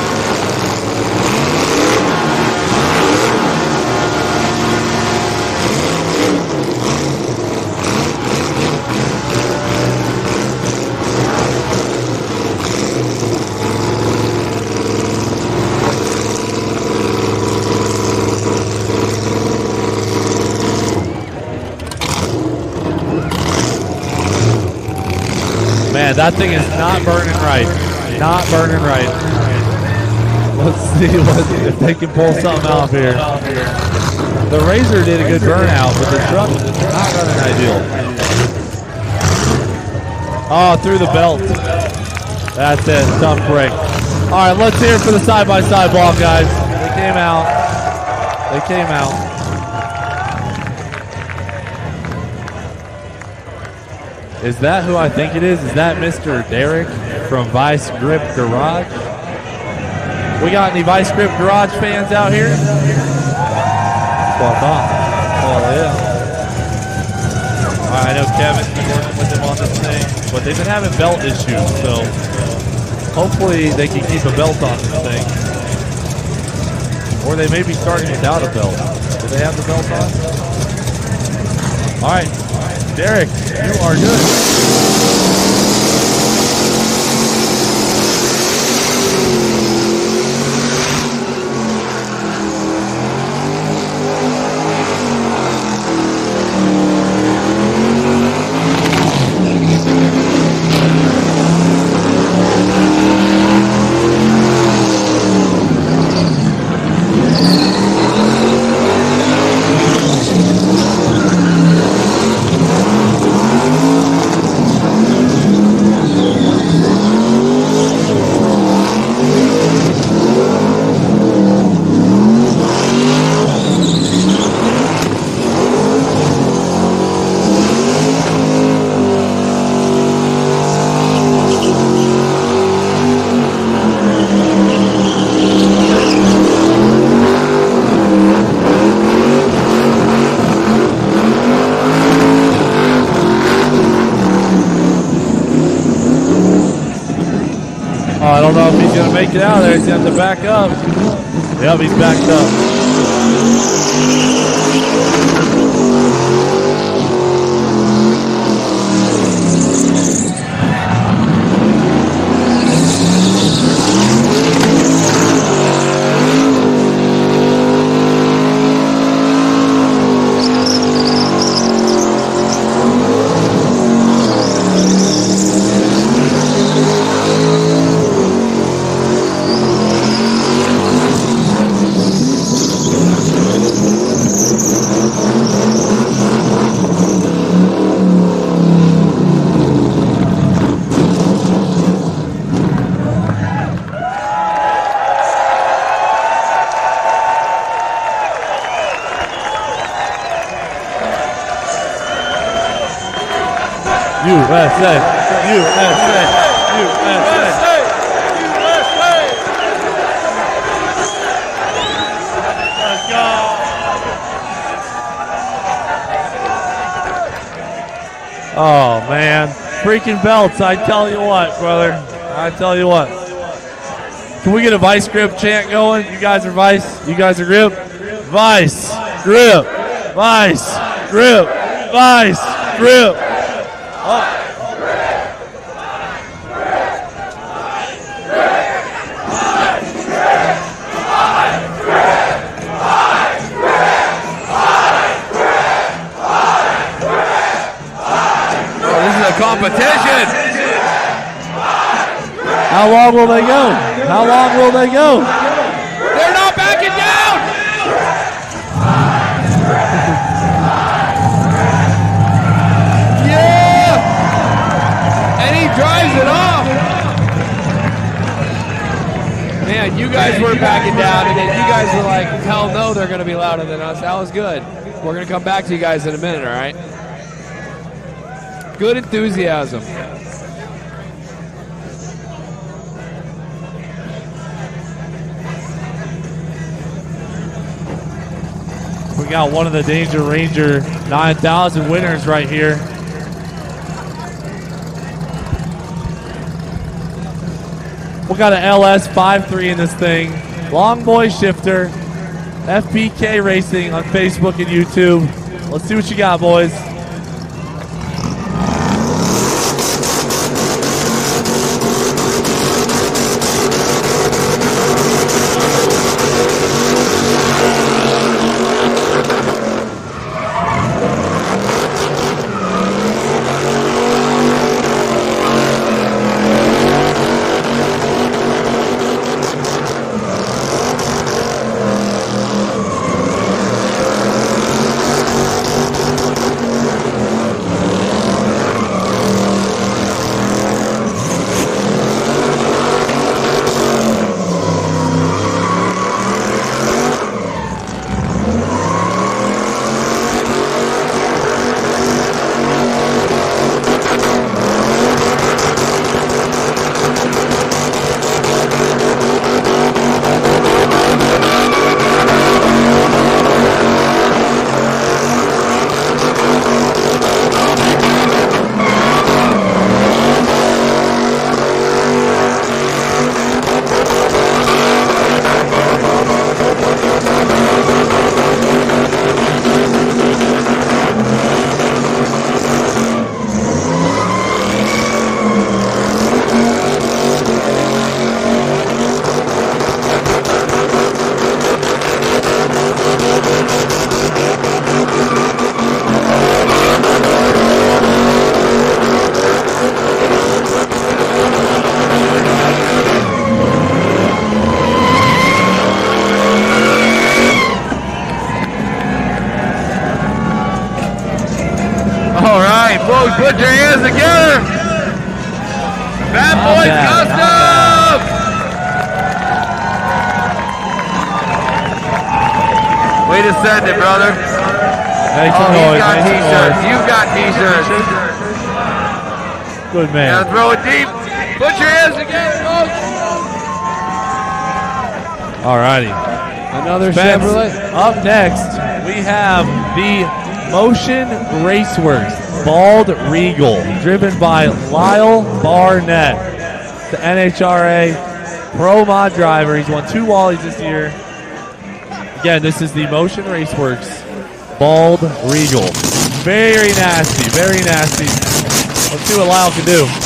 That thing is not burning right. Not burning right. Let's see what, if they can pull something off here. The Razor did a good burnout, but the truck not running ideal. Oh, threw the belt. That's it. Tough break. All right, let's hear it for the side-by-side block, guys. They came out. They came out. Is that who I think it is? Is that Mr. Derek from Vice Grip Garage? We got any Vice Grip Garage fans out here? That's what I thought. Hell yeah. All right, I know Kevin's been working with them on this thing, but they've been having belt issues, so hopefully they can keep a belt on this thing. Or they may be starting without a belt. Do they have the belt on? All right, Derek, you are good. Oh, I don't know it out of there. He's going to have to back up. Yep, he's backed up. USA, USA, USA. Oh man, freaking belts! I tell you what, brother. I tell you what. Can we get a vice grip chant going? You guys are vice. You guys are grip. Vice grip. Vice grip. Vice grip. Oh.
Oh, this is a competition.
How long will they go? How long will they go?
They're not backing down. yeah. And he drives it off. Man, you guys weren't backing down, and then you guys were like, hell no, they're going to be louder than us. That was good. We're going to come back to you guys in a minute, all right? Good enthusiasm.
We got one of the Danger Ranger 9000 winners right here. We got an LS 53 in this thing. Long boy shifter. FPK Racing on Facebook and YouTube. Let's see what you got, boys. Noise.
T-shirts.
Good man.
Now throw it deep. Put your hands together, folks.
Alrighty.
Another
Spence,
Chevrolet.
Up next, we have the Motion Raceworks Bald Regal, driven by Lyle Barnett, the NHRA Pro Mod driver. He's won two Wallies this year. Again, this is the Motion Raceworks Bald Regal. Very nasty, very nasty. Let's see what Lyle can do.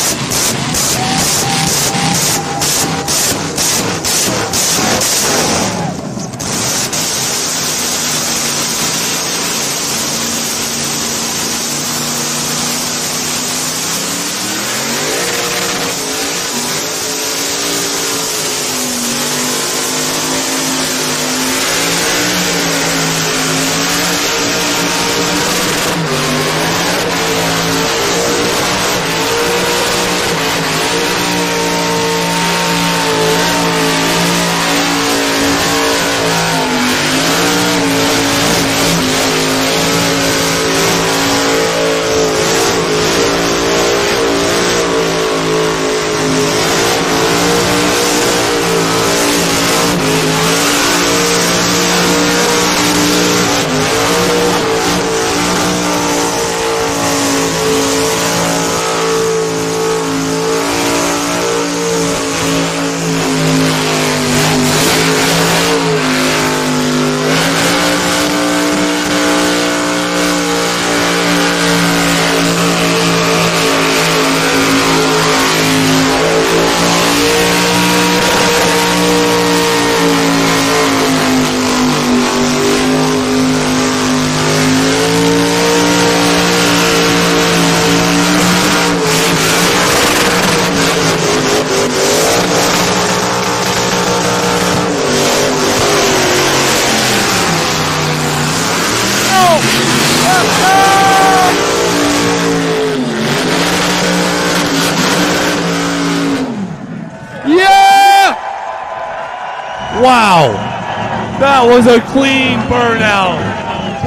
Was a clean burnout.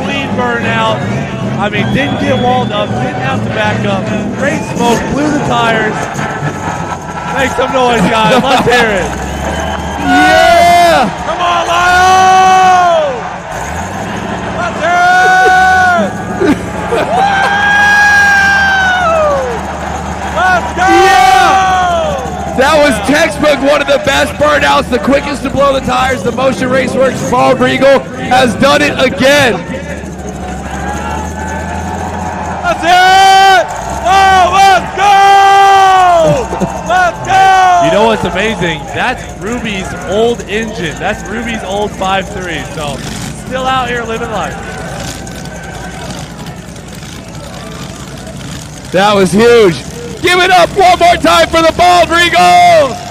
Clean burnout. I mean, didn't get walled up, didn't have to back up. Great smoke, blew the tires. Make some noise, guys. Let's hear it.
Yeah!
Come on, Lyle! Let's hear it! Let's go!
That was textbook, one of the the quickest to blow the tires. The Motion Raceworks Bald Regal has done it again.
That's it! Oh, let's go! *laughs* let's go!
You know what's amazing? That's Ruby's old engine. That's Ruby's old 5.3. So, still out here living life.
That was huge. Give it up one more time for the Bald Regal.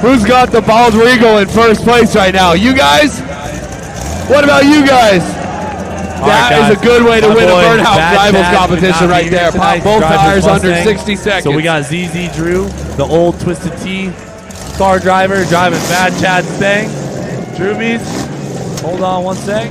Who's got the Bald Regal in first place right now? You guys? What about you guys? That is a good way to
My
win a
boy,
burnout
Bad
rivals competition right there. Pop both
to drive his
tires under 60 seconds.
So we got ZZ Drew, the old Twisted T car driver, driving Bad Chad Stang. Drewbies, hold on one sec.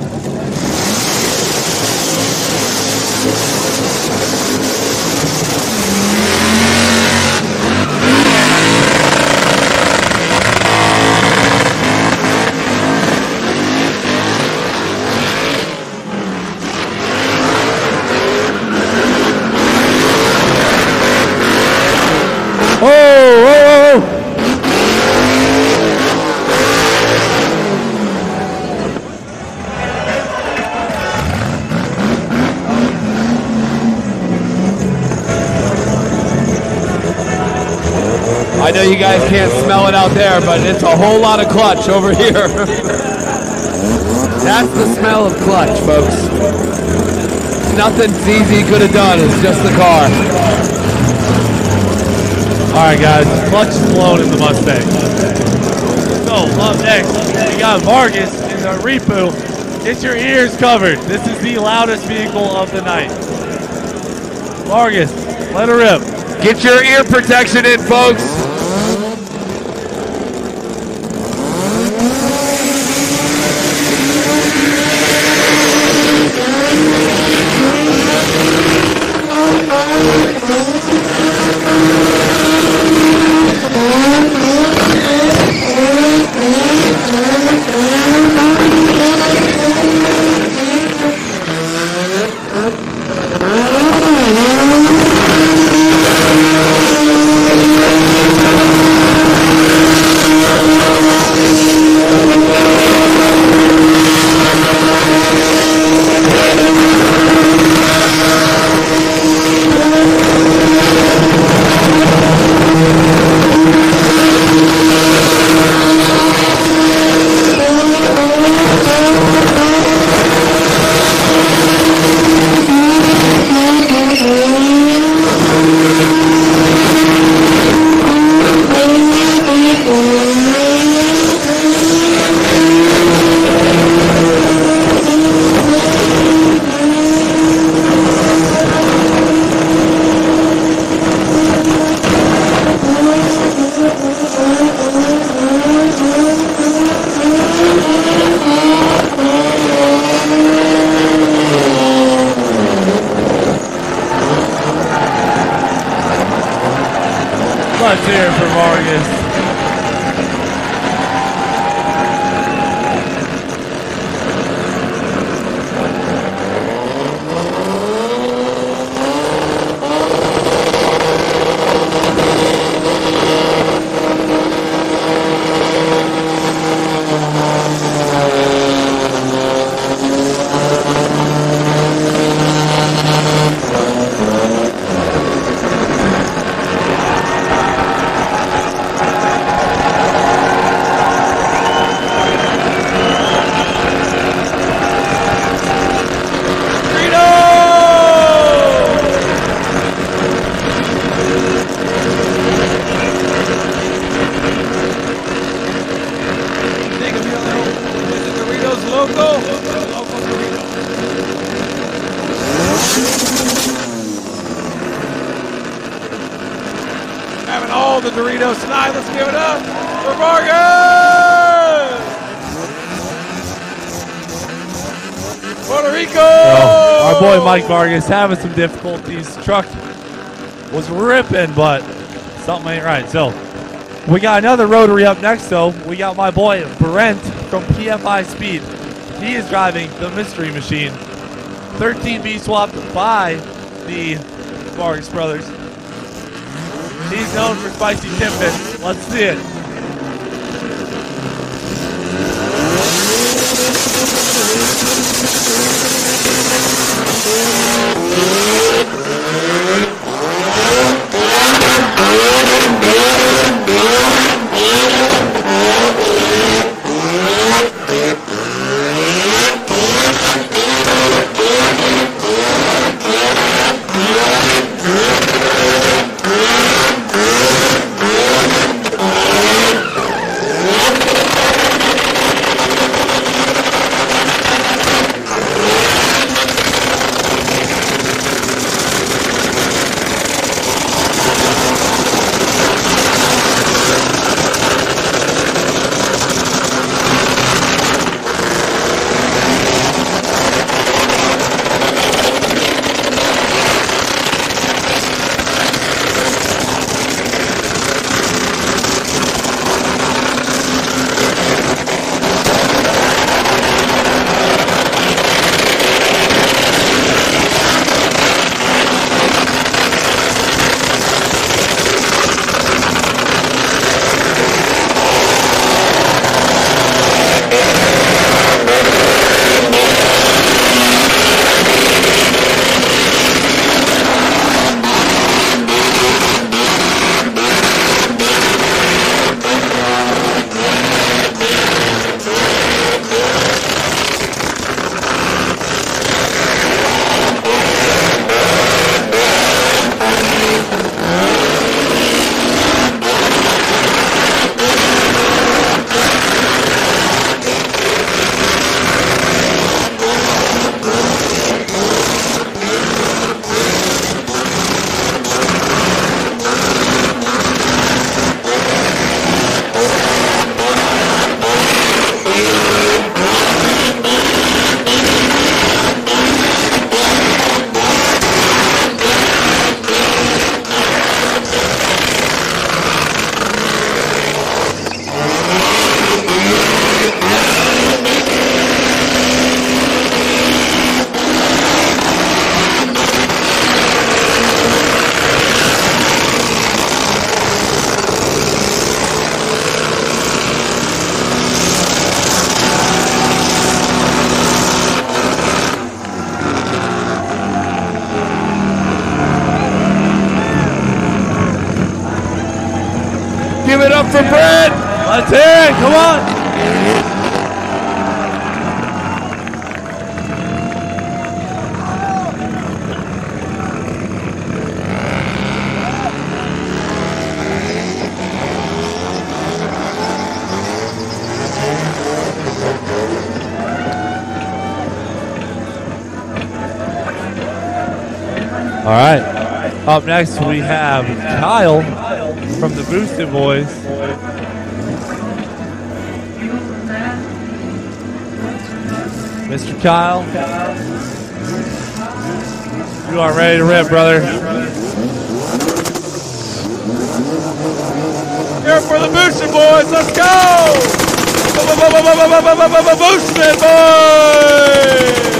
You guys can't smell it out there, but it's a whole lot of clutch over *laughs* here. That's the smell of clutch, folks. Nothing ZZ could have done. It's just the car.
All right, guys, clutch is blown in the Mustang. So up next, we got Vargas in the Repo. Get your ears covered. This is the loudest vehicle of the night. Vargas, let her rip.
Get your ear protection in, folks.
Vargas
having some difficulties. Truck was ripping, but something ain't right. So we got another rotary up next, though. We got my boy Brent from PFI Speed. He is driving the Mystery Machine. 13B swapped by the Vargas brothers. He's known for spicy tipping. Let's see it. Give next, we have Kyle from the Boosted Boys. Mr. Kyle, you are ready to rip, brother.
Here for the Boosted Boys. Let's go! Boosted Boys!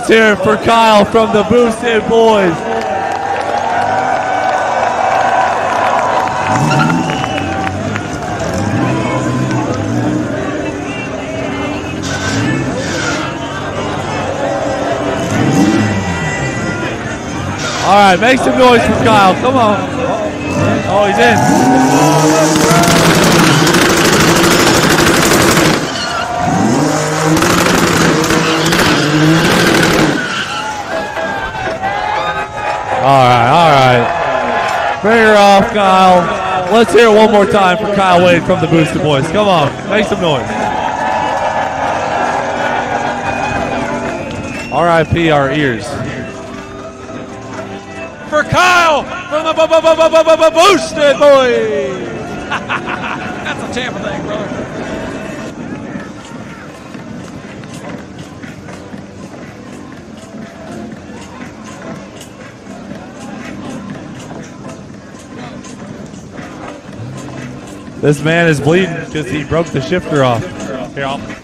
Let's hear it for Kyle from the Boosted Boys. All right, make some noise for Kyle. Come on. Oh, he's in. Right, all right. Figure off, Kyle. Let's hear it one more time for Kyle Wade from the Boosted Boys. Come on, make some noise. R.I.P. our ears.
For Kyle from the Boosted Boys.
This man is bleeding because he broke the shifter off. Here, I'll.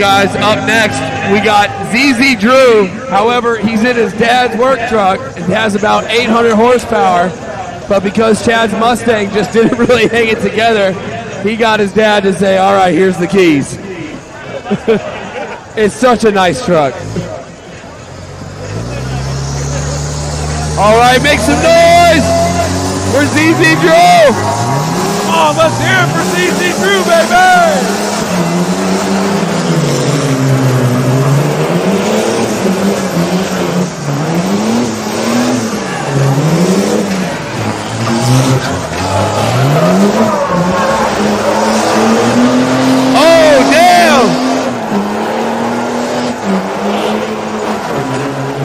Guys, up next, we got ZZ Drew. However, he's in his dad's work truck. It has about 800 horsepower, but because Chad's Mustang just *laughs* didn't really hang it together, he got his dad to say, All right, here's the keys. *laughs* it's such a nice truck. *laughs* All right, make some noise for ZZ Drew.
Come on, let's hear it for ZZ Drew, baby.
Oh, damn!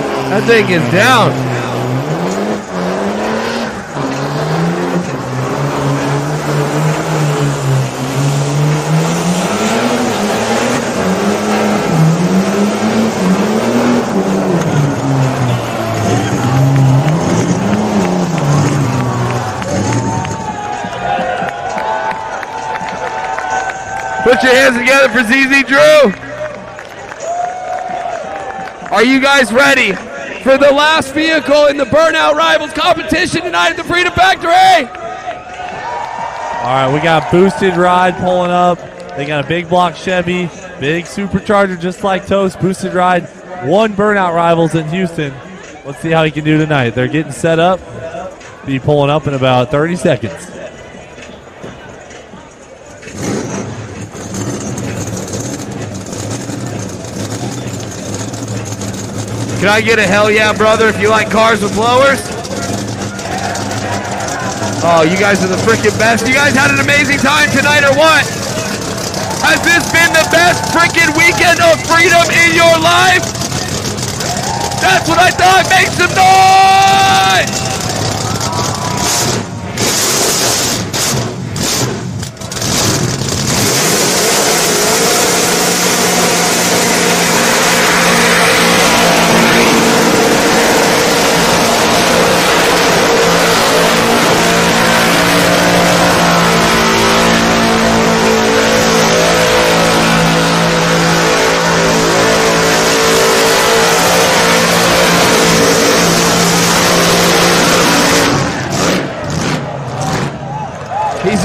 That thing is down. Put your hands together for ZZ Drew. Are you guys ready for the last vehicle in the Burnout Rivals competition tonight at the Freedom Factory?
All right, we got Boosted Ride pulling up. They got a big block Chevy, big supercharger just like Toast. Boosted Ride, won Burnout Rivals in Houston. Let's see how he can do tonight. They're getting set up. Be pulling up in about 30 seconds.
Can I get a hell yeah, brother, if you like cars with blowers? Oh, you guys are the freaking best. You guys had an amazing time tonight or what? Has this been the best freaking weekend of freedom in your life? That's what I thought. Make some noise!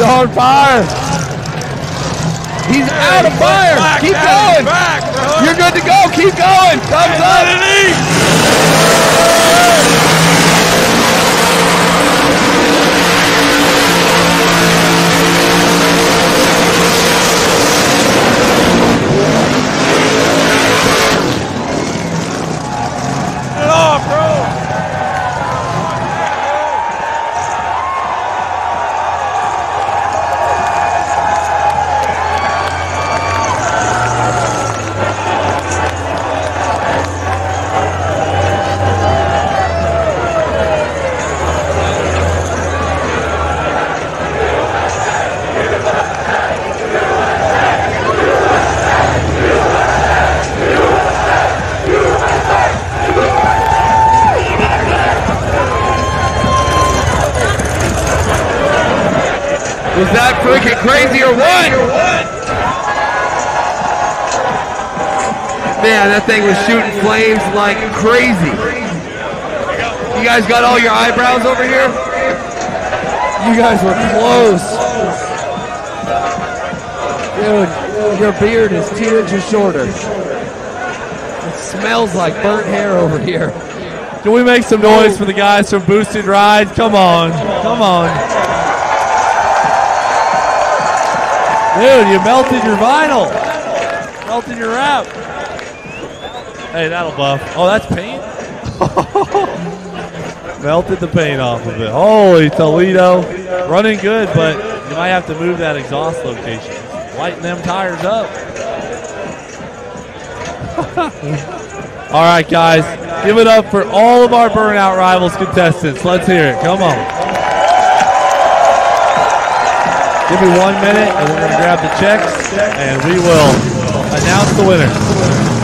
He's on fire. He's out of fire. Keep going. You're good to go. Keep going. Thumbs up.
Man, that thing was shooting flames like crazy. You guys got all your eyebrows over here?
You guys were close. Dude, your beard is two inches shorter. It smells like burnt hair over here.
Can we make some noise for the guys from Boosted Ride? Come on. Come on. Dude, you melted your vinyl. Melted your wrap. Hey, that'll buff. Oh, that's paint? *laughs* melted the paint off of it. Holy Toledo. Running good, but you might have to move that exhaust location. Lighten them tires up. *laughs* all right, guys. Give it up for all of our Burnout Rivals contestants. Let's hear it. Come on. Give me one minute, and we're going to grab the checks, and we will announce the winner.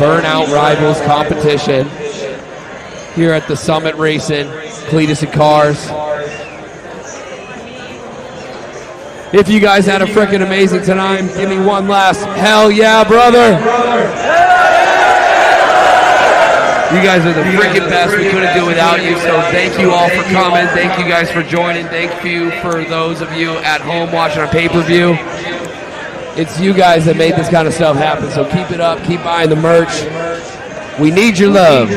Burnout Rivals competition here at the Summit Racing, Cleetus and Cars. If you guys had a freaking amazing time, give me one last hell yeah, brother. You guys are the freaking best. We couldn't do without you. So thank you all for coming. Thank you guys for joining. Thank you for those of you at home watching on pay per view. It's you guys that made this kind of stuff happen. So keep it up. Keep buying the merch. We need your love.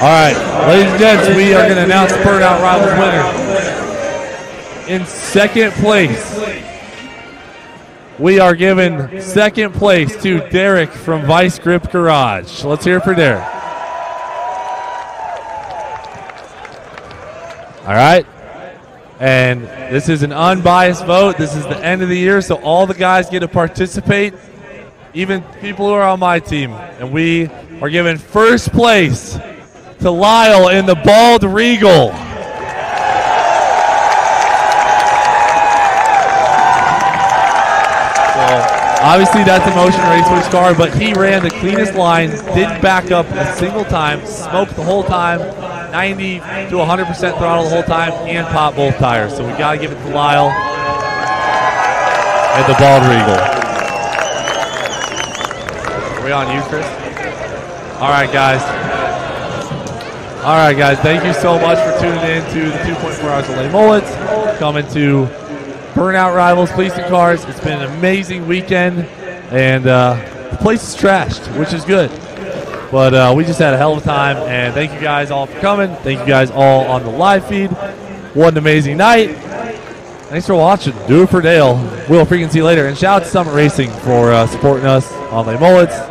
All right. Gents, we are going to announce Burnout Rivals winner. In second place, we are giving second place to Derek from Vice Grip Garage. Let's hear it for Derek. All right. And this is an unbiased vote. This is the end of the year, so all the guys get to participate, even people who are on my team. And we are giving first place to Lyle in the Bald Regal. Obviously that's a motion racer's car, but he ran the cleanest line, didn't back up a single time, smoked the whole time, 90 to 100% throttle the whole time, and popped both tires. So we got to give it to Lyle and the Bald Regal. Are we on you, Chris? All right, guys. All right, guys. Thank you so much for tuning in to the 2.4 Hours of Late Mullets. Coming to Burnout Rivals Cleetus and Cars. It's been an amazing weekend, and uh, the place is trashed, which is good. But uh, we just had a hell of a time, and thank you guys all for coming. Thank you guys all on the live feed. What an amazing night. Thanks for watching. Do it for Dale. We'll freaking see you later. And shout out to Summit Racing for uh, supporting us on Late Mullets.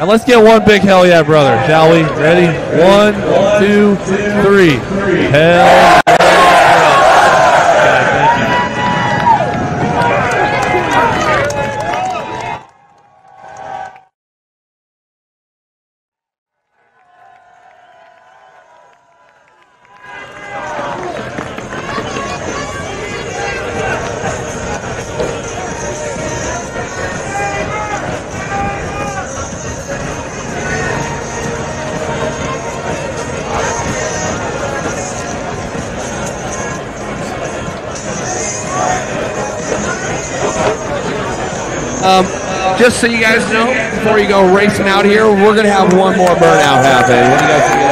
And let's get one big hell yeah, brother, shall we? Ready? One, two, three. Hell
so you guys know, before you go racing out here, we're going to have one more burnout happen.